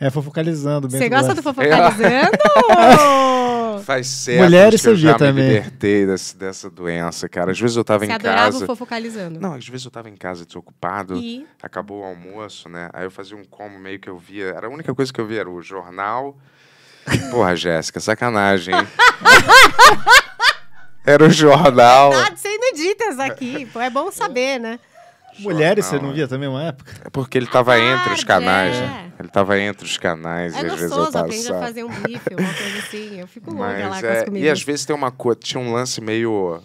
É, fofocalizando. Você gosta do gosta. fofocalizando? Faz séculos Mulheres que eu você já via me também. libertei desse- dessa doença, cara. Às vezes eu tava Você em casa... fofocalizando. Não, às vezes eu tava em casa desocupado, E acabou o almoço, né? Aí eu fazia um como meio que eu via. Era a única coisa que eu via era o jornal. Porra, Jéssica, sacanagem, hein? Era o jornal. Tá sendo ditas aqui. Pô, é bom saber, né? Mulheres você não é. via também uma época? É porque ele tava entre os canais, é. né? Ele tava entre os canais É e às vezes eu gostoso, aprende a passava. fazer um bife, uma coisa assim. Eu fico louca lá Mas com as é, comidas. e às vezes tem uma coisa, tinha um lance meio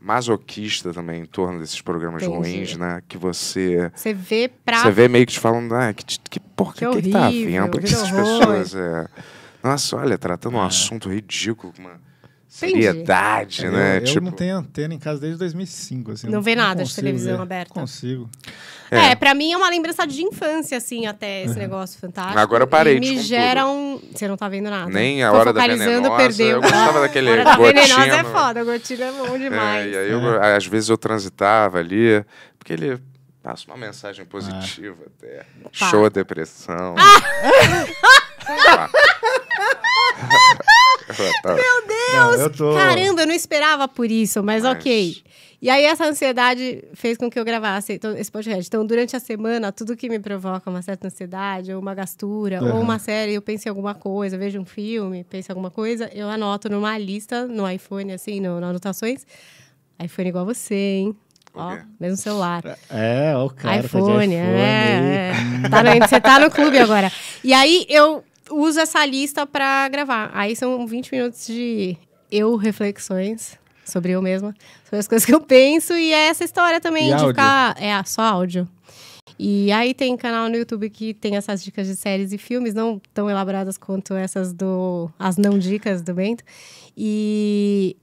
masoquista também em torno desses programas Entendi. ruins, né? Que você Você vê pra... você vê meio que te falando, ah, que, que porra, Que que, que, que tá horrível, vendo? Por que que essas horror. pessoas é... Nossa, olha, tratando um assunto ridículo, com uma Entendi. seriedade, né? eu, eu tipo, não tenho antena em casa desde 2005. Assim, Não vê nada de consigo televisão ver. aberta. Consigo. É. É. pra mim é uma lembrança de infância, assim, até esse negócio fantástico. Agora eu parei E de me gera um... Você não tá vendo nada. Nem a Hora da Focalizando, Venenosa, perdeu. eu gostava daquele A Hora da Venenosa é foda, o Gotino é bom demais. É, e aí eu, às vezes eu transitava ali, porque ele passa uma mensagem positiva até. Show a depressão. Ah! Meu Deus! eu tô... Caramba, eu não esperava por isso, mas, Mas- ok. E aí essa ansiedade fez com que eu gravasse então, esse podcast. Então, durante a semana, tudo que me provoca uma certa ansiedade, ou uma gastura, ou Uhum. uma série, eu penso em alguma coisa, vejo um filme, penso em alguma coisa, eu anoto numa lista, no iPhone, assim, no, nas anotações. iPhone igual você, hein? Ó, mesmo celular. É, ó, o cara tá iPhone, iPhone. é, é. Tá no- você tá no clube agora. E aí eu uso essa lista pra gravar. Aí são 20 minutos de eu reflexões sobre eu mesma, sobre as coisas que eu penso e é essa história também E de áudio? ficar é só áudio. E aí tem canal no YouTube que tem essas dicas de séries e filmes, não tão elaboradas quanto essas do as não dicas do Bento. E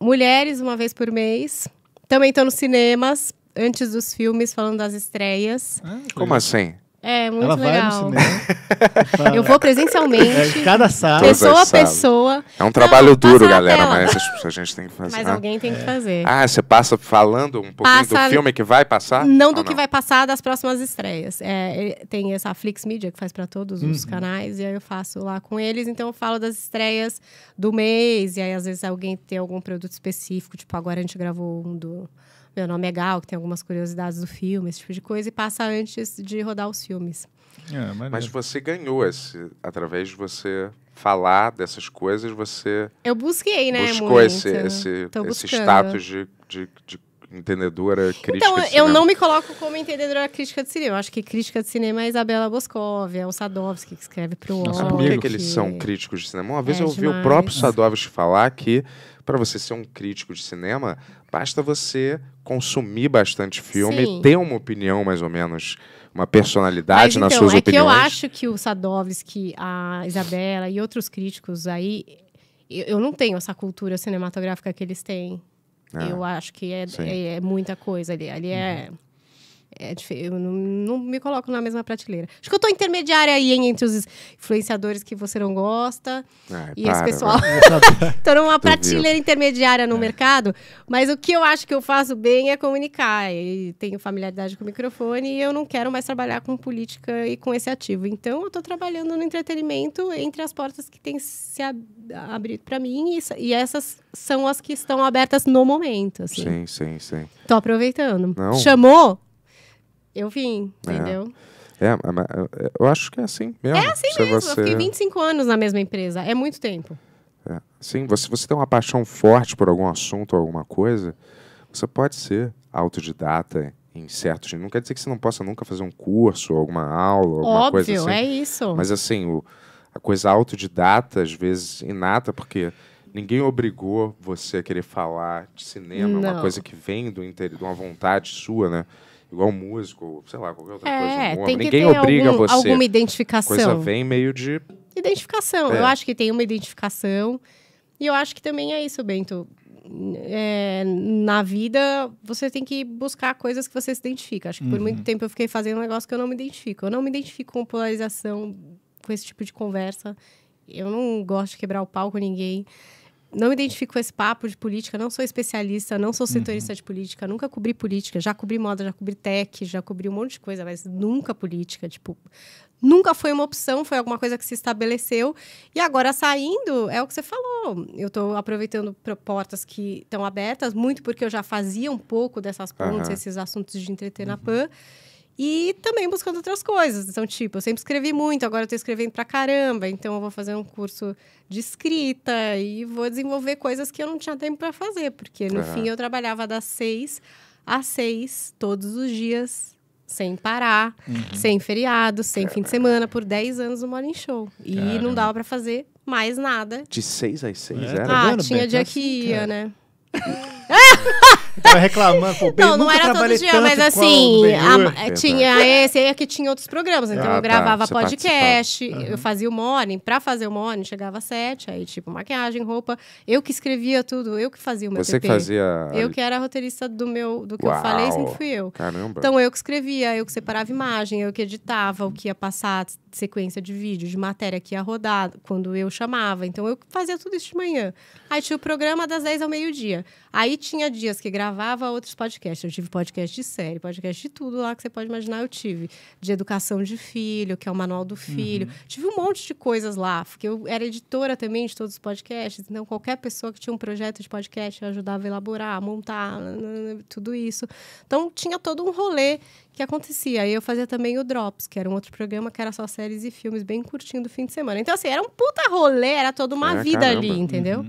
mulheres uma vez por mês. Também estão nos cinemas antes dos filmes falando das estreias. Ah, Como assim? É muito Ela vai legal. no cinema. Eu vou presencialmente, É, cada sábado. Todas pessoa a pessoa, É um trabalho duro, passa na galera, mas as- a gente tem que fazer. mas né? alguém tem que fazer. Ah, você passa falando um pouquinho Passa- do filme que vai passar? não do que vai passar das próximas estreias. É, tem essa Flix Media que faz para todos os canais, e aí eu faço lá com eles. Então eu falo das estreias do mês, e aí às vezes alguém tem algum produto específico, tipo agora a gente gravou um do Meu Nome é Gal, que tem algumas curiosidades do filme, esse tipo de coisa, e passa antes de rodar os filmes. É. Mas você ganhou esse, através de você falar dessas coisas, você Eu busquei, né? buscou muito. esse, esse, esse status de, de, de entendedora crítica Então, de eu cinema. não me coloco como entendedora crítica de cinema. Eu acho que crítica de cinema é a Isabela Boscov, é o Sadovski que escreve pro UOL. Nossa, Por que, que eles são críticos de cinema? Uma vez É eu ouvi o próprio Sadovski falar que para você ser um crítico de cinema, basta você consumir bastante filme, Sim. ter uma opinião mais ou menos, uma Mas personalidade nas então, suas é que eu opiniões. acho que o Sadovski, a Isabela e outros críticos aí, eu, eu não tenho essa cultura cinematográfica que eles têm. Ah, eu acho que é, é, é muita coisa ali. Ali é. É eu não, não me coloco na mesma prateleira. Acho que eu tô intermediária aí hein, entre os influenciadores que você não gosta Ai, e para, esse pessoal. vai. Tô numa prateleira intermediária no mercado, mas o que eu acho que eu faço bem é comunicar. E tenho familiaridade com o microfone e eu não quero mais trabalhar com política e com esse ativo. Então, eu tô trabalhando no entretenimento entre as portas que têm se ab abrido para mim e, e essas são as que estão abertas no momento. Assim. Sim, sim, sim. Tô aproveitando. Não. Chamou? Eu vim, É. entendeu? É, mas, é, eu acho que é assim mesmo. É assim mesmo. Você... Eu fiquei 25 anos na mesma empresa. É muito tempo. É. Sim, você, você tem uma paixão forte por algum assunto ou alguma coisa, você pode ser autodidata em certos... Não quer dizer que você não possa nunca fazer um curso, ou alguma aula, ou alguma coisa Óbvio, assim. é isso. Mas assim, o- a coisa autodidata, às vezes inata, porque ninguém obrigou você a querer falar de cinema, é uma Não. coisa que vem do interior, de uma vontade sua, né? Igual músico, ou sei lá, qualquer outra É, coisa. tem que ninguém ter obriga algum- você. alguma A identificação. coisa vem meio de. Identificação. É. Eu acho que tem uma identificação. E eu acho que também é isso, Bento. É, na vida, você tem que buscar coisas que você se identifica. Acho que por muito tempo eu fiquei fazendo um negócio que eu não me identifico. Eu não me identifico com polarização, com esse tipo de conversa. Eu não gosto de quebrar o pau com ninguém. Não me identifico com esse papo de política, não sou especialista, não sou setorista de política, nunca cobri política, já cobri moda, já cobri tech, já cobri um monte de coisa, mas nunca política, tipo, nunca foi uma opção, foi alguma coisa que se estabeleceu. E agora saindo, é o que você falou. Eu estou aproveitando pro- portas que estão abertas, muito porque eu já fazia um pouco dessas pontes, Aham. esses assuntos de entreter na PAN. E também buscando outras coisas. Então, tipo, eu sempre escrevi muito, agora eu tô escrevendo pra caramba. Então, eu vou fazer um curso de escrita e vou desenvolver coisas que eu não tinha tempo para fazer. Porque, no Aham. fim, eu trabalhava das seis às seis, todos os dias, sem parar, sem feriado, sem fim de semana, por 10 anos no Morning Show. E não dava para fazer mais nada. De seis às seis, É, era? ah, vendo, tinha dia que ia, cara. né? Tava reclamando, pô, bem, Não, não era todo dia, mas assim, a- tinha esse e aqui tinha outros programas. Então Ah, eu tá, gravava você podcast, eu fazia o morning. Pra fazer o morning, chegava às sete, aí tipo, maquiagem, roupa. Eu que escrevia tudo, eu que fazia o meu Você que fazia. Eu que era roteirista do meu, do que Uau. eu falei, sempre fui eu. Caramba. Então eu que escrevia, eu que separava imagem, eu que editava o que ia passar, sequência de vídeo, de matéria que ia rodar, quando eu chamava. Então eu fazia tudo isso de manhã. Aí tinha o programa das 10 ao meio-dia. Aí tinha dias que gravava outros podcasts. Eu tive podcast de série, podcast de tudo lá que você pode imaginar, eu tive. De educação de filho, que é o manual do filho. Tive um monte de coisas lá, porque eu era editora também de todos os podcasts. Então qualquer pessoa que tinha um projeto de podcast eu ajudava a elaborar, a montar, tudo isso. Então tinha todo um rolê que acontecia. Aí eu fazia também o Drops, que era um outro programa que era só séries e filmes bem curtinho do fim de semana. Então, assim, era um puta rolê, era toda uma É, vida caramba. ali, entendeu?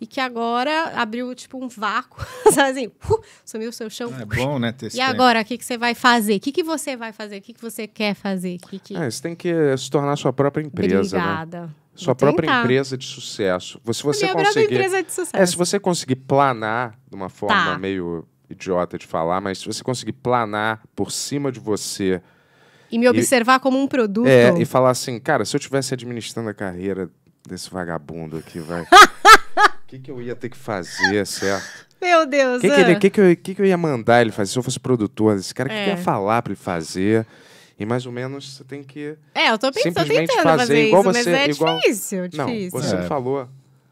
E que agora abriu, tipo, um vácuo, sabe assim, uh, sumiu o seu chão. É bom, né, ter esse E tempo. agora, o que, que você vai fazer? O que, que você vai fazer? O que, que você quer fazer? O Que que... É, você tem que se tornar sua própria empresa, né? Obrigada. Sua Vou própria tentar. empresa de sucesso. Se A você conseguir. empresa de sucesso. É, se você conseguir planar de uma forma Tá. meio idiota de falar, mas se você conseguir planar por cima de você E me observar como um produto. é, e falar assim, cara, se eu tivesse administrando a carreira desse vagabundo aqui, vai. O que, que eu ia ter que fazer, certo? Meu Deus. O que, que, ah. ele- que, que, eu, que, que eu ia mandar ele fazer se eu fosse produtor desse cara? O que, que eu É. ia falar pra ele fazer? E mais ou menos você tem que. É, eu tô pensando, simplesmente tentando fazer fazer, igual isso, mas você- é igual- difícil, Não, difícil. você É. falou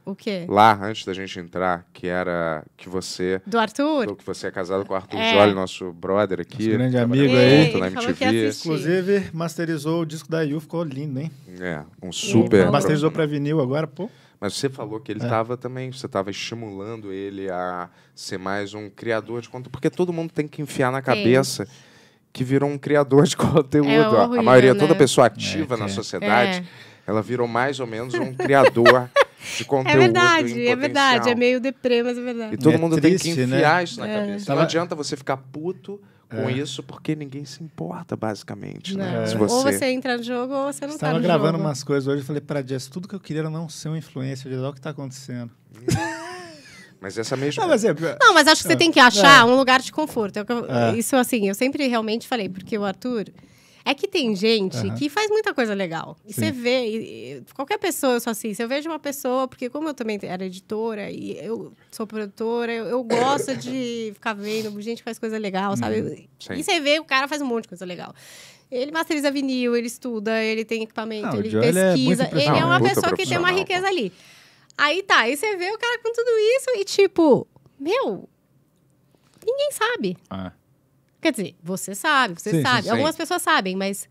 O quê? lá antes da gente entrar que era que você. Do Arthur? Que você é casado com o Arthur É. Jolie, nosso brother aqui. Nosso grande trabalha amigo aí. na Ele que MTV. Inclusive, masterizou o disco da Yu, ficou lindo, hein? É, um super. Masterizou pra vinil agora, pô. Mas você falou que ele É. estava também, você estava estimulando ele a ser mais um criador de conteúdo, porque todo mundo tem que enfiar na cabeça que virou um criador de conteúdo. É a horrível, maioria, né? toda pessoa ativa É, na é. sociedade, É. ela virou mais ou menos um criador de conteúdo. É verdade, é verdade. É meio deprê, mas é verdade. E todo É mundo tem que triste, né? enfiar isso na É. cabeça. Tava- Não adianta você ficar puto com É. isso, porque ninguém se importa, basicamente. Né? Não. Se Ou você... você entra no jogo ou você não tá Estava no gravando jogo. umas coisas hoje e falei pra Jess, tudo que eu queria era não ser um influencer, lá o que tá acontecendo. Mas essa mesma. Não, mas é... Não, mas acho que você tem que achar um lugar de conforto. É eu- É. Isso, assim, eu sempre realmente falei, porque o Arthur. É que tem gente Aham. que faz muita coisa legal. E Sim. você vê, e- e qualquer pessoa, eu sou assim, se eu vejo uma pessoa, porque como eu também era editora e eu sou produtora, eu, eu gosto de ficar vendo gente que faz coisa legal, sabe? Uhum. Sim. E você vê, o cara faz um monte de coisa legal. Ele masteriza vinil, ele estuda, ele tem equipamento, Não, ele é pesquisa. ele é uma pessoa que tem uma riqueza ali. Aí tá, aí você vê o cara com tudo isso e tipo, meu, ninguém sabe. Ah, Quer dizer, você sabe, você Sim, sim, sabe. sim. Algumas pessoas sabem, mas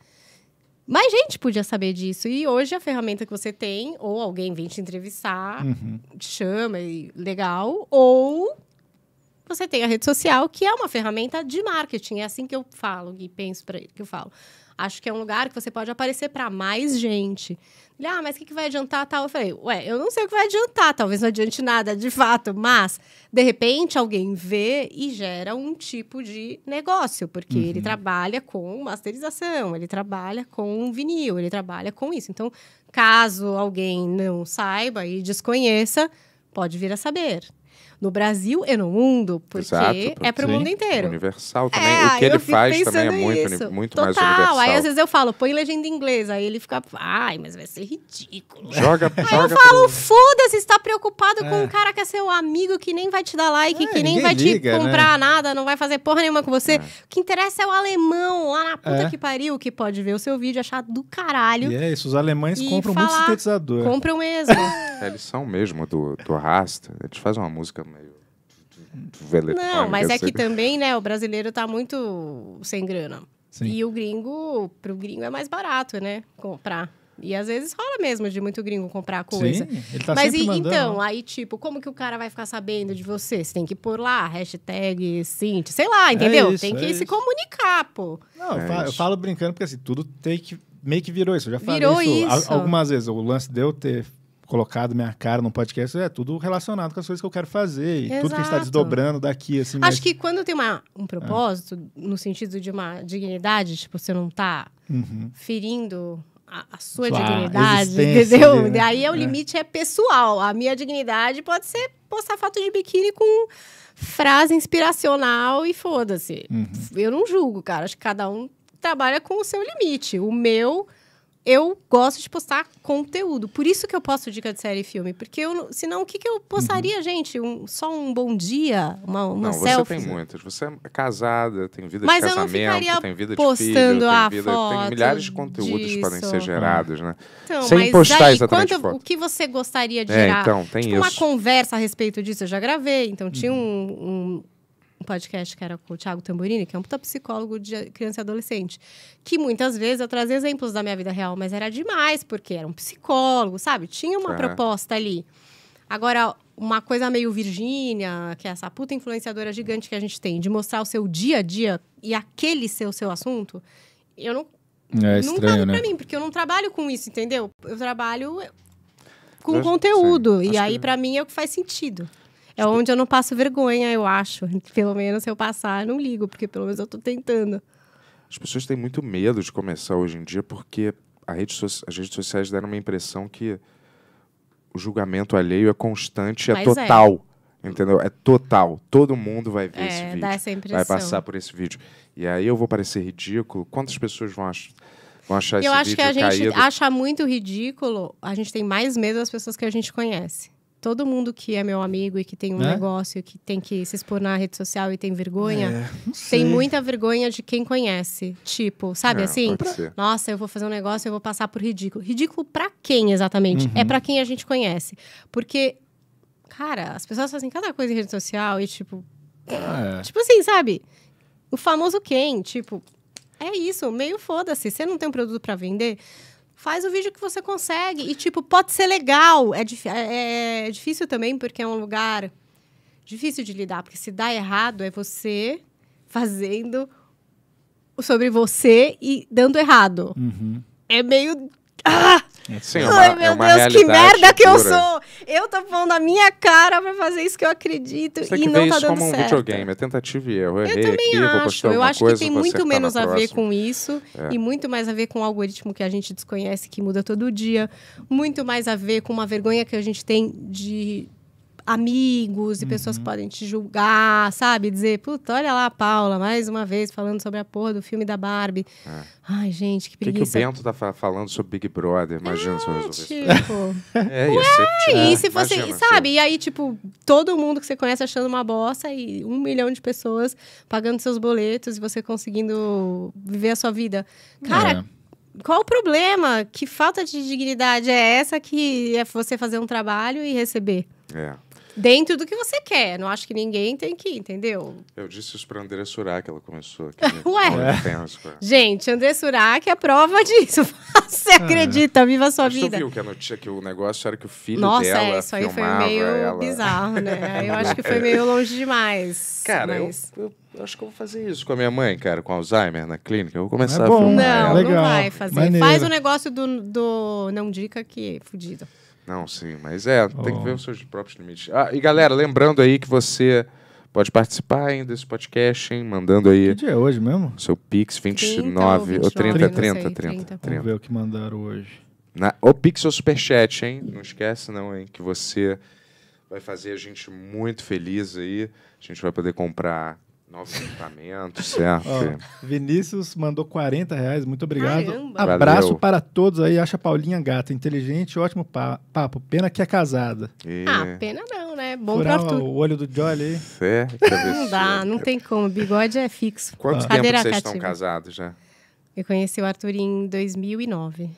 mais gente podia saber disso. E hoje a ferramenta que você tem, ou alguém vem te entrevistar, uhum. te chama e legal, ou você tem a rede social, que é uma ferramenta de marketing. É assim que eu falo e penso para ele, que eu falo. Acho que é um lugar que você pode aparecer para mais gente. Ele, ah, mas o que, que vai adiantar tal? Eu falei, ué, eu não sei o que vai adiantar, talvez não adiante nada de fato, mas de repente alguém vê e gera um tipo de negócio, porque ele trabalha com masterização, ele trabalha com vinil, ele trabalha com isso. Então, caso alguém não saiba e desconheça, pode vir a saber. No Brasil e no mundo, porque Exato, é pro sim. mundo inteiro. Universal também. É, o que ele eu faz também é muito, muito Total. mais universal. Aí às vezes eu falo, põe legenda em inglês. Aí ele fica, ai, mas vai ser ridículo. Joga, Aí eu joga falo, pro- foda-se, você tá preocupado com É. um cara que é seu amigo, que nem vai te dar like, É, que nem vai te liga, né? comprar nada, não vai fazer porra nenhuma com você. O que interessa é o alemão lá na puta É. que pariu, que pode ver o seu vídeo, achar do caralho. E é isso, os alemães compram muito falar- sintetizador. Compram mesmo. É, eles são mesmo do, do Rasta. Eles fazem uma música eletrônica, Não, mas é que também, né, o brasileiro tá muito sem grana. Sim. E o gringo, pro gringo é mais barato, né? Comprar. E às vezes rola mesmo de muito gringo comprar coisa. Sim, ele tá Mas sempre e- mandando. então, aí, tipo, como que o cara vai ficar sabendo de você? Você tem que pôr lá, hashtag Cinti, sei lá, entendeu? isso, tem que é se isso. comunicar, pô. Não, eu, É eu isso. falo brincando porque assim, tudo tem que meio que virou isso. Eu já falei Virou isso, a- isso. algumas vezes. O lance de eu ter colocado minha cara num podcast é tudo relacionado com as coisas que eu quero fazer. E tudo que tá Exato. desdobrando daqui, assim. Acho mas- que quando tem uma, um propósito, no sentido de uma dignidade, tipo, você não tá Uhum. ferindo a, a sua Sua dignidade, entendeu? ali, né? Daí é o É. limite é pessoal. A minha dignidade pode ser postar foto de biquíni com frase inspiracional e foda-se. Uhum. Eu não julgo, cara. Acho que cada um trabalha com o seu limite. O meu, eu gosto de postar conteúdo. Por isso que eu posto dica de série e filme. Porque eu, não- senão, o que, que eu postaria, gente? Um- só um bom dia? Uma, uma Não, você selfie? tem muitas. Você é casada, tem vida Mas de casamento, tem vida de postando filho, tem vida... foto Tem milhares de conteúdos que podem disso. ser gerados, né? Então, Sem mas postar daí, exatamente quanto- o que você gostaria de É, gerar? então, tem tipo, uma isso. conversa a respeito disso, eu já gravei. Então, tinha Uhum. um, um, um podcast que era com o Thiago Tamborini, que é um puta psicólogo de criança e adolescente, que muitas vezes eu trazia exemplos da minha vida real, mas era demais, porque era um psicólogo, sabe? Tinha uma Aham. proposta ali. Agora, uma coisa meio Virgínia, que é essa puta influenciadora gigante que a gente tem, de mostrar o seu dia a dia e aquele ser o seu assunto, eu não É não estranho, cabe né? pra mim, porque eu não trabalho com isso, entendeu? Eu trabalho com Acho- conteúdo. sim, E aí, que- pra mim, é o que faz sentido. É onde eu não passo vergonha, eu acho. Pelo menos se eu passar, eu não ligo, porque pelo menos eu tô tentando. As pessoas têm muito medo de começar hoje em dia porque a rede so- as redes sociais deram uma impressão que o julgamento alheio é constante, é Mas é. total. Entendeu? É total. Todo mundo vai ver esse É, vídeo. dá essa impressão. Vai passar por esse vídeo. E aí eu vou parecer ridículo. Quantas pessoas vão, ach vão achar esse eu acho vídeo que a gente caído? acha muito ridículo, a gente tem mais medo das pessoas que a gente conhece. Todo mundo que é meu amigo e que tem um É? negócio, que tem que se expor na rede social e tem vergonha, É, tem muita vergonha de quem conhece. Tipo, sabe É, assim? Nossa, eu vou fazer um negócio, eu vou passar por ridículo. Ridículo pra quem exatamente? Uhum. É pra quem a gente conhece. Porque, cara, as pessoas fazem cada coisa em rede social e, tipo, É. tipo assim, sabe? O famoso quem? Tipo, é isso, meio foda-se. Você não tem um produto pra vender? Faz o vídeo que você consegue. E, tipo, pode ser legal. É, dif- é- é difícil também, porque é um lugar difícil de lidar. Porque se dá errado, é você fazendo sobre você e dando errado. Uhum. É meio. Ah! Sim, é uma, Ai, meu é uma Deus, que merda que eu dura. sou! Eu tô pondo a minha cara pra fazer isso que eu acredito Você tem e que não ver tá isso dando como um certo. videogame, é tentativa e erro. Eu Eu também aqui, acho. Eu acho que coisa, tem vou muito menos a ver com isso É. e muito mais a ver com o algoritmo que a gente desconhece, que muda todo dia. Muito mais a ver com uma vergonha que a gente tem de amigos e pessoas Uhum. que podem te julgar, sabe? Dizer, puta, olha lá a Paula, mais uma vez falando sobre a porra do filme da Barbie. Ai, gente, que O É. que, que o preguiça. Bento tá fa- falando sobre Big Brother? Imagina se eu resolver isso. Tipo, É, ia ser, tipo, e se você, imagina, sabe? E aí, tipo, todo mundo que você conhece achando uma bosta e um milhão de pessoas pagando seus boletos e você conseguindo viver a sua vida. Cara, qual o problema? Que falta de dignidade é essa que é você fazer um trabalho e receber? É. Dentro do que você quer. Não acho que ninguém tem que, entendeu? Eu disse isso pra André Surak, ela começou aqui. Ué. OnlyFans, cara. Gente, André Surak é prova disso. Você acredita, viva a sua Mas vida. viu que a notícia que o negócio era que o filho Nossa, dela é, isso aí foi meio ela. bizarro, né? Eu acho que foi meio longe demais. Cara, eu- mas... eu, eu acho que eu vou fazer isso com a minha mãe, cara, com Alzheimer na clínica. Eu vou começar É a filmar Não, ela. legal, não vai fazer. maneiro. Faz o negócio do, do não dica que é fudido. Não, sim, mas é, tem Oh. que ver os seus próprios limites. Ah, e galera, lembrando aí que você pode participar ainda desse podcast, hein? Mandando aí Que dia é hoje mesmo? seu Pix 30 29 ou ou 30, 29, 30, não sei, 30, 30. 30. Vamos ver o que mandaram hoje. Na, o Pix ou Superchat, hein? Não esquece não, hein? Que você vai fazer a gente muito feliz aí. A gente vai poder comprar novos equipamentos, certo? Ó, Vinícius mandou 40 reais, muito obrigado. Caramba. Abraço Valeu. para todos aí. Acha a Paulinha gata, inteligente, ótimo pa- papo. Pena que é casada. E... Ah, pena não, né? Bom pra Furar Arthur. o olho do Jolly aí. Fé, Não dá, não tem como. Bigode é fixo. Quanto tempo Cadeira vocês estão cativa. casados já? Eu conheci o Arthur em 2009.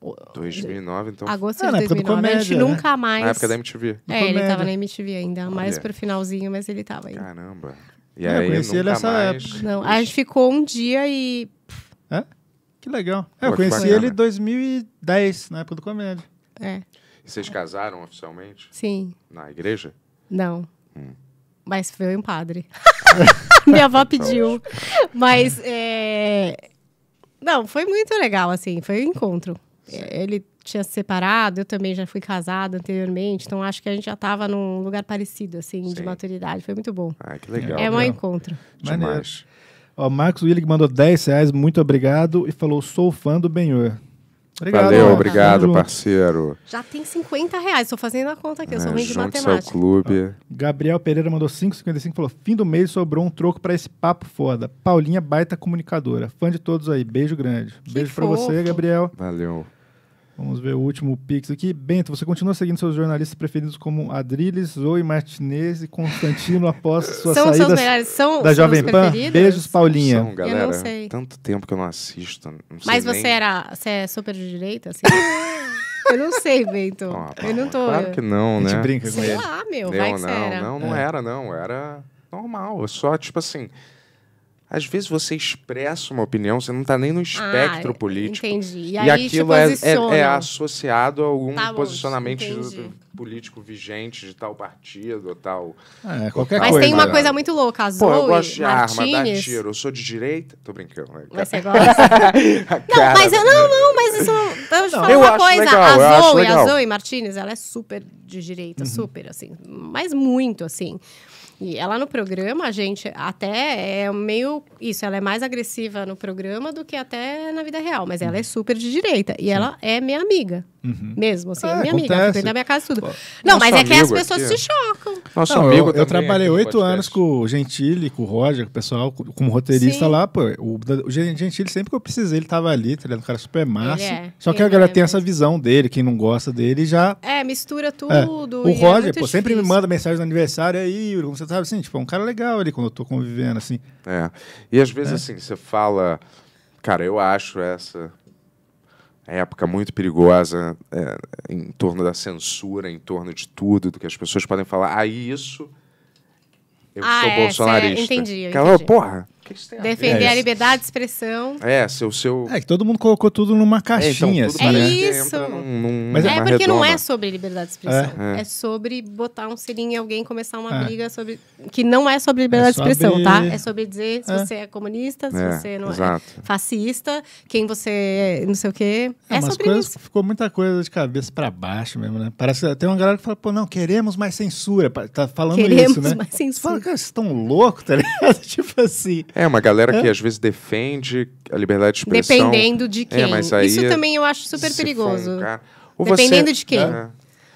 O- 2009, então. Agosto Ah, na de época do 2009. a gente Comédia, né? nunca mais... Na época da MTV. É, ele Comédia. tava na MTV ainda, mais Olha. pro finalzinho, mas ele tava ainda. Caramba. E É, eu aí, conheci ele nessa mais... época. Não, a gente ficou um dia e... Que legal. É, Pô, eu conheci bacana. ele em 2010, na época do comédia. É, E vocês casaram oficialmente? sim, Na igreja? não. Hum. Mas foi um padre. Minha avó pediu. Mas, é... Não, foi muito legal, assim, foi um encontro. É, Ele tinha se separado, eu também já fui casada anteriormente, então acho que a gente já tava num lugar parecido, assim, de Sim. maturidade. Foi muito bom. Ah, que legal. é um encontro. Demais. Ó, Marcos Willig mandou 10 reais, muito obrigado. E falou, sou fã do Benhor. Obrigado, Valeu, obrigado, Tamo junto. parceiro. Já tem 50 reais, tô fazendo a conta aqui, eu sou É, ruim de matemática. clube. Gabriel Pereira mandou 5,55 e falou: fim do mês sobrou um troco pra esse papo foda. Paulinha, baita comunicadora. Fã de todos aí. Beijo grande. Que Beijo pra você. Gabriel. Valeu. Vamos ver o último Pix aqui. Bento, você continua seguindo seus jornalistas preferidos como Adriles, Zoe Martinez e Constantino após sua São os saída seus melhores, são da Jovem Pan? preferidos? Beijos, Paulinha. São, galera, não sei. tanto tempo que eu não assisto. Não sei Mas você nem- era. Você é super de direita, assim? eu não sei, Bento. Ó, eu não tô. Claro que não, A gente né? brinca com Sei ele. lá, meu, Eu vai que você não, era. não, não É. era, não. Era normal. É só, tipo assim. Às vezes você expressa uma opinião, você não tá nem no espectro Ah, político. Entendi. E, E, aí te aquilo é, é- é associado a algum Tá posicionamento entendi. político vigente de tal partido ou tal. É, qualquer Mas coisa. tem uma né? coisa muito louca. A Pô, Zoe eu gosto de arma, dar Martinez, tiro. Eu sou de direita. Tô brincando. né? Mas você gosta? não, mas eu, não, não, mas isso. Eu te falar Eu uma acho coisa. legal, eu a acho Zoe, legal. a Zoe Martinez, ela é super de direita, super, assim. Mas muito, assim. E ela no programa, a gente, até é meio. Isso, ela é mais agressiva no programa do que até na vida real. Mas ela é super de direita. E ela é minha amiga. Mesmo, assim, é, É, minha amiga. acontece. Frequenta a minha casa e tudo. Não, Nosso mas é que as pessoas aqui. se chocam. Nosso Não, amigo eu, eu trabalhei oito anos com o Gentili, com o Roger, com o pessoal, co- como roteirista Sim. lá, pô. O, o Gentili, sempre que eu precisei, ele tava ali, tá ligado? Um cara super massa. é, Só que a galera é tem essa visão dele, quem não gosta dele já. É, mistura É. tudo. O e é Roger, pô, sempre me manda mensagem no aniversário aí, como você sabe, assim, tipo, é um cara legal ali quando eu tô convivendo, assim. É. E às vezes, assim, você fala. Cara, eu acho essa época muito perigosa é, em torno da censura, em torno de tudo, do que as pessoas podem falar. Ah, isso. Eu Ah, sou é, bolsonarista. cê- entendi, eu entendi. porra, que isso tem a? Defender É. a liberdade de expressão. É, seu. seu... É que todo mundo colocou tudo numa É, então, caixinha, tudo assim, É né? que isso. num- num- Mas é numa porque não é sobre liberdade de expressão. É. É, sobre botar um selinho em alguém e começar uma É. briga sobre. Que não é sobre liberdade de É expressão, sobre- tá? É sobre dizer se É. você é comunista, se É, você não exato. é fascista, quem você é, não sei o quê. É, É, umas sobre coisas isso. ficou muita coisa de cabeça pra baixo mesmo, né? Parece que tem uma galera que fala, pô, não, queremos mais censura. Tá falando Queremos isso, né? mais Você fala, censura. cara, vocês estão loucos, tá ligado? tipo assim. É, uma galera que às vezes defende a liberdade de expressão. Dependendo de quem. É, mas aí isso também eu acho super for um perigoso. cara- Dependendo você- de quem. É.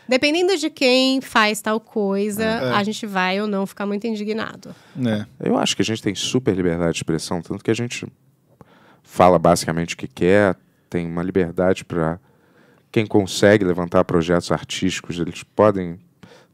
Dependendo de quem faz tal coisa, É. a gente vai ou não ficar muito indignado. É. Eu acho que a gente tem super liberdade de expressão, tanto que a gente fala basicamente o que quer, tem uma liberdade para quem consegue levantar projetos artísticos, eles podem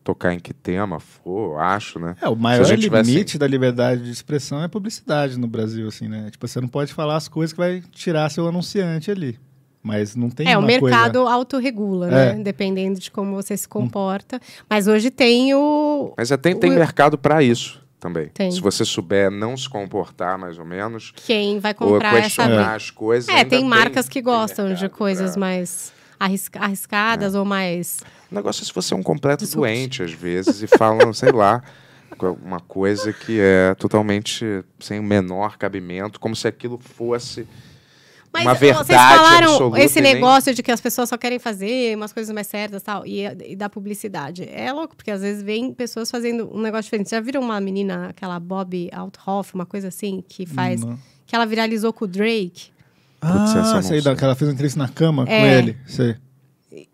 tocar em que tema for, acho, né? É, o maior gente tivesse- limite da liberdade de expressão é publicidade no Brasil, assim, né? Tipo, você não pode falar as coisas que vai tirar seu anunciante ali. Mas não tem é, o mercado coisa... autorregula, É. né? Dependendo de como você se comporta. Mas hoje tem o. Mas até tem O- mercado para isso também. Tem. Se você souber não se comportar, mais ou menos, Quem vai ou comprar essa. questionar as coisas. É, ainda tem marcas que gostam de coisas pra- mais arrisca- arriscadas ou mais. O negócio é se você é um completo Desculpe. doente, às vezes, e falam, sei lá, uma coisa que é totalmente sem o menor cabimento, como se aquilo fosse Mas uma verdade vocês falaram absoluta esse e nem- negócio de que as pessoas só querem fazer umas coisas mais certas tal, e, e da publicidade. É louco, porque às vezes vem pessoas fazendo um negócio diferente. Já viram uma menina, aquela Bob Althoff, uma coisa assim, que faz. Não. que ela viralizou com o Drake? Ah, Putz, essa sei. da- que ela fez uma entrevista na cama com É. ele. Sei.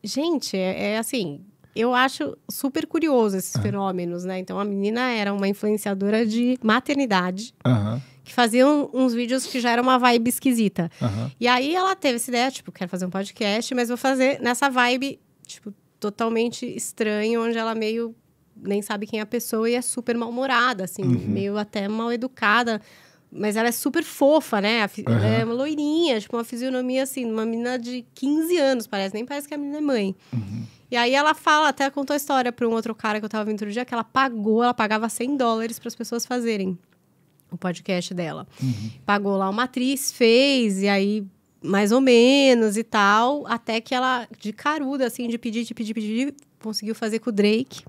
Gente, é, é assim. eu acho super curioso esses fenômenos, né? Então, a menina era uma influenciadora de maternidade, Aham, que fazia um- uns vídeos que já era uma vibe esquisita. aham. E aí ela teve essa ideia, tipo, quero fazer um podcast, mas vou fazer nessa vibe, tipo, totalmente estranho, onde ela meio nem sabe quem é a pessoa e é super mal-humorada, assim, meio até mal educada. Mas ela é super fofa, né? Ela é uma loirinha, tipo, uma fisionomia assim, uma menina de 15 anos, parece. Nem parece que a menina é mãe. E aí ela fala, até contou a história para um outro cara que eu tava vendo outro dia, que ela pagou, ela pagava 100 dólares para as pessoas fazerem o podcast dela. Pagou lá uma atriz, fez, e aí mais ou menos e tal, até que ela, de caruda, assim, de pedir, de pedir, pedir, conseguiu fazer com o Drake.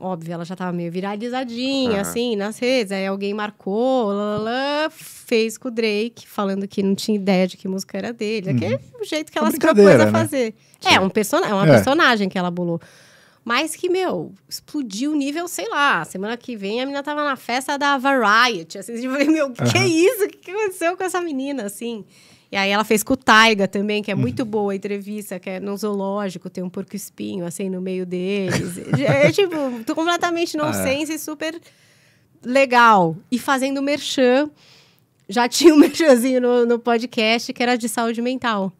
Óbvio, ela já tava meio viralizadinha, Aham. assim, nas redes. Aí alguém marcou, lá, fez com o Drake, falando que não tinha ideia de que música era dele. Aquele é o jeito que Uma ela se propôs a né? fazer. É, um person é uma É. personagem que ela bolou. Mas que, meu, explodiu o nível, sei lá. Semana que vem a menina tava na festa da Variety. Assim, eu falei, meu, que, que é isso? O que aconteceu com essa menina, assim? E aí ela fez com o Taiga também, que é muito boa a entrevista, que é no zoológico, tem um porco-espinho, assim, no meio deles. é, tipo, tô completamente nonsense e super legal. E fazendo merchan. Já tinha um merchanzinho no, no podcast que era de saúde mental.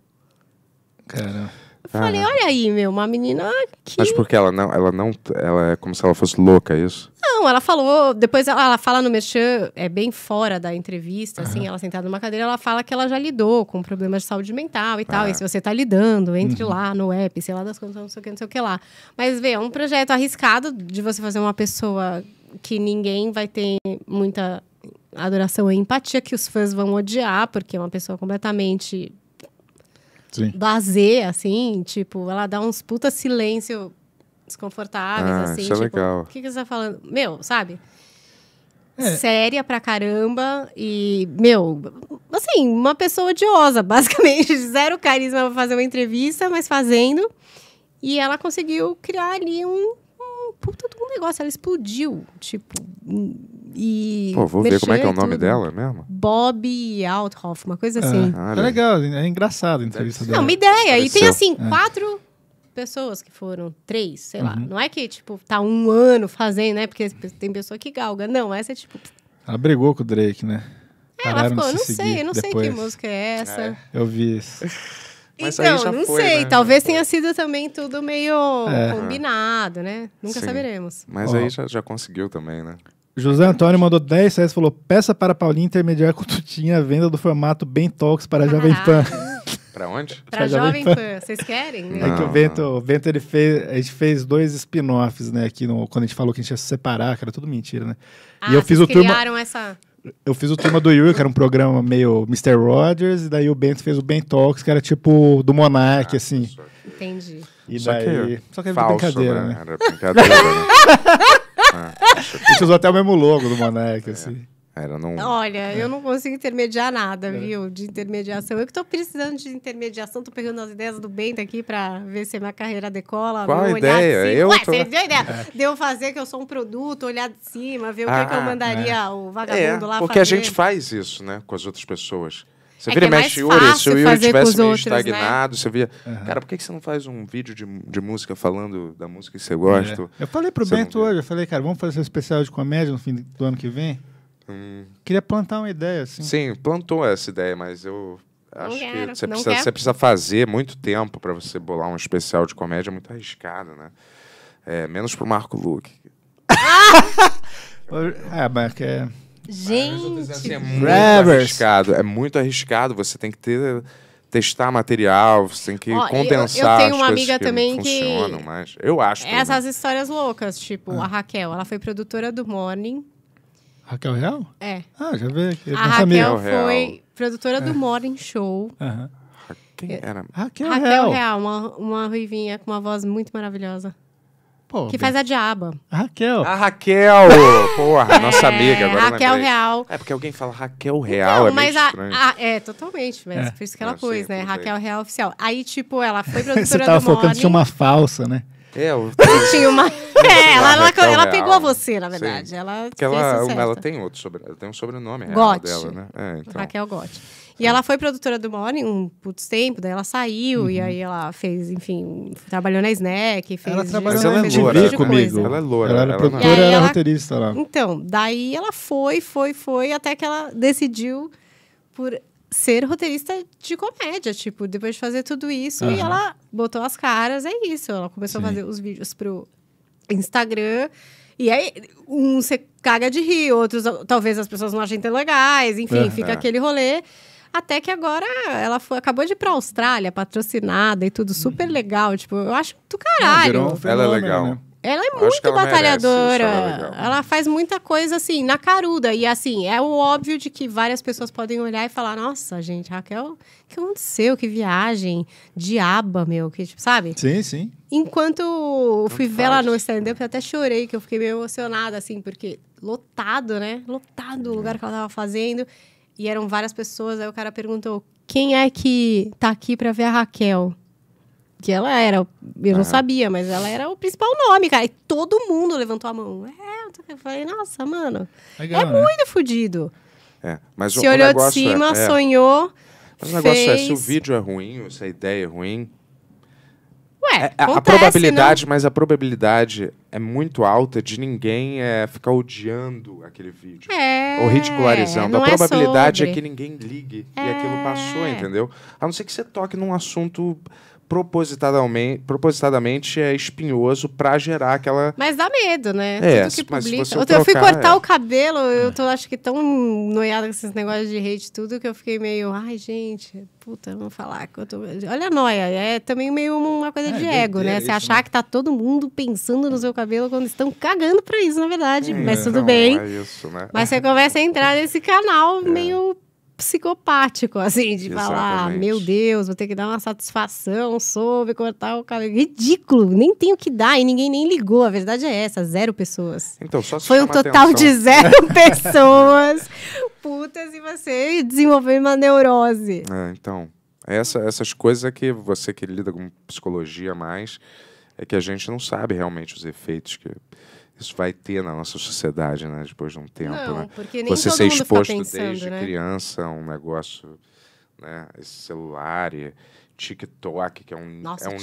Cara, Eu falei, olha aí, meu, uma menina que... Mas porque ela não, ela não, ela é como se ela fosse louca, é isso? Não, ela falou. Depois ela, ela fala no Merchan, é bem fora da entrevista, assim, ela sentada numa cadeira, ela fala que ela já lidou com problemas de saúde mental e tal. E se você tá lidando, entre lá no app, sei lá das contas, não sei o que, não sei o que lá. Mas vê, é um projeto arriscado de você fazer uma pessoa que ninguém vai ter muita adoração e empatia, que os fãs vão odiar, porque é uma pessoa completamente sim. assim, tipo, ela dá uns puta silêncio desconfortáveis, Ah, assim, isso é tipo, legal. o que, que você tá falando? Meu, sabe? É. Séria pra caramba e, meu, assim, uma pessoa odiosa, basicamente, zero carisma pra fazer uma entrevista, mas fazendo. E ela conseguiu criar ali um puta um negócio, ela explodiu, tipo, e... Pô, vou ver como é que é o nome tudo. dela mesmo. Bob Althoff, uma coisa assim. É, é legal, é engraçado a entrevista dela. Não, uma ideia. E tem, assim, É. quatro pessoas que foram, três, sei lá. Uhum. Não é que, tipo, tá um ano fazendo, né? Porque tem pessoa que galga. Não, essa é, tipo... Ela brigou com o Drake, né? ela Pararam ficou, não se sei, não sei depois. que música é essa. Eu vi isso. Mas aí então, já não foi, sei. né? Talvez tenha sido também tudo meio É. combinado, né? Nunca Sim. saberemos. Mas Ó. aí já, já conseguiu também, né? José Antônio mandou 10 reais e falou: peça para Paulinho intermediar com Tutinha a venda do formato Bem Talks para a Jovem Pan. Pra onde? Pra Pra Jovem Pan, vocês querem? É que o Não, Bento, o Bento ele fez, a gente fez dois spin-offs, né, aqui no, quando a gente falou que a gente ia se separar, que era tudo mentira, né? Ah, e eu fiz o turma, criaram essa... eu fiz o turma do Yuri, que era um programa meio Mr. Rogers, e daí o Bento fez o Ben Talks, que era tipo do Monark, assim. Entendi. E Só daí, que só que era falso, brincadeira, né? né? Era brincadeira, né? A gente usou até o mesmo logo do Monark, assim. Era num... Olha, eu não consigo intermediar nada, viu? De intermediação. Eu que tô precisando de intermediação, tô pegando as ideias do Bento aqui pra ver se a minha carreira decola. Qual a olhar de ideia? cima. Eu Ué, tô- você deu a ideia de eu fazer que eu sou um produto, olhar de cima, ver o que, Ah, que eu mandaria o É, vagabundo lá porque fazer. a gente faz isso, né, com as outras pessoas. Você É vira e é mexe, Yuri, se fácil o Yuri fazer com tivesse os meio outros, né? estagnado, você via, cara, por que você não faz um vídeo de, de música falando da música que você gosta? É. Eu falei pro Você não Bento hoje, eu falei, cara, vamos fazer um especial de comédia no fim do ano que vem? Queria plantar uma ideia, assim. Hum. Sim, plantou essa ideia, mas eu acho quero, que você precisa, você precisa fazer muito tempo pra você bolar um especial de comédia muito arriscado, né? É, menos pro Marco Luque. É, mas que é... Gente, Assim, é muito arriscado. É muito arriscado. Você tem que ter testar material, você tem que Ó, eu- eu condensar tenho uma amiga que também que- funcionam, mas eu acho. pelo essas histórias loucas, tipo, Ah. a Raquel, ela foi produtora do Morning. Raquel Real? É. Ah, já vi aqui. A não. Raquel Raquel foi Real. produtora do Morning Show. Quem era? Raquel, Raquel Real. Real, uma, uma ruivinha com uma voz muito maravilhosa. Pô, Que bem- faz a diaba. A Raquel. A Raquel! Porra, nossa É, amiga. Agora Raquel lembrei. Real. É porque alguém fala Raquel Real, Não, é meio mas a, estranho. a- É, totalmente. Mas É. por isso que ela Ah, pôs, sim, né? Raquel. Real Oficial. Aí, tipo, ela foi Você produtora tava do que Morning. tinha uma falsa, né? É, eu- que tinha uma... É, ela, ela, ela Real. pegou a você, na Sim. verdade. Ela porque fez ela, ela tem outro sobre, ela tem um sobrenome real Gotti. dela, né? É, então. Raquel Gotti. E ela foi produtora do Morning um putz tempo, daí ela saiu, e aí ela fez, enfim, trabalhou na Snack, fez... Ela trabalhou na ela é de comigo. Ela é loura, Ela era ela produtora não- e E aí era ela- roteirista lá. Então, daí ela foi, foi, foi, até que ela decidiu por ser roteirista de comédia, tipo, depois de fazer tudo isso, e Aham. ela botou as caras, é isso. Ela começou Sim. a fazer os vídeos pro Instagram, e aí um você caga de rir, outros talvez as pessoas não achem tão legais, enfim, É. fica É. aquele rolê. Até que agora ela foi, acabou de ir pra Austrália, patrocinada e tudo, super legal. Tipo, eu acho do caralho. Virou um Ela é legal. né? Ela é acho muito ela merece batalhadora. ela é ela faz muita coisa assim, na caruda. E assim, é o óbvio de que várias pessoas podem olhar e falar: nossa, gente, Raquel, o que aconteceu? Que viagem, diaba, meu, que, tipo, sabe? Sim, sim. Enquanto eu fui ver ela no stand-up, eu até chorei, que eu fiquei meio emocionada, assim, porque lotado, né? Lotado o lugar que ela tava fazendo. E eram várias pessoas. Aí o cara perguntou: quem é que tá aqui pra ver a Raquel? Que ela era, eu não sabia, mas ela era o principal nome, cara. E todo mundo levantou a mão. É, eu falei, nossa, mano, Legal, é né? muito fodido. É, mas o, Se o olhou de negócio é- cima, é, sonhou, Mas o negócio é, se o fez. vídeo é ruim, se a ideia é ruim, Ué, É, a- a acontece, probabilidade, mas a probabilidade é muito alta de ninguém é, ficar odiando aquele vídeo. não? É, Ou ridicularizando. não a probabilidade é, sobre. que ninguém ligue e É. aquilo passou, entendeu? A não ser que você toque num assunto propositadamente, propositadamente é espinhoso pra gerar aquela. Mas dá medo, né? É, Tudo que mas se publica. você Eu, eu fui trocar, cortar é. o cabelo, eu tô acho que tão noiada com esses negócios de hate e tudo, que eu fiquei meio, ai, gente, puta, vamos falar que eu tô. Olha a noia, é também meio uma coisa É, de ego, né? Você isso, achar né? que tá todo mundo pensando no seu cabelo quando estão cagando pra isso, na verdade. mas tudo Não, bem. É isso, né? Mas você começa a entrar nesse canal meio psicopático, assim, de falar, Exatamente. meu Deus, vou ter que dar uma satisfação sobre cortar o cabelo. Ridículo, nem tem o que dar e ninguém nem ligou. A verdade é essa, zero pessoas. Então, só se Foi um total de atenção. zero pessoas putas e você desenvolveu uma neurose. É, então, essa, essas coisas é que você que lida com psicologia mais, é que a gente não sabe realmente os efeitos que isso vai ter na nossa sociedade, né? Depois de um tempo, Não, né? porque nem Você todo ser mundo exposto pensando, desde né? criança a um negócio, né? Esse celular e TikTok, que é um, Nossa, é um, é um,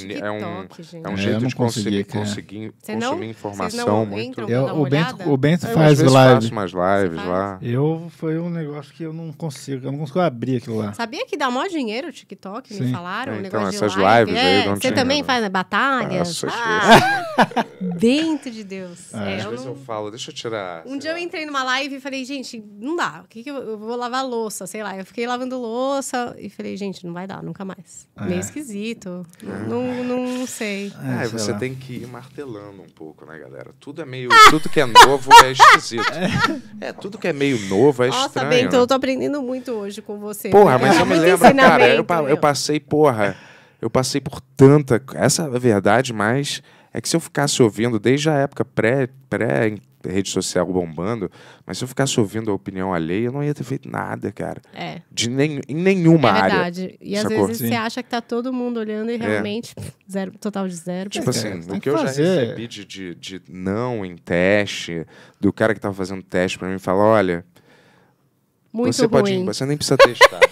TikTok, gente. é um É, eu jeito não de consegui, conseguir, conseguir não- consumir vocês informação não muito. Eu- o, Bento, o Bento Eu, faz vezes live. faço umas lives lá. Eu foi um negócio que eu não consigo, eu não consigo abrir aquilo lá. Sabia que dá maior dinheiro o TikTok? Me Sim. falaram. É, um então, essas live. lives aí É, não Você tinha, também né? faz né, batalhas? Às Ah, Bento de Deus. Ah, É, Às eu vezes não- eu falo, deixa eu tirar. Um dia eu entrei numa live e falei, gente, não dá. O que, que eu, eu vou lavar louça, sei lá. Eu fiquei lavando louça e falei, gente, não vai dar, nunca mais. Meio esquisito. Não, não, não sei. É, sei você lá. tem que ir martelando um pouco, né, galera? Tudo é meio. Tudo que é novo é esquisito. É, tudo que é meio novo é Nossa, estranho. Bento, né? eu tô aprendendo muito hoje com você. Porra, mas é eu me lembro, cara, eu, pa- eu passei, porra, eu passei por tanta. Essa é a verdade, mas é que se eu ficasse ouvindo desde a época pré, pré rede social bombando, mas se eu ficasse ouvindo a opinião alheia, eu não ia ter feito nada, cara. É, De nem, em nenhuma é área. verdade. E às sacou? vezes Sim. você acha que tá todo mundo olhando e realmente, zero, total de zero. Tipo pessoas. assim, tem o que que eu já fazer. recebi de, de, de não em teste, do cara que tava fazendo teste pra mim falar, olha, muito você pode ir, ruim. você nem precisa testar.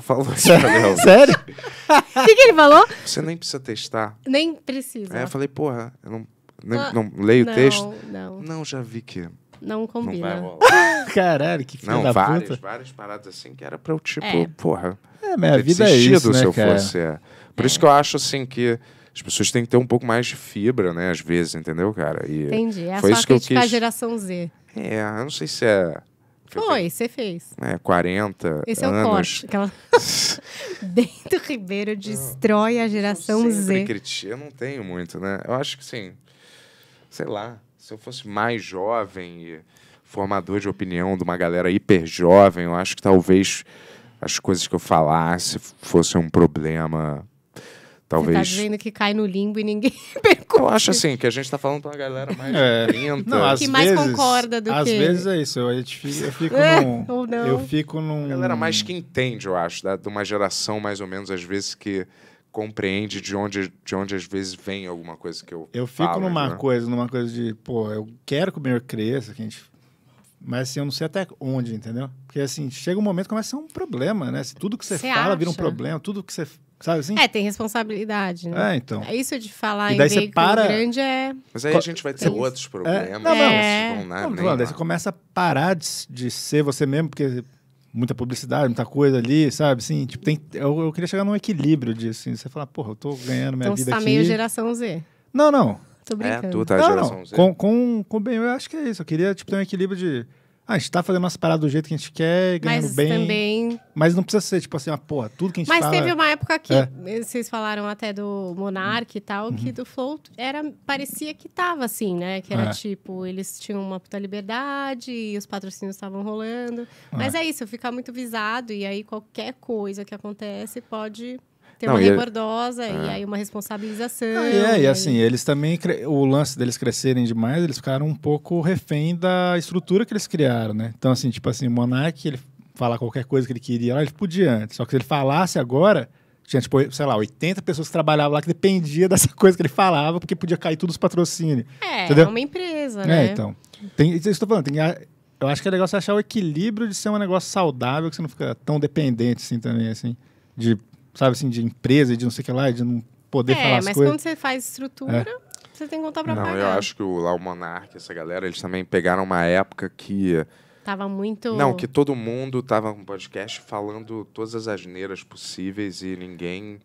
Falou isso pra Léo. Sério? O que, que ele falou? Você nem precisa testar. Nem precisa. Aí eu falei, porra, eu não, nem- Ah, não leio o não, texto. Não, Não, já vi que não não vai combina. rolar. Caralho, que filho Não, da várias, puta. várias paradas assim que era pra eu, tipo, É. porra, É, minha vida é isso, né, se eu cara? fosse. é. Por isso que eu acho, assim, que as pessoas têm que ter um pouco mais de fibra, né, às vezes, entendeu, cara? E, Entendi. É Foi só isso que eu criticar a quis. geração Z. É, eu não sei se é... Foi, você fez. É, 40 Esse é o anos. corte. Aquela... Bento Ribeiro destrói a geração eu Z. eu não tenho muito, né? Eu acho que, sim, sei lá, se eu fosse mais jovem e formador de opinião de uma galera hiper jovem, eu acho que talvez as coisas que eu falasse fossem um problema. Você tá Talvez. dizendo que cai no limbo e ninguém percute. eu acho assim, que a gente tá falando pra uma galera mais É. 30. Não, às Que mais vezes, concorda do às que- vezes é isso, eu, a gente fica- eu fico É, num... ou não. Eu fico num... A galera mais que entende, eu acho, da, de uma geração mais ou menos, às vezes, que compreende de onde, de onde às vezes vem alguma coisa que eu Eu fico falo, numa né? coisa, numa coisa de, pô, eu quero que o meu cresça, que a gente Mas assim, eu não sei até onde, entendeu? Porque assim, chega um momento que começa a ser um problema, né? Se tudo que você Você fala vira um acha? problema, tudo que você. Sabe assim? É, tem responsabilidade, né? É, então. É Isso de falar E em daí você veículo para- grande é... Mas aí a gente vai ter Tem- outros problemas. não, não. É. Não, falando, daí você começa a parar de, de ser você mesmo, porque muita publicidade, muita coisa ali, sabe? Assim, tipo, tem, eu, eu queria chegar num equilíbrio disso. Assim, você falar, porra, eu tô ganhando minha Então você vida tá aqui. meio geração Z. Não, não. Tô É, brincando. tu tá não, geração não. Z. Com, com, com bem, eu acho que é isso. Eu queria tipo, ter um equilíbrio de. Ah, a gente tá fazendo nossas paradas do jeito que a gente quer, ganhando Mas bem. também... Mas não precisa ser, tipo assim, uma porra, tudo que a gente Mas fala. teve uma época que É. vocês falaram até do Monark e tal, Uhum. que do Flow era, parecia que tava assim, né? Que era É. tipo, eles tinham uma puta liberdade e os patrocínios estavam rolando. Mas é isso, ficar muito visado e aí qualquer coisa que acontece pode ter Não, uma e é- rebordosa e aí uma responsabilização. Ah, e é, e aí- assim, eles também, cre- o lance deles crescerem demais, eles ficaram um pouco refém da estrutura que eles criaram, né? Então, assim, tipo assim, o Monark, ele falar qualquer coisa que ele queria lá, ele podia antes. Só que se ele falasse agora, tinha, tipo, sei lá, 80 pessoas que trabalhavam lá que dependia dessa coisa que ele falava, porque podia cair tudo os patrocínios. É, entendeu? é uma empresa, É, né? então. Tem, isso eu estou falando, tem, eu acho que é legal você achar o equilíbrio de ser um negócio saudável, que você não fica tão dependente, assim, também, assim, de, sabe, assim, de empresa, de não sei o que lá, de não poder falar É, as mas coisas. quando você faz estrutura, você tem que contar pra Não, pagar. eu acho que o, lá o Monark, essa galera, eles também pegaram uma época que. Tava muito... Não, que todo mundo tava com podcast falando todas as asneiras possíveis e ninguém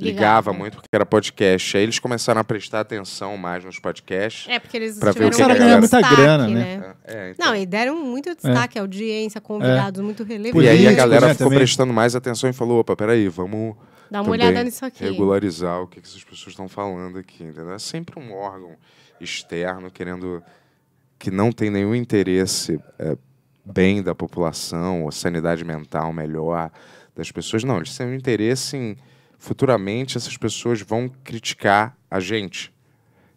ligava Ligava. muito porque era podcast. Aí eles começaram a prestar atenção mais nos podcasts. É, porque eles Pra ver o tiveram que a grande galera- muita destaque, grana, né? né? É, então. Não, e deram muito destaque, audiência, convidados muito relevantes. Por E aí a galera né, ficou também. prestando mais atenção e falou: opa, peraí, vamos Dá uma olhada nisso aqui. regularizar o que, que essas pessoas estão falando aqui, entendeu? É sempre um órgão externo querendo que não tem nenhum interesse é, bem da população, ou sanidade mental melhor das pessoas. Não, eles têm um interesse em futuramente essas pessoas vão criticar a gente.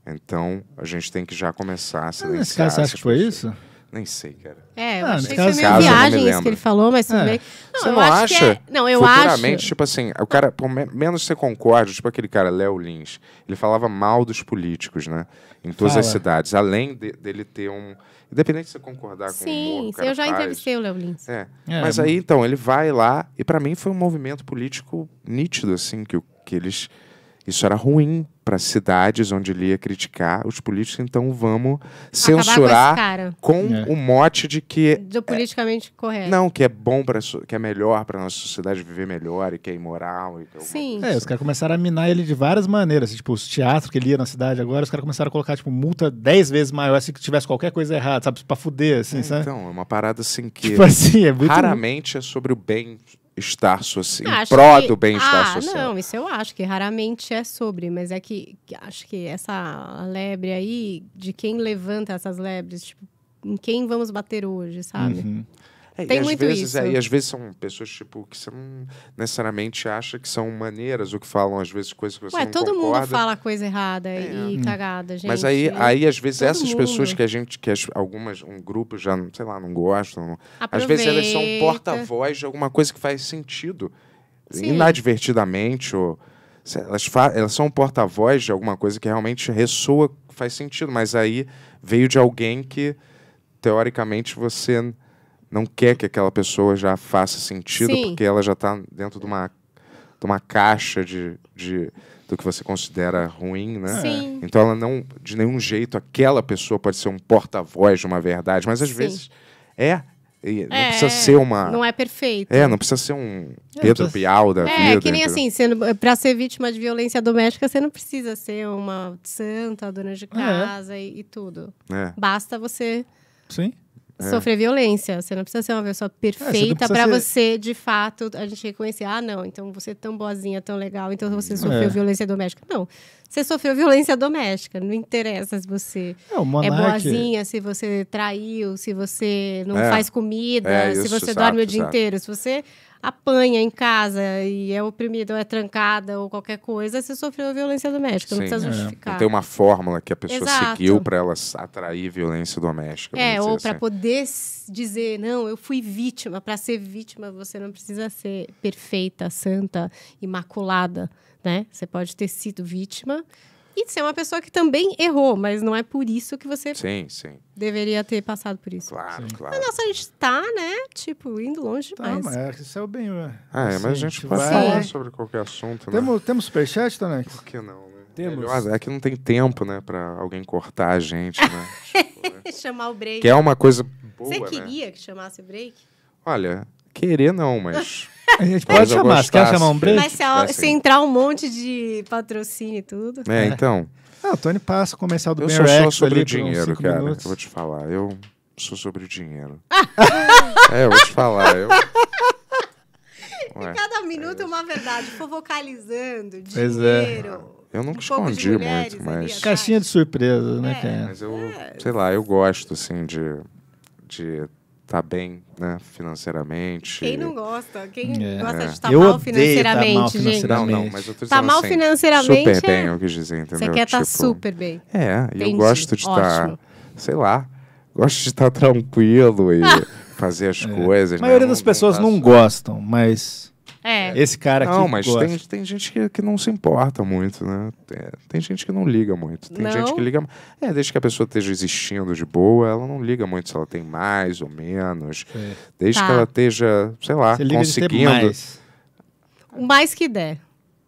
Então, a gente tem que já começar a Mas silenciar nesse caso, você acha que foi pessoas. isso? Nem sei, cara. É, eu Ah, achei que foi meio não viagem isso que ele falou, mas tudo É. bem. Você eu não acho acha? que é... Não, eu Futuramente, acho... tipo assim, o cara, por me- menos você concorda, tipo aquele cara, Léo Lins, ele falava mal dos políticos, né? Em todas as Fala. cidades. Além de- dele ter um. Independente de você concordar com o humor Sim, o cara eu já faz, entrevistei o Léo Lins. É. É, Mas aí, então, ele vai lá, e pra mim foi um movimento político nítido, assim, que, que eles. Isso era ruim para cidades onde ele ia criticar os políticos, então vamos Acabar com esse censurar cara. com É. o mote de que Do politicamente correto. não, que é bom para que é melhor para nossa sociedade viver melhor e que é imoral e que é Sim. É, os caras começaram a minar ele de várias maneiras. assim, Tipo, os teatros que ele ia na cidade agora, os caras começaram a colocar, tipo, multa 10 vezes maior se tivesse qualquer coisa errada, sabe? Pra fuder, assim, É, sabe? Então, é uma parada assim que Tipo assim, é muito... raramente é sobre o bem-estar social, Acho em pró que- do bem-estar ah, social. Não, isso eu acho que raramente é sobre, mas é que, que acho que essa lebre aí, de quem levanta essas lebres, tipo, em quem vamos bater hoje, sabe? Uhum. É, Tem e às muito vezes, isso. é, e às vezes são pessoas tipo que você não necessariamente acha que são maneiras ou que falam às vezes coisas que você Ué, não todo concorda. mundo fala coisa errada e É. cagada, gente. Mas aí, aí às vezes todo essas pessoas mundo. que a gente que as, algumas um grupo já, sei lá, não gostam, não- às vezes elas são Aproveita. porta-voz de alguma coisa que faz sentido. Sim. Inadvertidamente, ou elas, elas são porta-voz de alguma coisa que realmente ressoa, faz sentido, mas aí veio de alguém que, teoricamente, você não quer que aquela pessoa já faça sentido, Sim. porque ela já está dentro de uma, de uma caixa de, de, do que você considera ruim, né? Sim. Então ela não, de nenhum jeito, aquela pessoa pode ser um porta-voz de uma verdade, mas às Sim. vezes é. E não É, precisa ser uma. Não é perfeito. É, não precisa ser um Pedro Bial da É, vida. que nem entendeu? assim, sendo, pra ser vítima de violência doméstica, você não precisa ser uma santa, dona de casa e, e tudo. É. Basta você Sim. Sofrer violência. Você não precisa ser uma pessoa perfeita precisa pra ser- você, de fato, a gente reconhecer. Ah, não, então você é tão boazinha, tão legal, então você sofreu É. violência doméstica. Não. Você sofreu violência doméstica. Não interessa se você É, é boazinha, se você traiu, se você não É. faz comida, É se você dorme o dia inteiro, se você apanha em casa e é oprimido ou é trancada ou qualquer coisa, você sofreu violência doméstica. Não Sim, precisa é. justificar. Não tem uma fórmula que a pessoa Exato. seguiu para ela atrair violência doméstica. É, ou para assim. poder dizer, não, eu fui vítima. Para ser vítima, você não precisa ser perfeita, santa, imaculada, né? Você pode ter sido vítima E ser uma pessoa que também errou, mas não é por isso que você Sim, sim. deveria ter passado por isso. Claro, claro. Mas, nossa, a gente tá, né? Tipo, indo longe Tá, demais. mas é, isso é o bem. Ah, é, mas a Assim, gente pode vai- falar Sim. sobre qualquer assunto, né? Temos, temos superchat, Tonex? Por que não, né? Temos. Melhor- É que não tem tempo, né, pra alguém cortar a gente, né? Tipo, né? Chamar o break. Que é uma coisa boa, Você né? queria que chamasse o break? Olha, querer não, mas... A gente pode chamar. Você quer chamar um break? Mas se, a- se entrar um monte de patrocínio e tudo. É, então, Ah, o Tony passa o comercial do eu Ben sou só sobre o dinheiro, cara. minutos. Eu vou te falar, eu sou sobre o dinheiro. é, eu vou te falar, eu... Ué, Cada minuto é uma verdade. For vocalizando, é. dinheiro. eu nunca um escondi mulheres muito, mas... Caixinha de surpresa, né, É. cara? Mas eu, sei lá, eu gosto, assim, de de estar bem, né, financeiramente. Quem não gosta? Quem É. gosta de estar Eu mal odeio tá financeiramente, mal gente? Não, financeiramente. não, mas eu tô dizendo Tá mal assim, financeiramente, super bem, é. eu quis dizer, entendeu? Você quer estar Tipo, super bem. É, e eu gosto de estar, Ótimo. sei lá, gosto de estar tranquilo e fazer as coisas. A maioria né? das pessoas tá não gostam, mas É. esse cara aqui Não, mas gosta. tem, tem gente que, que não se importa muito, né? Tem, tem gente que não liga muito. Tem gente Não? que liga. É, desde que a pessoa esteja existindo de boa, ela não liga muito se ela tem mais ou menos. É. Desde Tá. que ela esteja, sei lá, Você liga de conseguindo. mais. O mais que der.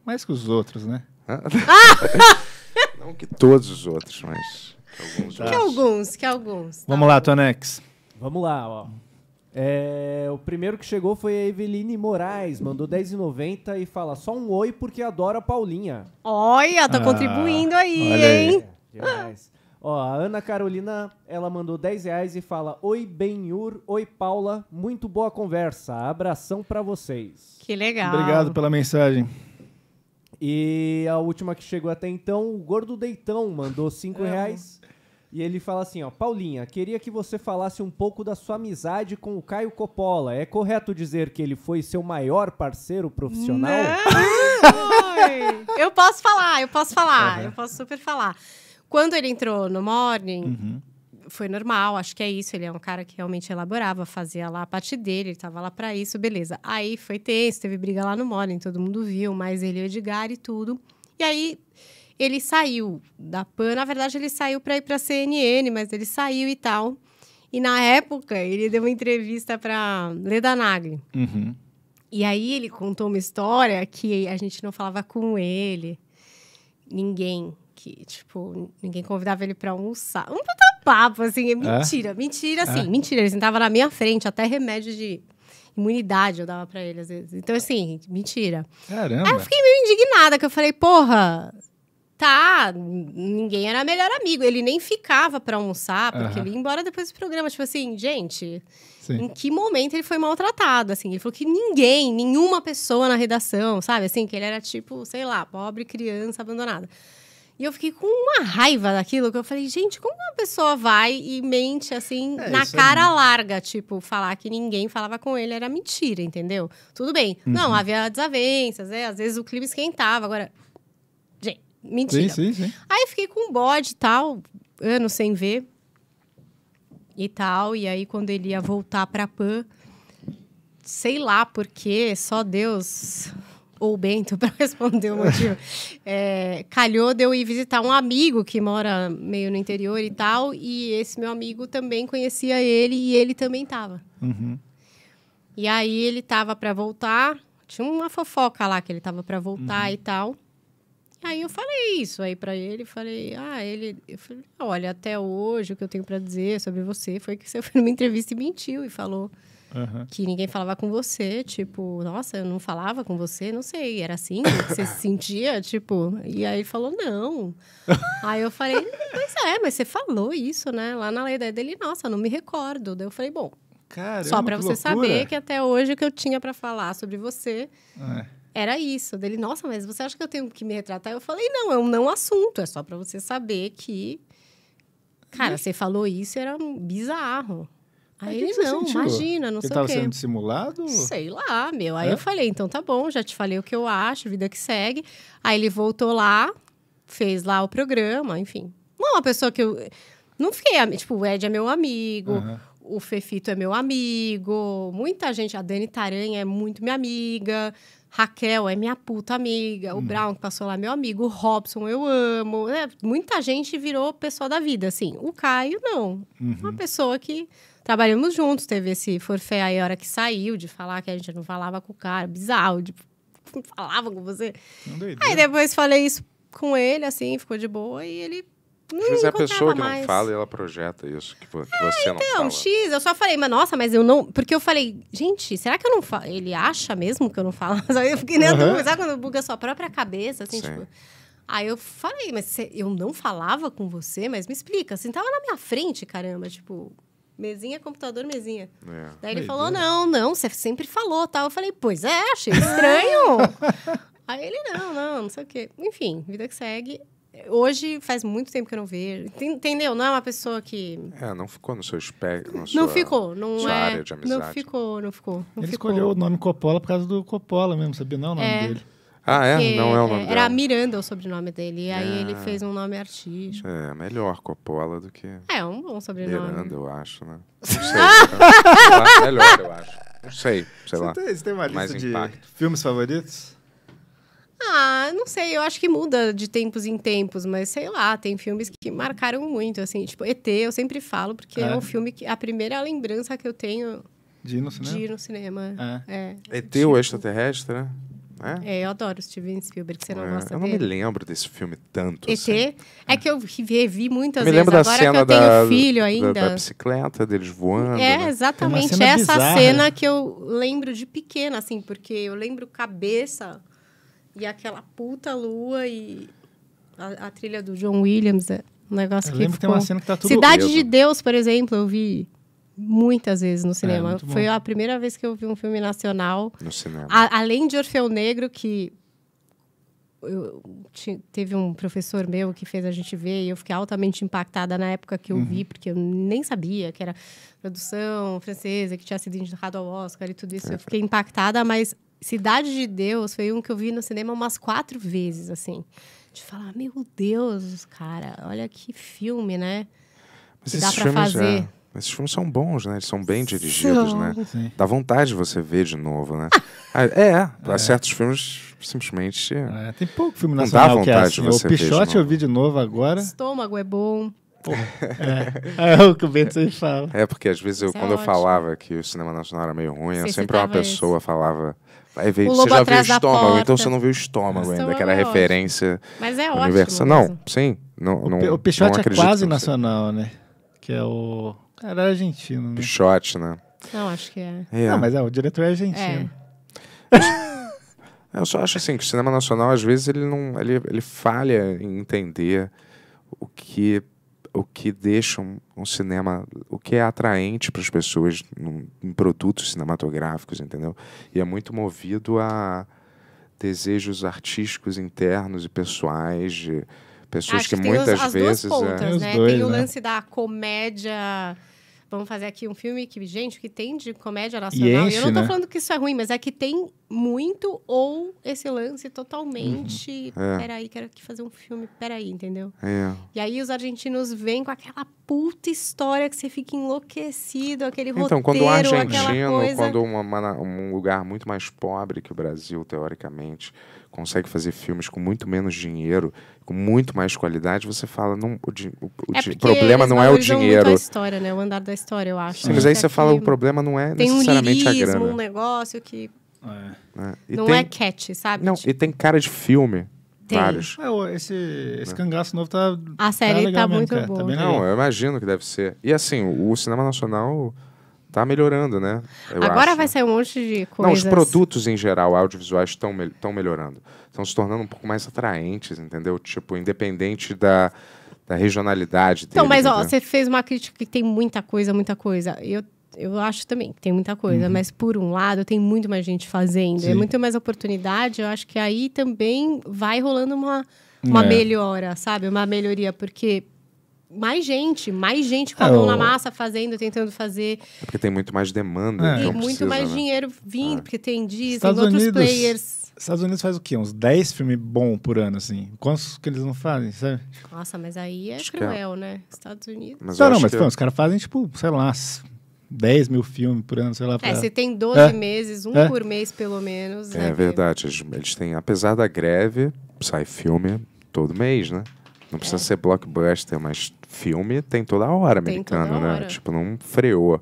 Mais que os outros, né? Não que todos os outros, mas alguns Tá. Que alguns, que alguns. Vamos lá, Tonex. Vamos lá, ó. É, o primeiro que chegou foi a Eveline Moraes, mandou 10,90 e fala só um oi porque adora a Paulinha. Olha, tá Ah, contribuindo aí, olha aí. hein? Demais. Ó, a Ana Carolina, ela mandou 10 reais e fala Oi, Benhur, oi, Paula, muito boa conversa, abração pra vocês. Que legal. Obrigado pela mensagem. E a última que chegou até então, o Gordo Deitão, mandou 5 reais. E ele fala assim, ó, Paulinha, queria que você falasse um pouco da sua amizade com o Caio Coppola. É correto dizer que ele foi seu maior parceiro profissional? Oi. Eu posso falar, eu posso falar, eu posso super falar. Quando ele entrou no Morning, foi normal, acho que é isso. Ele é um cara que realmente elaborava, fazia lá a parte dele, ele tava lá pra isso, beleza. Aí foi tenso, teve briga lá no Morning, todo mundo viu, mas ele e o Edgar e tudo. E aí ele saiu da PAN, na verdade ele saiu pra ir pra CNN, mas ele saiu e tal. E na época ele deu uma entrevista pra Leda Nagli. Uhum. E aí ele contou uma história que a gente não falava com ele. Ninguém. Que, tipo, ninguém convidava ele pra almoçar. Um puta papo, assim. É mentira, mentira, assim. É? Mentira. Ele sentava na minha frente, até remédio de imunidade eu dava pra ele, às vezes. Então, assim, mentira. Caramba. Aí eu fiquei meio indignada, que eu falei, porra, tá, ninguém era melhor amigo. Ele nem ficava pra almoçar, porque Aham. ele ia embora depois do programa. Tipo assim, gente, Sim. em que momento ele foi maltratado, assim. Ele falou que ninguém, nenhuma pessoa na redação, sabe? Assim, que ele era tipo, sei lá, pobre criança abandonada. E eu fiquei com uma raiva daquilo, que eu falei, gente, como uma pessoa vai e mente, assim, É, na é cara larga, tipo, falar que ninguém falava com ele era mentira, entendeu? Tudo bem. Uhum. Não, havia desavenças, né? Às vezes o clima esquentava, agora... Gente, Sim, mentira. sim, sim. Aí fiquei com um bode e tal, anos sem ver e tal. E aí, quando ele ia voltar pra PAN, sei lá por quê, só Deus ou Bento para responder o motivo. é, calhou de eu ir visitar um amigo que mora meio no interior e tal. E esse meu amigo também conhecia ele e ele também tava. Uhum. E aí ele tava para voltar. Tinha uma fofoca lá que ele tava para voltar e tal. Aí eu falei isso aí para ele, falei: "Ah, ele, eu falei, olha, até hoje o que eu tenho para dizer sobre você foi que você foi numa entrevista e mentiu e falou Aham. que ninguém falava com você, tipo, nossa, eu não falava com você, não sei, era assim que você se sentia, tipo, e aí ele falou, não. aí eu falei, pois é, mas você falou isso, né, lá na lei dele, nossa, não me recordo. Daí eu falei, bom, Caramba, só para você loucura. saber que até hoje o que eu tinha para falar sobre você É. era isso. Dele, nossa, mas você acha que eu tenho que me retratar? Eu falei, não, é um não assunto, é só para você saber que. Cara, você falou isso, era um bizarro. Aí ele, não, sentiu? imagina, não Ele sei o tava quê. sendo dissimulado? Sei lá, meu. Aí É? eu falei, então tá bom, já te falei o que eu acho, vida que segue. Aí ele voltou lá, fez lá o programa, enfim. Não é uma pessoa que eu. Não fiquei. Tipo, o Ed é meu amigo, Aham. o Fefito é meu amigo, muita gente. A Dani Taranha é muito minha amiga. Raquel é minha puta amiga, o Brown que passou lá, meu amigo, o Robson eu amo. É, muita gente virou pessoa da vida, assim. O Caio, não. Uma pessoa que trabalhamos juntos, teve esse forfé aí a hora que saiu, de falar que a gente não falava com o cara, bizarro, de não falava com você. Não. Aí depois falei isso com ele, assim, ficou de boa, e ele. Não vezes é a pessoa que não mais. fala e ela projeta isso, que, que você não Então, fala. X, eu só falei, mas nossa, mas eu não. Porque eu falei, gente, será que eu não falo? Ele acha mesmo que eu não falo? Aí eu fiquei na Aham. dúvida, sabe quando buga a sua própria cabeça, assim, Sim. tipo. Aí eu falei, mas cê- eu não falava com você, mas me explica. Assim, tava na minha frente, caramba, tipo, mesinha, computador, mesinha. É. Daí ele falou, não, não, você sempre falou, tal. Eu falei, pois é, achei estranho. Aí ele, não, não, não sei o quê. Enfim, vida que segue. Hoje faz muito tempo que eu não vejo. Enten- Entendeu? Não é uma pessoa que. É, não ficou no seu espectro. Não ficou, não sua é. área de amizade. Não ficou, não ficou. Não Ele ficou. escolheu o nome Coppola por causa do Coppola mesmo, sabia não o nome É. dele. Ah, é? Porque, Não é o nome Era dela. Miranda o sobrenome dele. E aí Ah. ele fez um nome artístico. É, melhor Coppola do que É, um bom sobrenome. Miranda, eu acho, né? Não sei. Lá, melhor, eu acho. Não sei, sei lá. Você tem, você tem uma Mais lista de impacto. filmes favoritos? Ah, não sei, eu acho que muda de tempos em tempos, mas sei lá, tem filmes que marcaram muito, assim, tipo, ET, eu sempre falo, porque é, É. um filme que a primeira lembrança que eu tenho De ir no cinema? de ir no cinema. É. ET, o extraterrestre, né? É? É, eu adoro Steven Spielberg, você não É, gosta eu não me dele? lembro desse filme tanto. ET, assim. é que eu revi muitas Eu me vezes, lembro da agora cena que eu da, tenho filho da- ainda. da, bicicleta, deles voando. É, né? exatamente. cena Essa bizarra. cena que eu lembro de pequena, assim, porque eu lembro cabeça e aquela puta lua e a, a trilha do John Williams, é um negócio Eu que lembro que tem ficou... uma cena que tá tudo... Cidade Medo. de Deus, por exemplo, eu vi muitas vezes no cinema. muito bom. Foi a primeira vez que eu vi um filme nacional. No cinema. A- além de Orfeu Negro, que eu teve um professor meu que fez a gente ver e eu fiquei altamente impactada na época que eu Uhum. vi, porque eu nem sabia que era produção francesa, que tinha sido indicado ao Oscar e tudo isso. É. Eu fiquei impactada, mas Cidade de Deus foi um que eu vi no cinema umas quatro vezes, assim. De falar, meu Deus, cara, olha que filme, né? Mas que dá esses pra filmes, fazer. é, esses filmes são bons, né? Eles são bem dirigidos, São. né? Sim. Dá vontade de você ver de novo, né? Ah, é, é. certos filmes simplesmente. É, tem pouco filme Não dá nacional que é vontade assim. de O você ver de Pichote eu vi de novo agora. Estômago é bom. É, é o que o Bento sempre fala. É, porque às vezes eu, Isso é quando eu ótimo. falava que o cinema nacional era meio ruim, eu Você sempre uma pessoa falava. Vai ver, O você Lobo já viu o Atrás da estômago, então Porta. você não viu o estômago ainda, Estômago que era é ótimo. referência Mas é ótimo. universal. Não, mesmo. sim. Não, não, O não é acredito quase que não seja. nacional, né? Que é o... Cara, é argentino, né? Pichote, né? Não, acho que é. É. Não, mas é, o diretor é argentino. Eu só acho assim que o cinema nacional, às vezes, ele não. Ele, ele falha em entender o que, o que deixa um, um cinema. o que é atraente para as pessoas num- em produtos cinematográficos, entendeu? E é muito movido a desejos artísticos internos e pessoais de pessoas Acho que, tem os- muitas as vezes. duas é- pontas, Tem os né? dois, tem o né? lance da comédia. Vamos fazer aqui um filme que, gente, o que tem de comédia E nacional. enche, eu não tô né? falando que isso é ruim, mas é que tem muito ou esse lance totalmente. É. Peraí, quero aqui fazer um filme, peraí, entendeu? é. E aí os argentinos vêm com aquela puta história que você fica enlouquecido, aquele Então, quando roteiro, o aquela argentino, coisa. quando uma- uma- um lugar muito mais pobre que o Brasil, teoricamente, consegue fazer filmes com muito menos dinheiro, com muito mais qualidade, você fala, não, o, di- o- o É di- problema não é o muito dinheiro. a história, né? O andar da história, eu acho. Sim, mas aí você fala, o problema não é Tem um necessariamente a lirismo, grana. um negócio que É. né? Não tem, é catch, sabe? Não, e tem cara de filme. Tem. Vários. É, o- esse, esse cangaço novo tá. A série tá legal mesmo, muito cara. boa. Tá bem Não, legal. eu imagino que deve ser. E assim, o, o cinema nacional tá melhorando, né? Eu Agora acho. vai sair um monte de Não, os coisas. produtos em geral, audiovisuais, estão estão melhorando. Estão se tornando um pouco mais atraentes, entendeu? Tipo, independente da, da regionalidade Então, mas ó, você fez uma crítica que tem muita coisa, muita coisa. Eu, eu acho também que tem muita coisa, mas por um lado tem muito mais gente fazendo, é Sim. muito mais oportunidade. Eu acho que aí também vai rolando uma, uma É. melhora, sabe? Uma melhoria, porque mais gente, mais gente com a É, mão na massa fazendo, tentando fazer. É porque tem muito mais demanda. É. e então muito precisa, mais né? dinheiro vindo, porque tem Disney, Estados outros Unidos- players. Estados Unidos faz o quê? Uns 10 filmes bons por ano, assim. Quantos que eles não fazem, sabe? Nossa, mas aí é Acho é- cruel, né? Estados Unidos. Mas não, não, mas que- pô, os caras fazem, tipo, sei lá, 10 mil filmes por ano, sei lá. Pra... É, se tem 12 É. meses, um É. por mês pelo menos. É né, verdade. Eles têm, apesar da greve, sai filme todo mês, né? Não precisa ser blockbuster, mas filme tem toda hora americano, toda né? hora. Tipo, não freou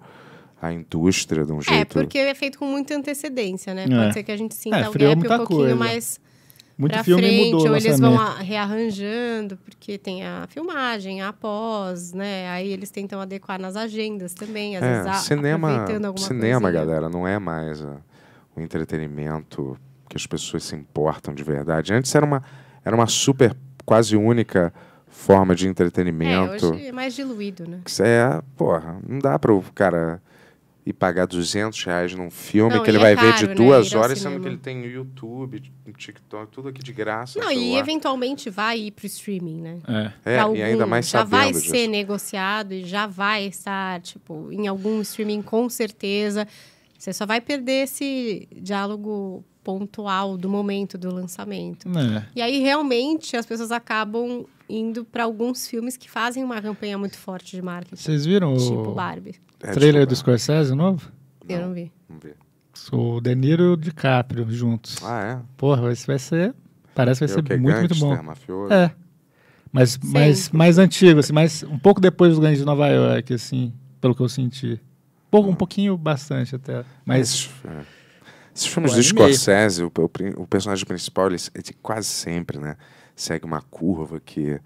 a indústria de um É, jeito. porque é feito com muita antecedência, né? É. Pode ser que a gente sinta É, o gap um pouquinho coisa. mais Muito pra filme frente, mudou ou eles vão rearranjando, porque tem a filmagem, a pós, né? Aí eles tentam adequar nas agendas também, às vezes É, a- cinema, aproveitando alguma cinema, coisinha. galera, não é mais o entretenimento que as pessoas se importam de verdade. Antes era uma, era uma super, quase única forma de É, entretenimento. hoje é mais diluído, né? É, porra, não dá para o cara ir pagar 200 reais num filme Não, que ele e vai é ver de caro, né, duas ir ao horas, sendo que ele tem o YouTube, o TikTok, tudo aqui de graça. Não, e celular. eventualmente vai ir pro streaming, né? É. É, e ainda mais já sabendo vai disso. ser negociado e já vai estar, tipo, em algum streaming com certeza. Você só vai perder esse diálogo pontual do momento do lançamento. É. E aí, realmente, as pessoas acabam indo para alguns filmes que fazem uma campanha muito forte de marketing. Vocês viram Tipo o Barbie. É, trailer do. Scorsese novo? Eu não vi. Vamos ver. O De Niro e o DiCaprio juntos. Ah, Porra, esse vai ser... Parece que é? vai Eu que ser é muito, muito bom. mafioso. É. Mas mais, mais antigo, assim, mais, um pouco depois do Gangue de Nova York, assim, pelo que eu senti. Pouco, um pouquinho, bastante até. Mas é. Esses filmes do. Scorsese, o, o o personagem principal, ele, ele quase sempre, né? Segue uma curva que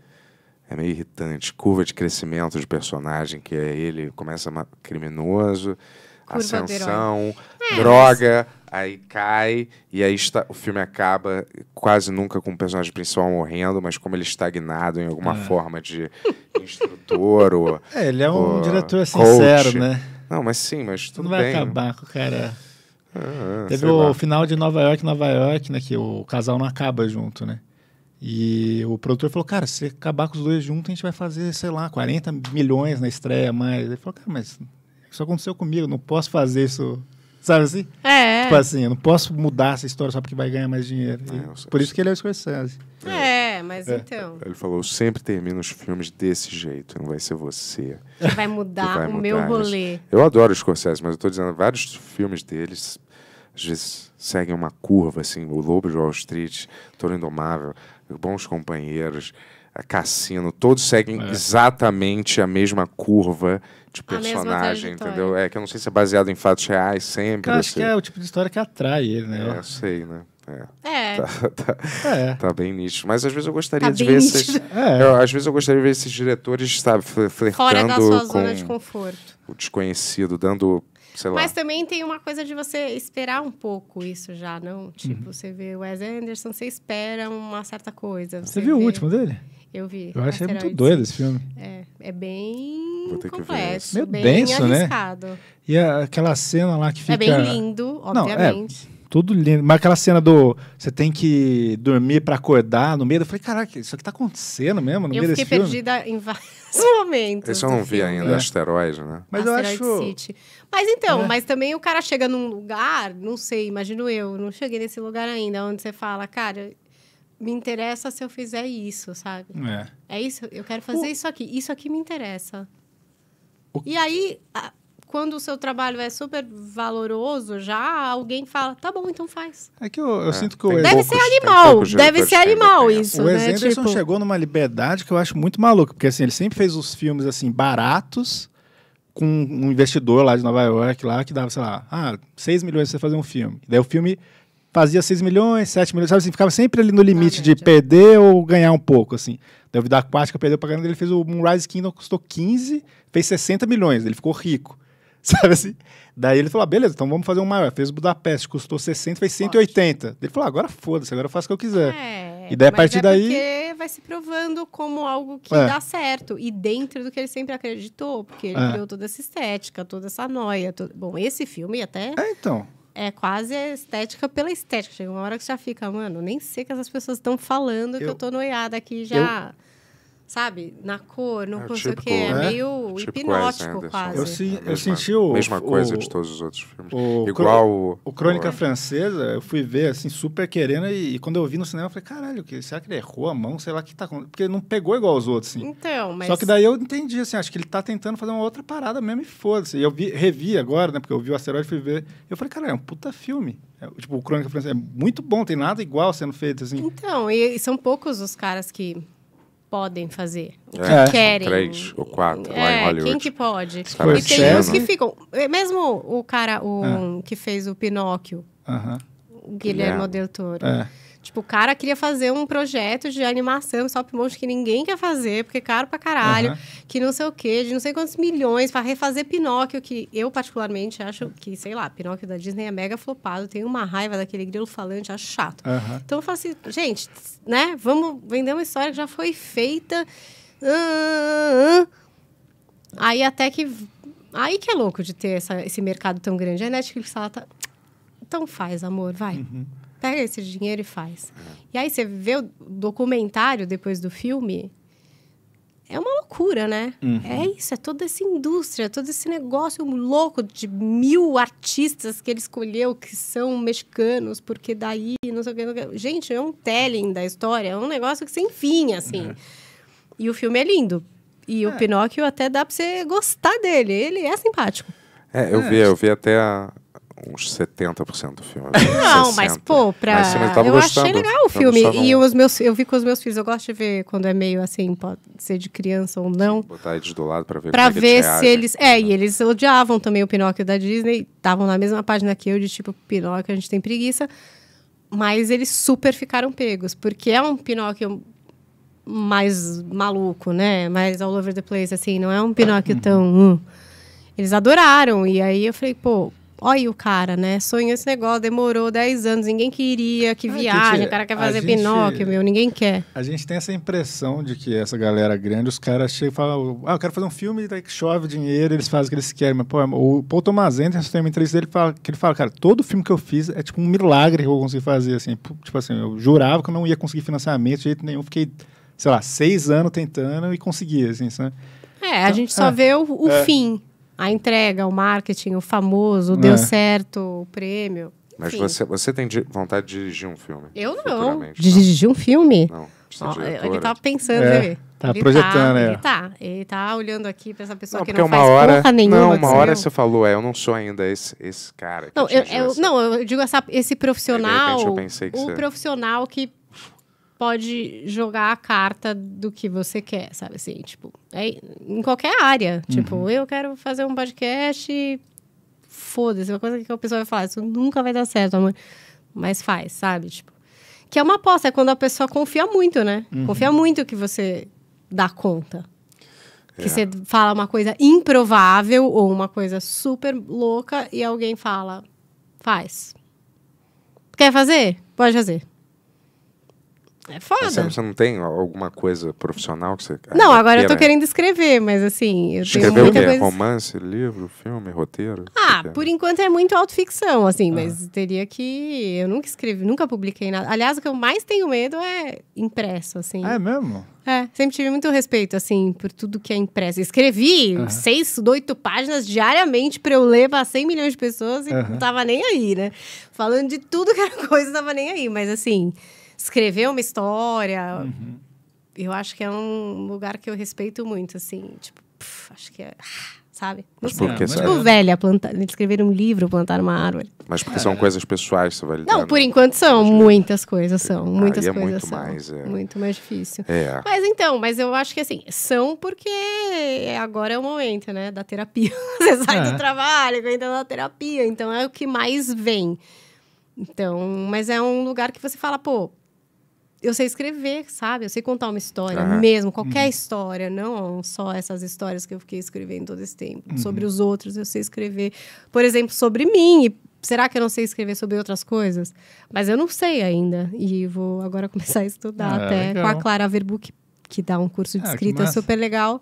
é meio irritante. Curva de crescimento de personagem, que é ele começa criminoso, Curva ascensão, É, droga, aí cai, e aí está, o filme acaba quase nunca com o personagem principal morrendo, mas como ele é estagnado em alguma forma de instrutor ou... é, ele é um Pô, diretor coach. sincero, né? Não, mas sim, mas Tu tudo não vai bem. acabar com o cara. Ah, Teve o lá. final de Nova York, Nova York, né? Que o casal não acaba junto, né? E o produtor falou, cara, se acabar com os dois juntos, a gente vai fazer, sei lá, 40 milhões na estreia a mais. Ele falou, cara, mas isso aconteceu comigo, não posso fazer isso. Sabe assim? É, Tipo assim, eu não posso mudar essa história só porque vai ganhar mais dinheiro. É, por isso que ele é o Scorsese. é, mas É. então, Ele falou, eu sempre termino os filmes desse jeito, não vai ser você. vai mudar vai o mudar meu isso. rolê. Eu adoro o Scorsese, mas eu tô dizendo, vários filmes deles, às vezes, seguem uma curva, assim, o Lobo de Wall Street, Toro Indomável, Bons Companheiros, a Cassino, todos seguem É. exatamente a mesma curva de personagem, entendeu? É que eu não sei se é baseado em fatos reais sempre. Eu acho se- que é o tipo de história que atrai ele, É, né? eu sei, né? É. É, Tá, tá, É. tá bem nítido. Mas às vezes eu gostaria Tá de ver nítido. esses. É. Eu, às vezes eu gostaria de ver esses diretores, sabe, fle- fora flertando da sua com zona de conforto. o desconhecido, dando, sei lá. Mas também tem uma coisa de você esperar um pouco isso já, não? Tipo, Uhum. você vê o Wes Anderson, você espera uma certa coisa. Você viu o vê- último dele? Eu vi. Eu achei muito doido esse filme. É, é bem Vou ter que ver complexo. Meio bem denso, né? arriscado. E a- aquela cena lá que fica. É bem lindo, Não, é, obviamente. Tudo lindo. Mas aquela cena do. Você tem que dormir pra acordar no meio. Eu falei, caraca, isso aqui tá acontecendo mesmo no eu meio fiquei desse filme? perdida em vários momentos. Esse eu não vi filme. ainda, É. Asteroide, né? Mas eu acho. City. Mas então, É. mas também o cara chega num lugar, não sei, imagino eu, não cheguei nesse lugar ainda, onde você fala, cara, me interessa se eu fizer isso, sabe? É. É isso, eu quero fazer isso aqui, isso aqui me interessa. O- E aí, a- quando o seu trabalho é super valoroso, já alguém fala, tá bom, então faz. É que eu, eu É, sinto que o Deve poucos- ser animal, deve ser animal isso, o Wes né? Anderson Tipo, chegou numa liberdade que eu acho muito maluca. Porque assim, ele sempre fez os filmes assim, baratos, com um investidor lá de Nova York, lá, que dava, sei lá, ah, 6 milhões pra você fazer um filme. Daí o filme fazia 6 milhões, 7 milhões, sabe assim, ficava sempre ali no limite de média. perder ou ganhar um pouco, assim. Daí o Vida Aquática perdeu pra caramba, ele fez o Moonrise Kingdom, custou 15, fez 60 milhões, ele ficou rico. Sabe assim? Daí ele falou, ah, beleza, então vamos fazer um maior. Fez o Budapeste, custou 60, fez 180. Ele falou, ah, agora foda-se, agora eu faço o que eu quiser. É, E daí, a partir é daí- porque vai se provando como algo que É. dá certo. E dentro do que ele sempre acreditou. Porque ele É. criou toda essa estética, toda essa noia. to- Bom, esse filme até É, então. é quase a estética pela estética. Chega uma hora que você já fica, mano, nem sei o que essas pessoas estão falando, que Eu- eu tô noiada aqui já. Sabe? Na cor, não É, sei o que. É, é, meio Típico Wes hipnótico, Anderson. quase. Eu, se- É eu mesma- senti o. Mesma coisa o- de todos os outros filmes. o- Igual o. O Crônica o- Francesa, eu fui ver, assim, super querendo, e, e quando eu vi no cinema, eu falei, caralho, que, será que ele errou a mão? Sei lá o que tá acontecendo. Porque não pegou igual os outros, assim. Então, mas. Só que daí eu entendi, assim, acho que ele tá tentando fazer uma outra parada mesmo e foda-se. E eu vi, revi agora, né, porque eu vi o Asteroide e fui ver. Eu falei, cara, é um puta filme. É, tipo, o Crônica Francesa é muito bom, tem nada igual sendo feito, assim. Então, e, e são poucos os caras que podem fazer. O que É, querem. Três ou quatro lá É, em Hollywood. quem que pode? Os caras E tem uns que ficam. é, Mesmo o cara o, que fez o Pinóquio, Aham. o Guilherme Guilherme. Del Toro. É. Tipo, o cara queria fazer um projeto de animação stop motion que ninguém quer fazer, porque é caro pra caralho, Aham. que não sei o quê, de não sei quantos milhões, pra refazer Pinóquio, que eu particularmente acho que, sei lá, Pinóquio da Disney é mega flopado, tenho uma raiva daquele grilo falante, acho chato. Aham. Então eu falo assim, gente, né? Vamos vender uma história que já foi feita. Ah, ah, ah. Aí até que. Aí que é louco de ter essa- esse mercado tão grande. A Netflix fala, tá, então faz, amor, vai. Pega esse dinheiro e faz. E aí você vê o documentário depois do filme. É uma loucura, né? É isso, é toda essa indústria, todo esse negócio louco de mil artistas que ele escolheu que são mexicanos, porque daí, não sei o que. não sei o que. Gente, é um telling da história, é um negócio que sem fim, assim. E o filme é lindo. E o Pinóquio até dá pra você gostar dele. Ele é simpático. É, eu vi, eu vi até a- uns 70% do filme. eu Não, 60%. mas pô, pra... Mas sim, mas eu eu achei legal o Eu filme. E os meus, eu vi com os meus filhos. Eu gosto de ver quando é meio assim, pode ser de criança ou não. Botar eles do lado pra ver Pra como é que ver eles se eles. É, e eles odiavam também o Pinóquio da Disney. Estavam na mesma página que eu, de tipo, Pinóquio, a gente tem preguiça. Mas eles super ficaram pegos, porque é um Pinóquio mais maluco, né? Mais all over the place, assim. Não é um Pinóquio tão. hum. Eles adoraram. E aí eu falei, pô. Olha o cara, né? Sonhou esse negócio, demorou 10 anos, ninguém queria, que Ah, viagem, o cara quer fazer gente- Pinóquio, meu, ninguém quer. A gente tem essa impressão de que essa galera grande, os caras chegam e falam, ah, eu quero fazer um filme, daí que chove dinheiro, eles fazem o que eles querem. Mas, pô, o Paul Thomas Anderson tem uma entrevista dele fala, que ele fala, cara, todo filme que eu fiz é tipo um milagre que eu consegui fazer, assim. Tipo assim, eu jurava que eu não ia conseguir financiamento de jeito nenhum, fiquei, sei lá, seis anos tentando e consegui, assim, sabe? É, a Então, gente só é. vê o, o É. fim. A entrega, o marketing, o famoso, deu É. certo, o prêmio. Mas você, você tem vontade de dirigir um filme? Eu não. dirigir um filme? Não, ser Ó, ele tá pensando, É, ele. tá ele projetando, tá, é. Ele tá. Ele tá olhando aqui pra essa pessoa Não, que não faz hora. porra nenhuma. não, uma hora você falou, é, eu não sou ainda esse, esse cara. Que Não, eu, eu- essa- não, eu digo essa, esse profissional. eu pensei que o você- profissional que pode jogar a carta do que você quer, sabe assim? Tipo, é, em qualquer área. Uhum. Tipo, eu quero fazer um podcast. Foda-se, uma coisa que a pessoa vai falar, isso nunca vai dar certo, amor. Mas faz, sabe? Tipo, que é uma aposta, é quando a pessoa confia muito, né? Uhum. Confia muito que você dá conta. Que É. você fala uma coisa improvável ou uma coisa super louca e alguém fala, faz. Quer fazer? Pode fazer. É foda. Você, você não tem alguma coisa profissional que você. Não, agora eu tô querendo escrever, mas assim, eu tenho Escrever o quê? coisa... Romance, livro, filme, roteiro? Ah, que é? por enquanto é muito autoficção, assim, mas teria que... Eu nunca escrevi, nunca publiquei nada. Aliás, o que eu mais tenho medo é impresso, assim. Ah, é mesmo? É, sempre tive muito respeito, assim, por tudo que é impresso. Escrevi seis, oito páginas diariamente pra eu ler pra 100 milhões de pessoas e Aham. não tava nem aí, né? Falando de tudo que era coisa, não tava nem aí. Mas, assim, escrever uma história, Uhum. eu acho que é um lugar que eu respeito muito, assim. Tipo, pff, acho que é... Sabe? Não Mas sei. por que mas você- Tipo, velha, plantar, escrever um livro, plantar uma árvore. Mas porque são coisas pessoais, você vai lidar. Não, por no- enquanto são muitas coisas, são. Ah, Muitas é coisas muito são. mais, é. Muito mais difícil. É. Mas então, mas eu acho que assim, são porque agora é o momento, né? Da terapia. Você sai É. do trabalho, entra na terapia, então é o que mais vem. Então, mas é um lugar que você fala, pô, eu sei escrever, sabe? Eu sei contar uma história Aham. mesmo, qualquer história, não só essas histórias que eu fiquei escrevendo todo esse tempo. Sobre os outros, eu sei escrever, por exemplo, sobre mim. E será que eu não sei escrever sobre outras coisas? Mas eu não sei ainda. E vou agora começar a estudar Ah, até com a legal. Clara Verbuck, que dá um curso de Ah, que escrita super legal,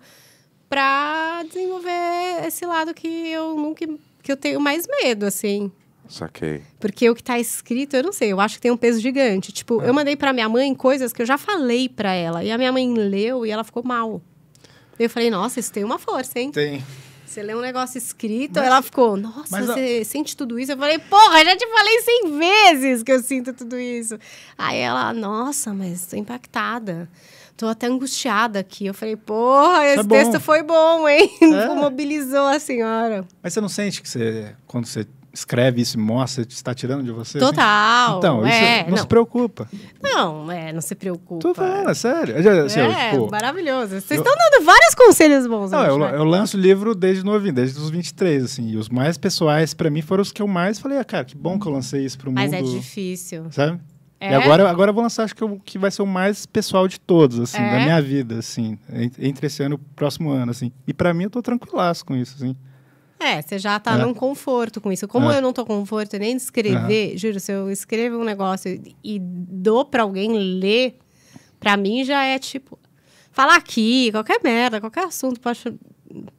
para desenvolver esse lado que eu nunca que eu tenho mais medo, assim. Saquei. Porque o que tá escrito, eu não sei, eu acho que tem um peso gigante. Tipo, É. eu mandei pra minha mãe coisas que eu já falei pra ela. E a minha mãe leu e ela ficou mal. Eu falei, nossa, isso tem uma força, hein? Tem. Você lê um negócio escrito, ela ficou, nossa, mas a- você sente tudo isso? Eu falei, porra, já te falei cem vezes que eu sinto tudo isso. Aí ela, nossa, mas tô impactada. Tô até angustiada aqui. Eu falei, porra, esse é texto foi bom, hein? É. Mobilizou a senhora. Mas você não sente que você, quando você escreve isso e mostra, está tirando de você? assim? Total. Então, isso é, não, não, se preocupa. não, é, não se preocupa. Tô falando, é sério. Eu assim, eu, é, tipo, maravilhoso. Vocês eu- estão dando vários conselhos bons Não, hoje, eu, né? eu lanço livro desde novinho, desde os 23, assim. E os mais pessoais, pra mim, foram os que eu mais falei, ah, cara, que bom que eu lancei isso pro Mas mundo. é difícil. Sabe? É? E agora, agora eu vou lançar, acho que, eu- que vai ser o mais pessoal de todos, assim, É? da minha vida, assim. en- Entre esse ano e o próximo ano, assim. E pra mim, eu tô tranquilaço com isso, assim. É, você já tá É. num conforto com isso. Como É. eu não tô conforto nem de escrever, juro, se eu escrevo um negócio e- dou pra alguém ler, pra mim já é tipo. Falar aqui, qualquer merda, qualquer assunto, pode.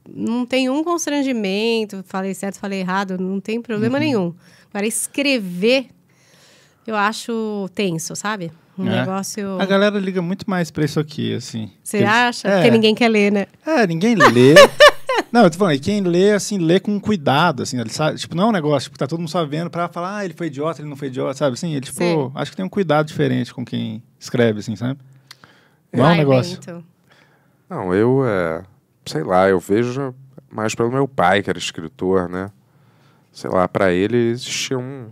Não tem um constrangimento, falei certo, falei errado, não tem Uhum. problema nenhum. Agora, escrever, eu acho tenso, sabe? Um É. negócio. A galera liga muito mais pra isso aqui, assim. Você Eles- acha? É. Porque ninguém quer ler, né? É, ninguém lê. Não, eu tô falando, e quem lê, assim, lê com cuidado, assim, ele sabe, tipo, não é um negócio, tipo, tá todo mundo só vendo pra falar, ah, ele foi idiota, ele não foi idiota, sabe, assim, ele, tipo, Sim. acho que tem um cuidado diferente com quem escreve, assim, sabe? Não é um negócio. Bento. Não, eu, é, sei lá, eu vejo mais pelo meu pai, que era escritor, né? Sei lá, pra ele existia um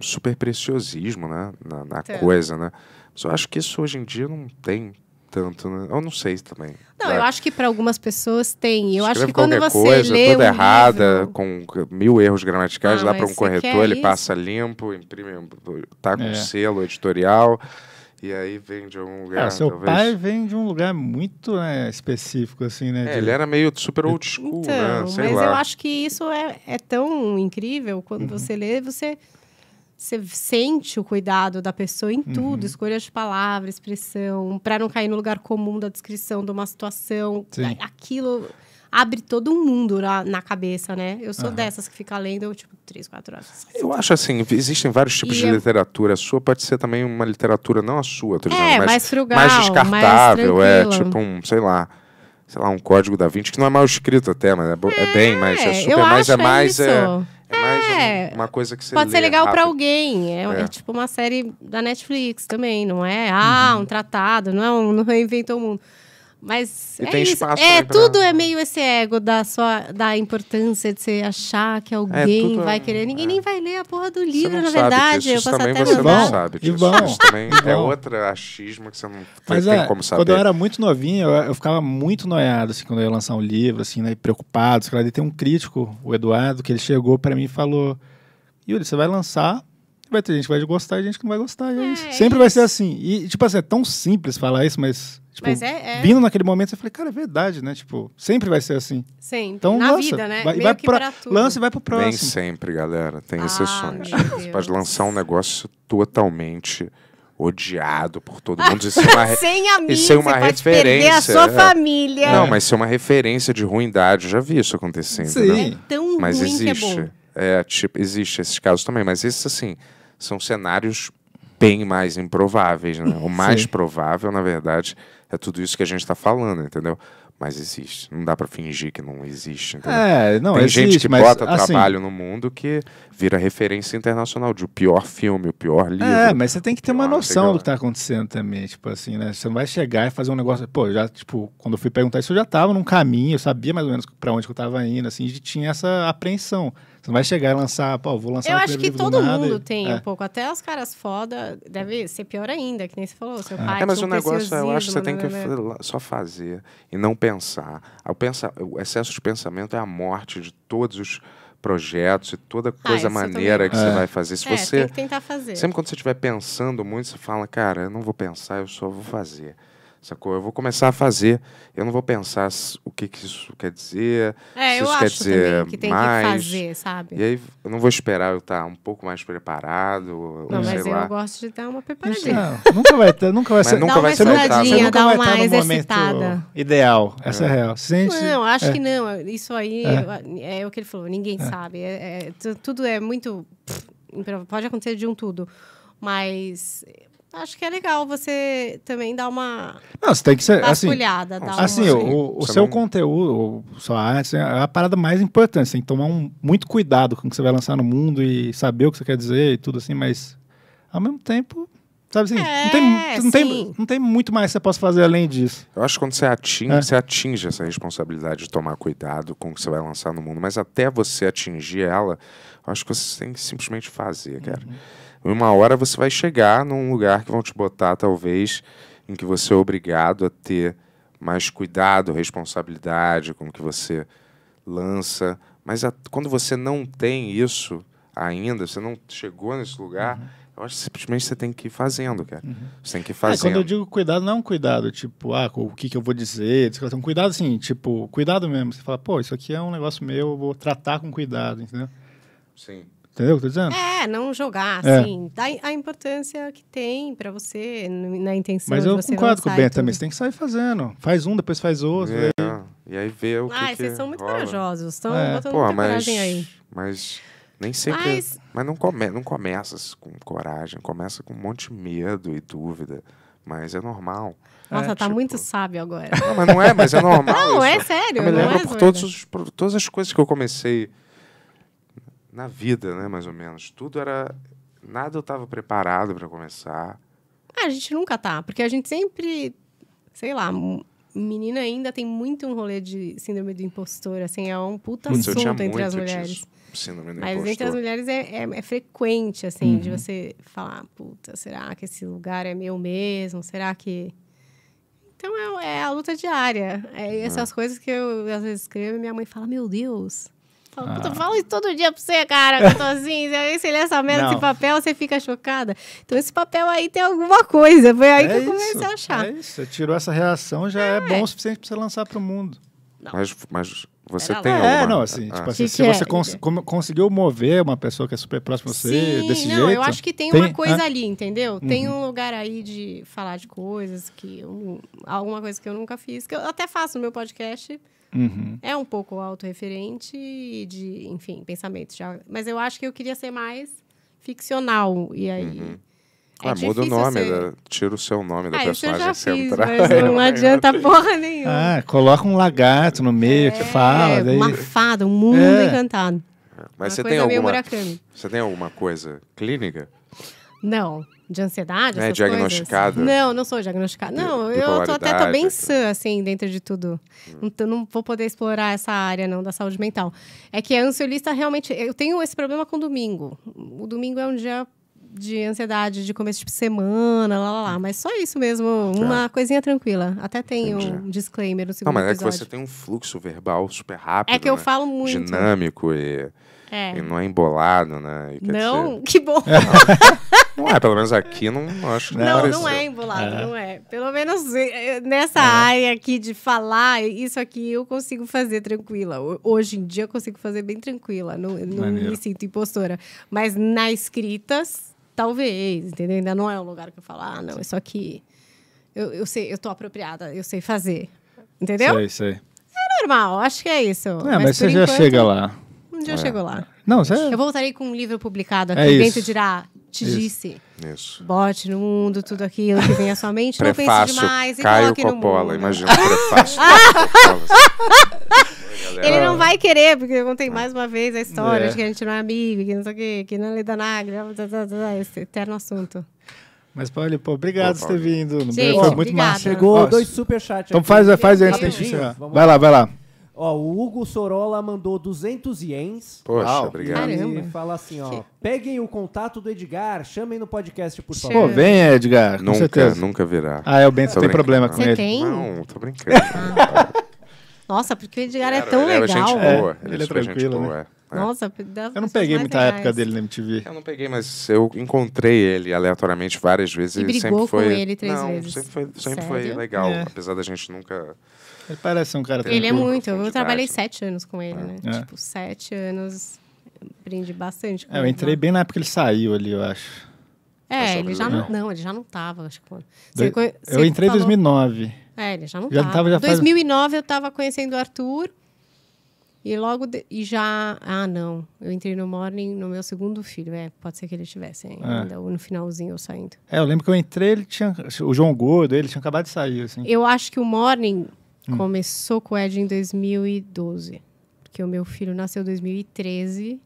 super preciosismo, né? Na, na coisa, né? Mas eu acho que isso hoje em dia não tem tanto, né? Eu não sei também. Não, Vai. eu acho que para algumas pessoas tem. Eu acho que quando você coisa, lê toda um errada, livro- com mil erros gramaticais, Ah, dá para um corretor, ele isso? passa limpo, imprime, tá com É. selo editorial, e aí vem de algum lugar. É, seu talvez. pai vem de um lugar muito né, específico, assim, né? É, de- ele era meio super old school, Então, né? Sei mas lá. eu acho que isso é, é tão incrível quando Uhum. você lê, você, você sente o cuidado da pessoa em Uhum. tudo, escolha de palavra, expressão, para não cair no lugar comum da descrição de uma situação. Sim. Aquilo abre todo um mundo na, na cabeça, né? Eu sou dessas que fica lendo, tipo, três, quatro horas. Eu acho assim, existem vários tipos E de é- literatura. A sua pode ser também uma literatura, não a sua, tô dizendo, É, mas mais frugal, mais mais descartável, é tranquila. tipo um, sei lá, sei lá, um código da Vinci, que não é mal escrito até, mas é, é bem, mas é É, super, mas é mais, é, é mais um- É. uma coisa que você Pode ser legal para alguém. É, É. é tipo uma série da Netflix também, não é? Ah, Uhum. um tratado, não, não reinventou o mundo. Mas E é tem isso. espaço É, pra- tudo é meio esse ego da sua da importância de você achar que alguém tudo vai é- querer. Ninguém é. nem vai ler a porra do livro, na verdade. disso, eu isso posso também até você não sabe e disso. vão, Isso também é outro achismo que você não Mas tem é, como saber. quando eu era muito novinho, eu, eu ficava muito noiado, assim, quando eu ia lançar um livro, assim, né, preocupado. sei lá, tem um crítico, o Eduardo, que ele chegou pra mim e falou, Yuri, você vai lançar, vai ter gente que vai gostar e gente que não vai gostar, e é, É, isso. é Sempre vai ser assim. E, tipo assim, é tão simples falar isso, mas, tipo, Mas é, é vindo naquele momento, eu falei, cara, é verdade, né? Tipo, sempre vai ser assim. sim, Então, na lança, vida, né? vai- Meio vai que pra- pra tudo. Lança e vai pro Nem próximo. sempre, galera. Tem Ah, exceções. Você pode lançar um negócio totalmente odiado por todo mundo. Isso é uma re- Sem amigos, isso é uma você pode perder a referência, sua é. família. Não, mas isso é uma referência de ruindade. Eu já vi isso acontecendo. Sim. né? É tão Mas ruim que é existe. bom. É, tipo, existe esses casos também. Mas esses, assim, são cenários bem mais improváveis, né? O mais Sim. provável, na verdade, é tudo isso que a gente está falando, entendeu? Mas existe. Não dá pra fingir que não existe, entendeu? É, não, Tem existe, gente que mas, bota assim, trabalho no mundo que vira referência internacional de o pior filme, o pior livro. É, mas você tem que ter uma noção do que tá acontecendo também, tipo assim, né? Você não vai chegar e fazer um negócio, pô, já, tipo, quando eu fui perguntar isso, eu já tava num caminho, eu sabia mais ou menos pra onde eu tava indo, assim, e tinha essa apreensão. Você não vai chegar e lançar, pô, vou lançar Eu o acho que todo mundo e- tem é. um pouco. Até os caras foda deve ser pior ainda, que nem você falou. Seu pai É, mas o um negócio, é, eu acho que você tem que só fazer e não pensar. O, pensa, o excesso de pensamento é a morte de todos os projetos e toda coisa isso eu maneira que acho. você É. vai fazer. Se É, você tem que tentar fazer. Sempre quando você estiver pensando muito, você fala, cara, eu não vou pensar, eu só vou fazer. Sacou? Eu vou começar a fazer. Eu não vou pensar o que, que isso quer dizer. É, se eu isso quer acho dizer também que tem mais. que fazer, sabe? E aí eu não vou esperar eu estar um pouco mais preparado, ou Não, sei mas eu lá. gosto de dar uma Não, preparadinha. nunca vai ter, nunca vai Mas ser. nunca vai uma ser. Você nunca vai estar no momento exercitada. ideal. Essa é, real. Se a gente- Não, acho é. que não. Isso aí É. é, o que ele falou. Ninguém sabe. É- é- tu- tudo é muito. Pode acontecer de um tudo. Mas acho que é legal você também dar uma Não, você tem que ser. Assim, assim uma... o, o Você seu não- conteúdo, sua arte, é a parada mais importante. Você tem que tomar um, muito cuidado com o que você vai lançar no mundo e saber o que você quer dizer e tudo assim, mas ao mesmo tempo. Sabe assim, não, tem, É, não, tem, não tem muito mais que você possa fazer além disso. Eu acho que quando você atinge, É. você atinge essa responsabilidade de tomar cuidado com o que você vai lançar no mundo, mas até você atingir ela, eu acho que você tem que simplesmente fazer, cara. Uhum. Uma hora você vai chegar num lugar que vão te botar, talvez, em que você é obrigado a ter mais cuidado, responsabilidade com o que você lança. Mas a- quando você não tem isso ainda, você não chegou nesse lugar, eu acho que simplesmente você tem que ir fazendo, cara. Você tem que ir Uhum. É, fazendo. quando eu digo cuidado, não é um cuidado, tipo, ah, o que, que eu vou dizer. Um cuidado assim, tipo, cuidado mesmo. Você fala, pô, isso aqui é um negócio meu, eu vou tratar com cuidado, entendeu? Sim. Entendeu o que eu tô dizendo? É, não jogar, É. assim. Dá a importância que tem pra você, na intenção Mas de eu você concordo com o Ben também. Você tem que sair fazendo. Faz um, depois faz outro. É, e aí vê o que que vocês são muito rola. corajosos. Estão É. botando Pô, muita mas, coragem aí. mas nem sempre... Mas, Mas- não, come, não começa com coragem, começa com um monte de medo e dúvida. Mas é normal. Nossa, tá tipo- muito sábio agora. Não, mas não é, mas é normal Não, é isso. sério. Eu me não lembro é por todos os, por todas as coisas que eu comecei na vida, né, mais ou menos. Tudo era... Nada eu tava preparado para começar. Ah, a gente nunca tá, porque a gente sempre, sei lá, menina ainda tem muito um rolê de síndrome do impostor, assim, é um puta Putz, assunto entre as muito mulheres. disso. Síndrome do Mas impostor. entre as mulheres é, é, é frequente, assim, Uhum. de você falar, puta, será que esse lugar é meu mesmo? Será que. Então é, é a luta diária. É essas coisas que eu às vezes escrevo e minha mãe fala, meu Deus. Fala, Ah. Falo isso todo dia pra você, cara, que eu tô assim. Aí você lê essa merda Não. desse papel, você fica chocada. Então esse papel aí tem alguma coisa. Foi aí que É eu comecei isso, a achar. É isso. Você tirou essa reação, já é, bom o suficiente pra você lançar pro mundo. Mas, mas você Pera tem lá. alguma... É, não, assim, Ah, tipo assim, Que se que é? você cons- como- conseguiu mover uma pessoa que é super próxima de você Sim, desse não, jeito. eu acho que tem, tem- uma coisa é. ali, entendeu? Tem um lugar aí de falar de coisas que eu- alguma coisa que eu nunca fiz, que eu até faço no meu podcast. Uhum. É um pouco autorreferente de, enfim, pensamentos já. Mas eu acho que eu queria ser mais ficcional. E aí. é ah, muda o nome, ser- da- tira o seu nome da Ah, personagem já fiz, central. mas não adianta porra nenhuma. Ah, coloca um lagarto no meio que fala. é, daí... uma fada, um mundo É. encantado. Mas uma você coisa tem, alguma, você tem alguma coisa clínica? Não. De ansiedade? É essas diagnosticada? coisas? Não, não sou diagnosticada. Não, eu tô até tô bem sã, assim, dentro de tudo. Hum. Não, não vou poder explorar essa área, não, da saúde mental. É que a ansiolista realmente... Eu tenho esse problema com o domingo. O domingo é um dia de ansiedade, de começo de semana, lá, lá, lá. Mas só isso mesmo, uma coisinha tranquila. Até tem Entendi. um disclaimer no Não, segundo mas é que você tem um fluxo verbal super rápido, É que eu né? falo muito. Dinâmico e, É. e não é embolado, né? E quer Não, dizer- que bom. não é, pelo menos aqui não acho que Não, pareceu. não é embolado, não é. Pelo menos eh, nessa área aqui de falar, isso aqui eu consigo fazer tranquila. Ho- Hoje em dia eu consigo fazer bem tranquila, não, não me sinto impostora. Mas na escritas, talvez, entendeu? Ainda não é um lugar que eu falo, ah, não, isso aqui eu, eu sei, eu tô apropriada, eu sei fazer. Entendeu? Sei, sei. É normal, acho que é isso. É, mas, você por já enquanto, chega lá. Um dia eu chego lá. Não, você. Eu voltarei com um livro publicado aqui, É isso. Bento dirá, te Isso. disse. Isso. Bote no mundo tudo aquilo que vem à sua mente, não pense Prefácio, demais e Caio coloque no Coppola, mundo. imagina o prefácio. Ele não vai querer, porque eu contei mais uma vez a história É. de que a gente não é amigo, que não sei o quê, que não é lida tá, esse eterno assunto. Mas, Paulo, pô, obrigado por ter vindo. Gente, Foi muito obrigada. massa. Chegou Ó, dois superchats Então aqui. faz, faz antes gente encerrar. Vamos Vai lá, vai lá. Ó, o Hugo Sorola mandou 200 ienes. Poxa, Uau. obrigado. E fala assim, ó. Peguem o contato do Edgar, chamem no podcast, por favor. Pô, vem, Edgar. Com Nunca, certeza. nunca virá. Ah, é, o Bento tem problema com Você ele. tem? Não, tô brincando. Nossa, porque o Edgar é Cara, tão ele legal. É gente É, boa. ele é super gente tranquilo, boa, né? é. Nossa, das Eu não pessoas peguei mais muita legais. época dele na MTV. Eu não peguei, mas eu encontrei ele aleatoriamente várias vezes. E ele brigou sempre foi... com ele três não, vezes. Sempre foi, sempre foi Sério? legal, É. apesar da gente nunca... Ele parece um cara Ele é muito. Eu trabalhei sete anos com ele, né? É. Tipo, sete anos. Aprendi bastante com É, eu ele. entrei bem na época que ele saiu ali, eu acho. É, ele já não. É. Não, ele já não tava, acho que quando. Do- Você eu você entrei em falou- 2009. É, ele já não Já tava. tava, já faz- 2009 eu tava conhecendo o Arthur. E logo. de- e já. Ah, não. Eu entrei no Morning no meu segundo filho. É, pode ser que ele tivesse ainda. Ou no finalzinho eu saindo. É, eu lembro que eu entrei, ele tinha. O João Gordo, ele tinha acabado de sair, assim. Eu acho que o Morning Hum. começou com o Ed em 2012. Porque o meu filho nasceu em 2013.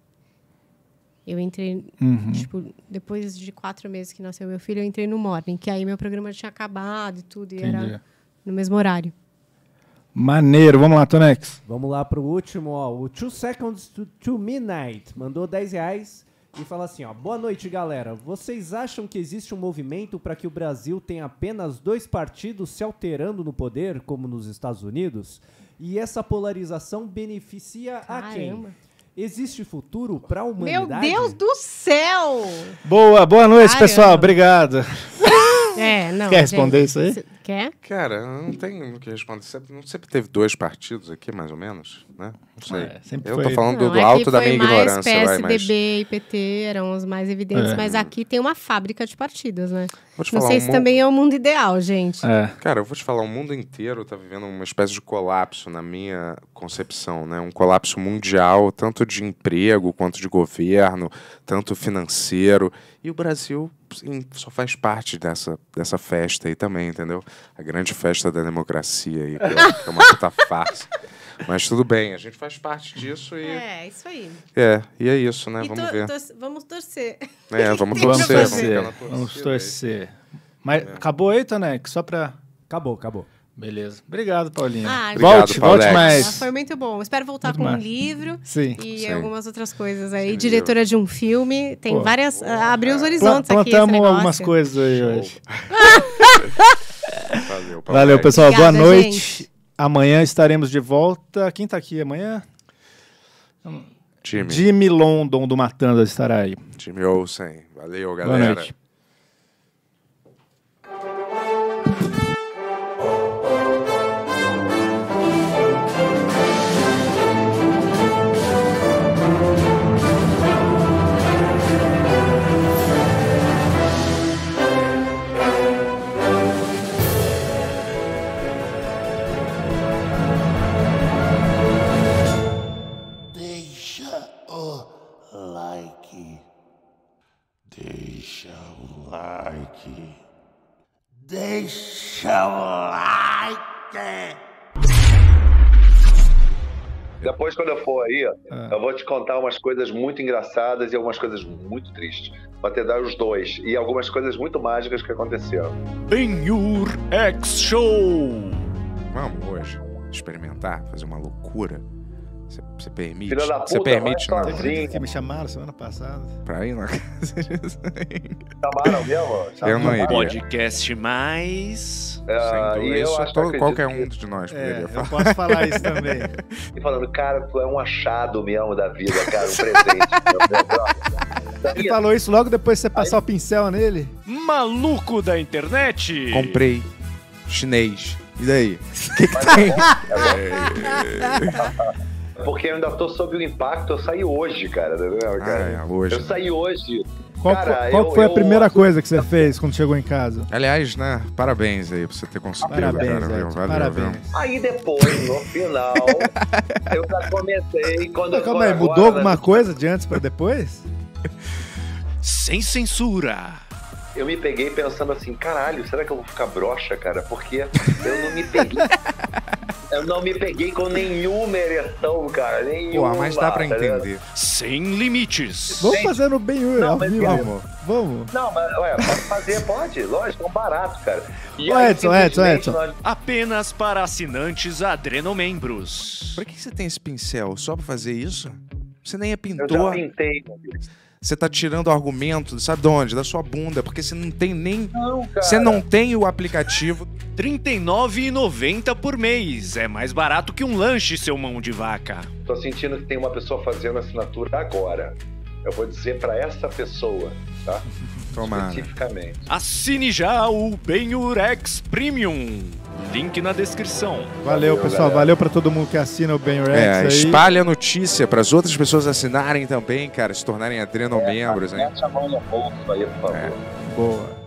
Eu entrei, Uhum. tipo, depois de quatro meses que nasceu meu filho, eu entrei no Morning. Que aí meu programa tinha acabado e tudo. E Entendi. era no mesmo horário. Maneiro, vamos lá, Tonex. Vamos lá pro último, ó. O Two Seconds to, to Midnight mandou 10 reais e fala assim, ó. Boa noite, galera. Vocês acham que existe um movimento para que o Brasil tenha apenas dois partidos se alterando no poder, como nos Estados Unidos? E essa polarização beneficia a quem? Caramba. Existe futuro para a Meu humanidade? Deus do céu! Boa, boa noite, Caramba. pessoal. Obrigado. É, não. Quer responder gente, isso aí? Quer? Cara, não tem o que responder. Sempre, não sempre teve dois partidos aqui, mais ou menos, né? Não sei. É, sempre eu foi- tô falando do, Não, do aqui alto da minha mais ignorância, vai, mas... PSDB e PT eram os mais evidentes, É. mas aqui tem uma fábrica de partidos, né? Vou te Não falar, sei um se também é o mundo ideal, gente. É. Cara, eu vou te falar, o mundo inteiro tá vivendo uma espécie de colapso na minha concepção, né? Um colapso mundial, tanto de emprego quanto de governo, tanto financeiro. E o Brasil sim, só faz parte dessa, dessa festa aí também, entendeu? A grande festa da democracia aí, que é, que é uma puta farsa. Mas tudo bem, a gente faz parte disso e é, É, isso aí. e é isso, né? E Vamos tor- ver. tor- vamos torcer. É, vamos torcer, vamos torcer. Vamos aí. torcer. Mas acabou aí, Tonex? Só pra. Acabou, acabou. Beleza. Obrigado, Paulinho. Ah, volte, Paulex. volte Ah, mais. foi muito bom. Espero voltar Muito com um massa. livro Sim. e Sim. algumas outras coisas aí. Sim, Diretora de um filme. Tem Pô. várias. ah, abriu os Pla- horizontes aqui. esse Plantamos algumas coisas aí hoje. Valeu, Valeu, pessoal. Boa Obrigada, noite. gente. Amanhã estaremos de volta. Quem tá aqui amanhã? Time, Jimmy London do Matanza estará aí. time Olsen. Valeu, Boa galera. noite. Deixa o like. Depois, quando eu for aí, Ah. eu vou te contar umas coisas muito engraçadas e algumas coisas muito tristes. Vou te dar os dois. E algumas coisas muito mágicas que aconteceram. Ben-Hur X Show. Vamos hoje experimentar, fazer uma loucura. Você- Você permite? Filha da Você puta, permite vai não? sozinho. Você que me chamaram semana passada? Pra ir na casa de Chamaram mesmo? Eu não iria. Podcast mais. É, Sem e dúvida, eu isso acho que todo- qualquer que- um de nós É, poderia eu falar. posso falar isso também. E falando, cara, tu é um achado mesmo da vida, cara, um presente. meu brother. Ele falou isso logo depois de você passar o pincel nele. Maluco da internet. Comprei chinês. E daí? Porque eu ainda tô sob o impacto, eu saí hoje, cara. entendeu, cara? Ah, é, hoje. Eu saí hoje. Qual, Cara, fo- qual eu- foi a eu- primeira coisa que você fez quando chegou em casa? Aliás, né? Parabéns aí por você ter conseguido, Parabéns, cara. Edson, Valeu, parabéns. viu? Aí depois, no final, eu já comecei quando Mas eu calma aí, agora- mudou alguma coisa de antes pra depois? Sem censura. Eu me peguei pensando assim, caralho, será que eu vou ficar broxa, cara? Porque eu não me peguei. eu não me peguei com nenhuma ereção, cara. Nenhuma. Pô, mas dá pra tá entender. Sem limites. Vamos fazer no bem Não, ao mas vivo. vamos. Vamos. Não, mas ué, pode fazer, pode. Lógico, é um barato, cara. E Ô, aí, Edson, Edson, Edson. nós- Apenas para assinantes adrenomembros. Pra que você tem esse pincel? Só pra fazer isso? Você nem é Eu já pintor. pintei, meu Deus. Você tá tirando argumento, sabe de onde? Da sua bunda, porque você não tem nem. Não, cara. Você não tem o aplicativo. R$ 39,90 por mês. É mais barato que um lanche, seu mão de vaca. Tô sentindo que tem uma pessoa fazendo assinatura agora. Eu vou dizer pra essa pessoa, tá? Tomara. Especificamente. Assine já o Benurex Premium. Link na descrição. Valeu, Valeu, pessoal. galera. Valeu pra todo mundo que assina o Ben Rex É, aí. espalhe a notícia para as outras pessoas assinarem também, cara, se tornarem adrenomembros, hein? Mete a mão no bolso aí, por favor. É. Boa.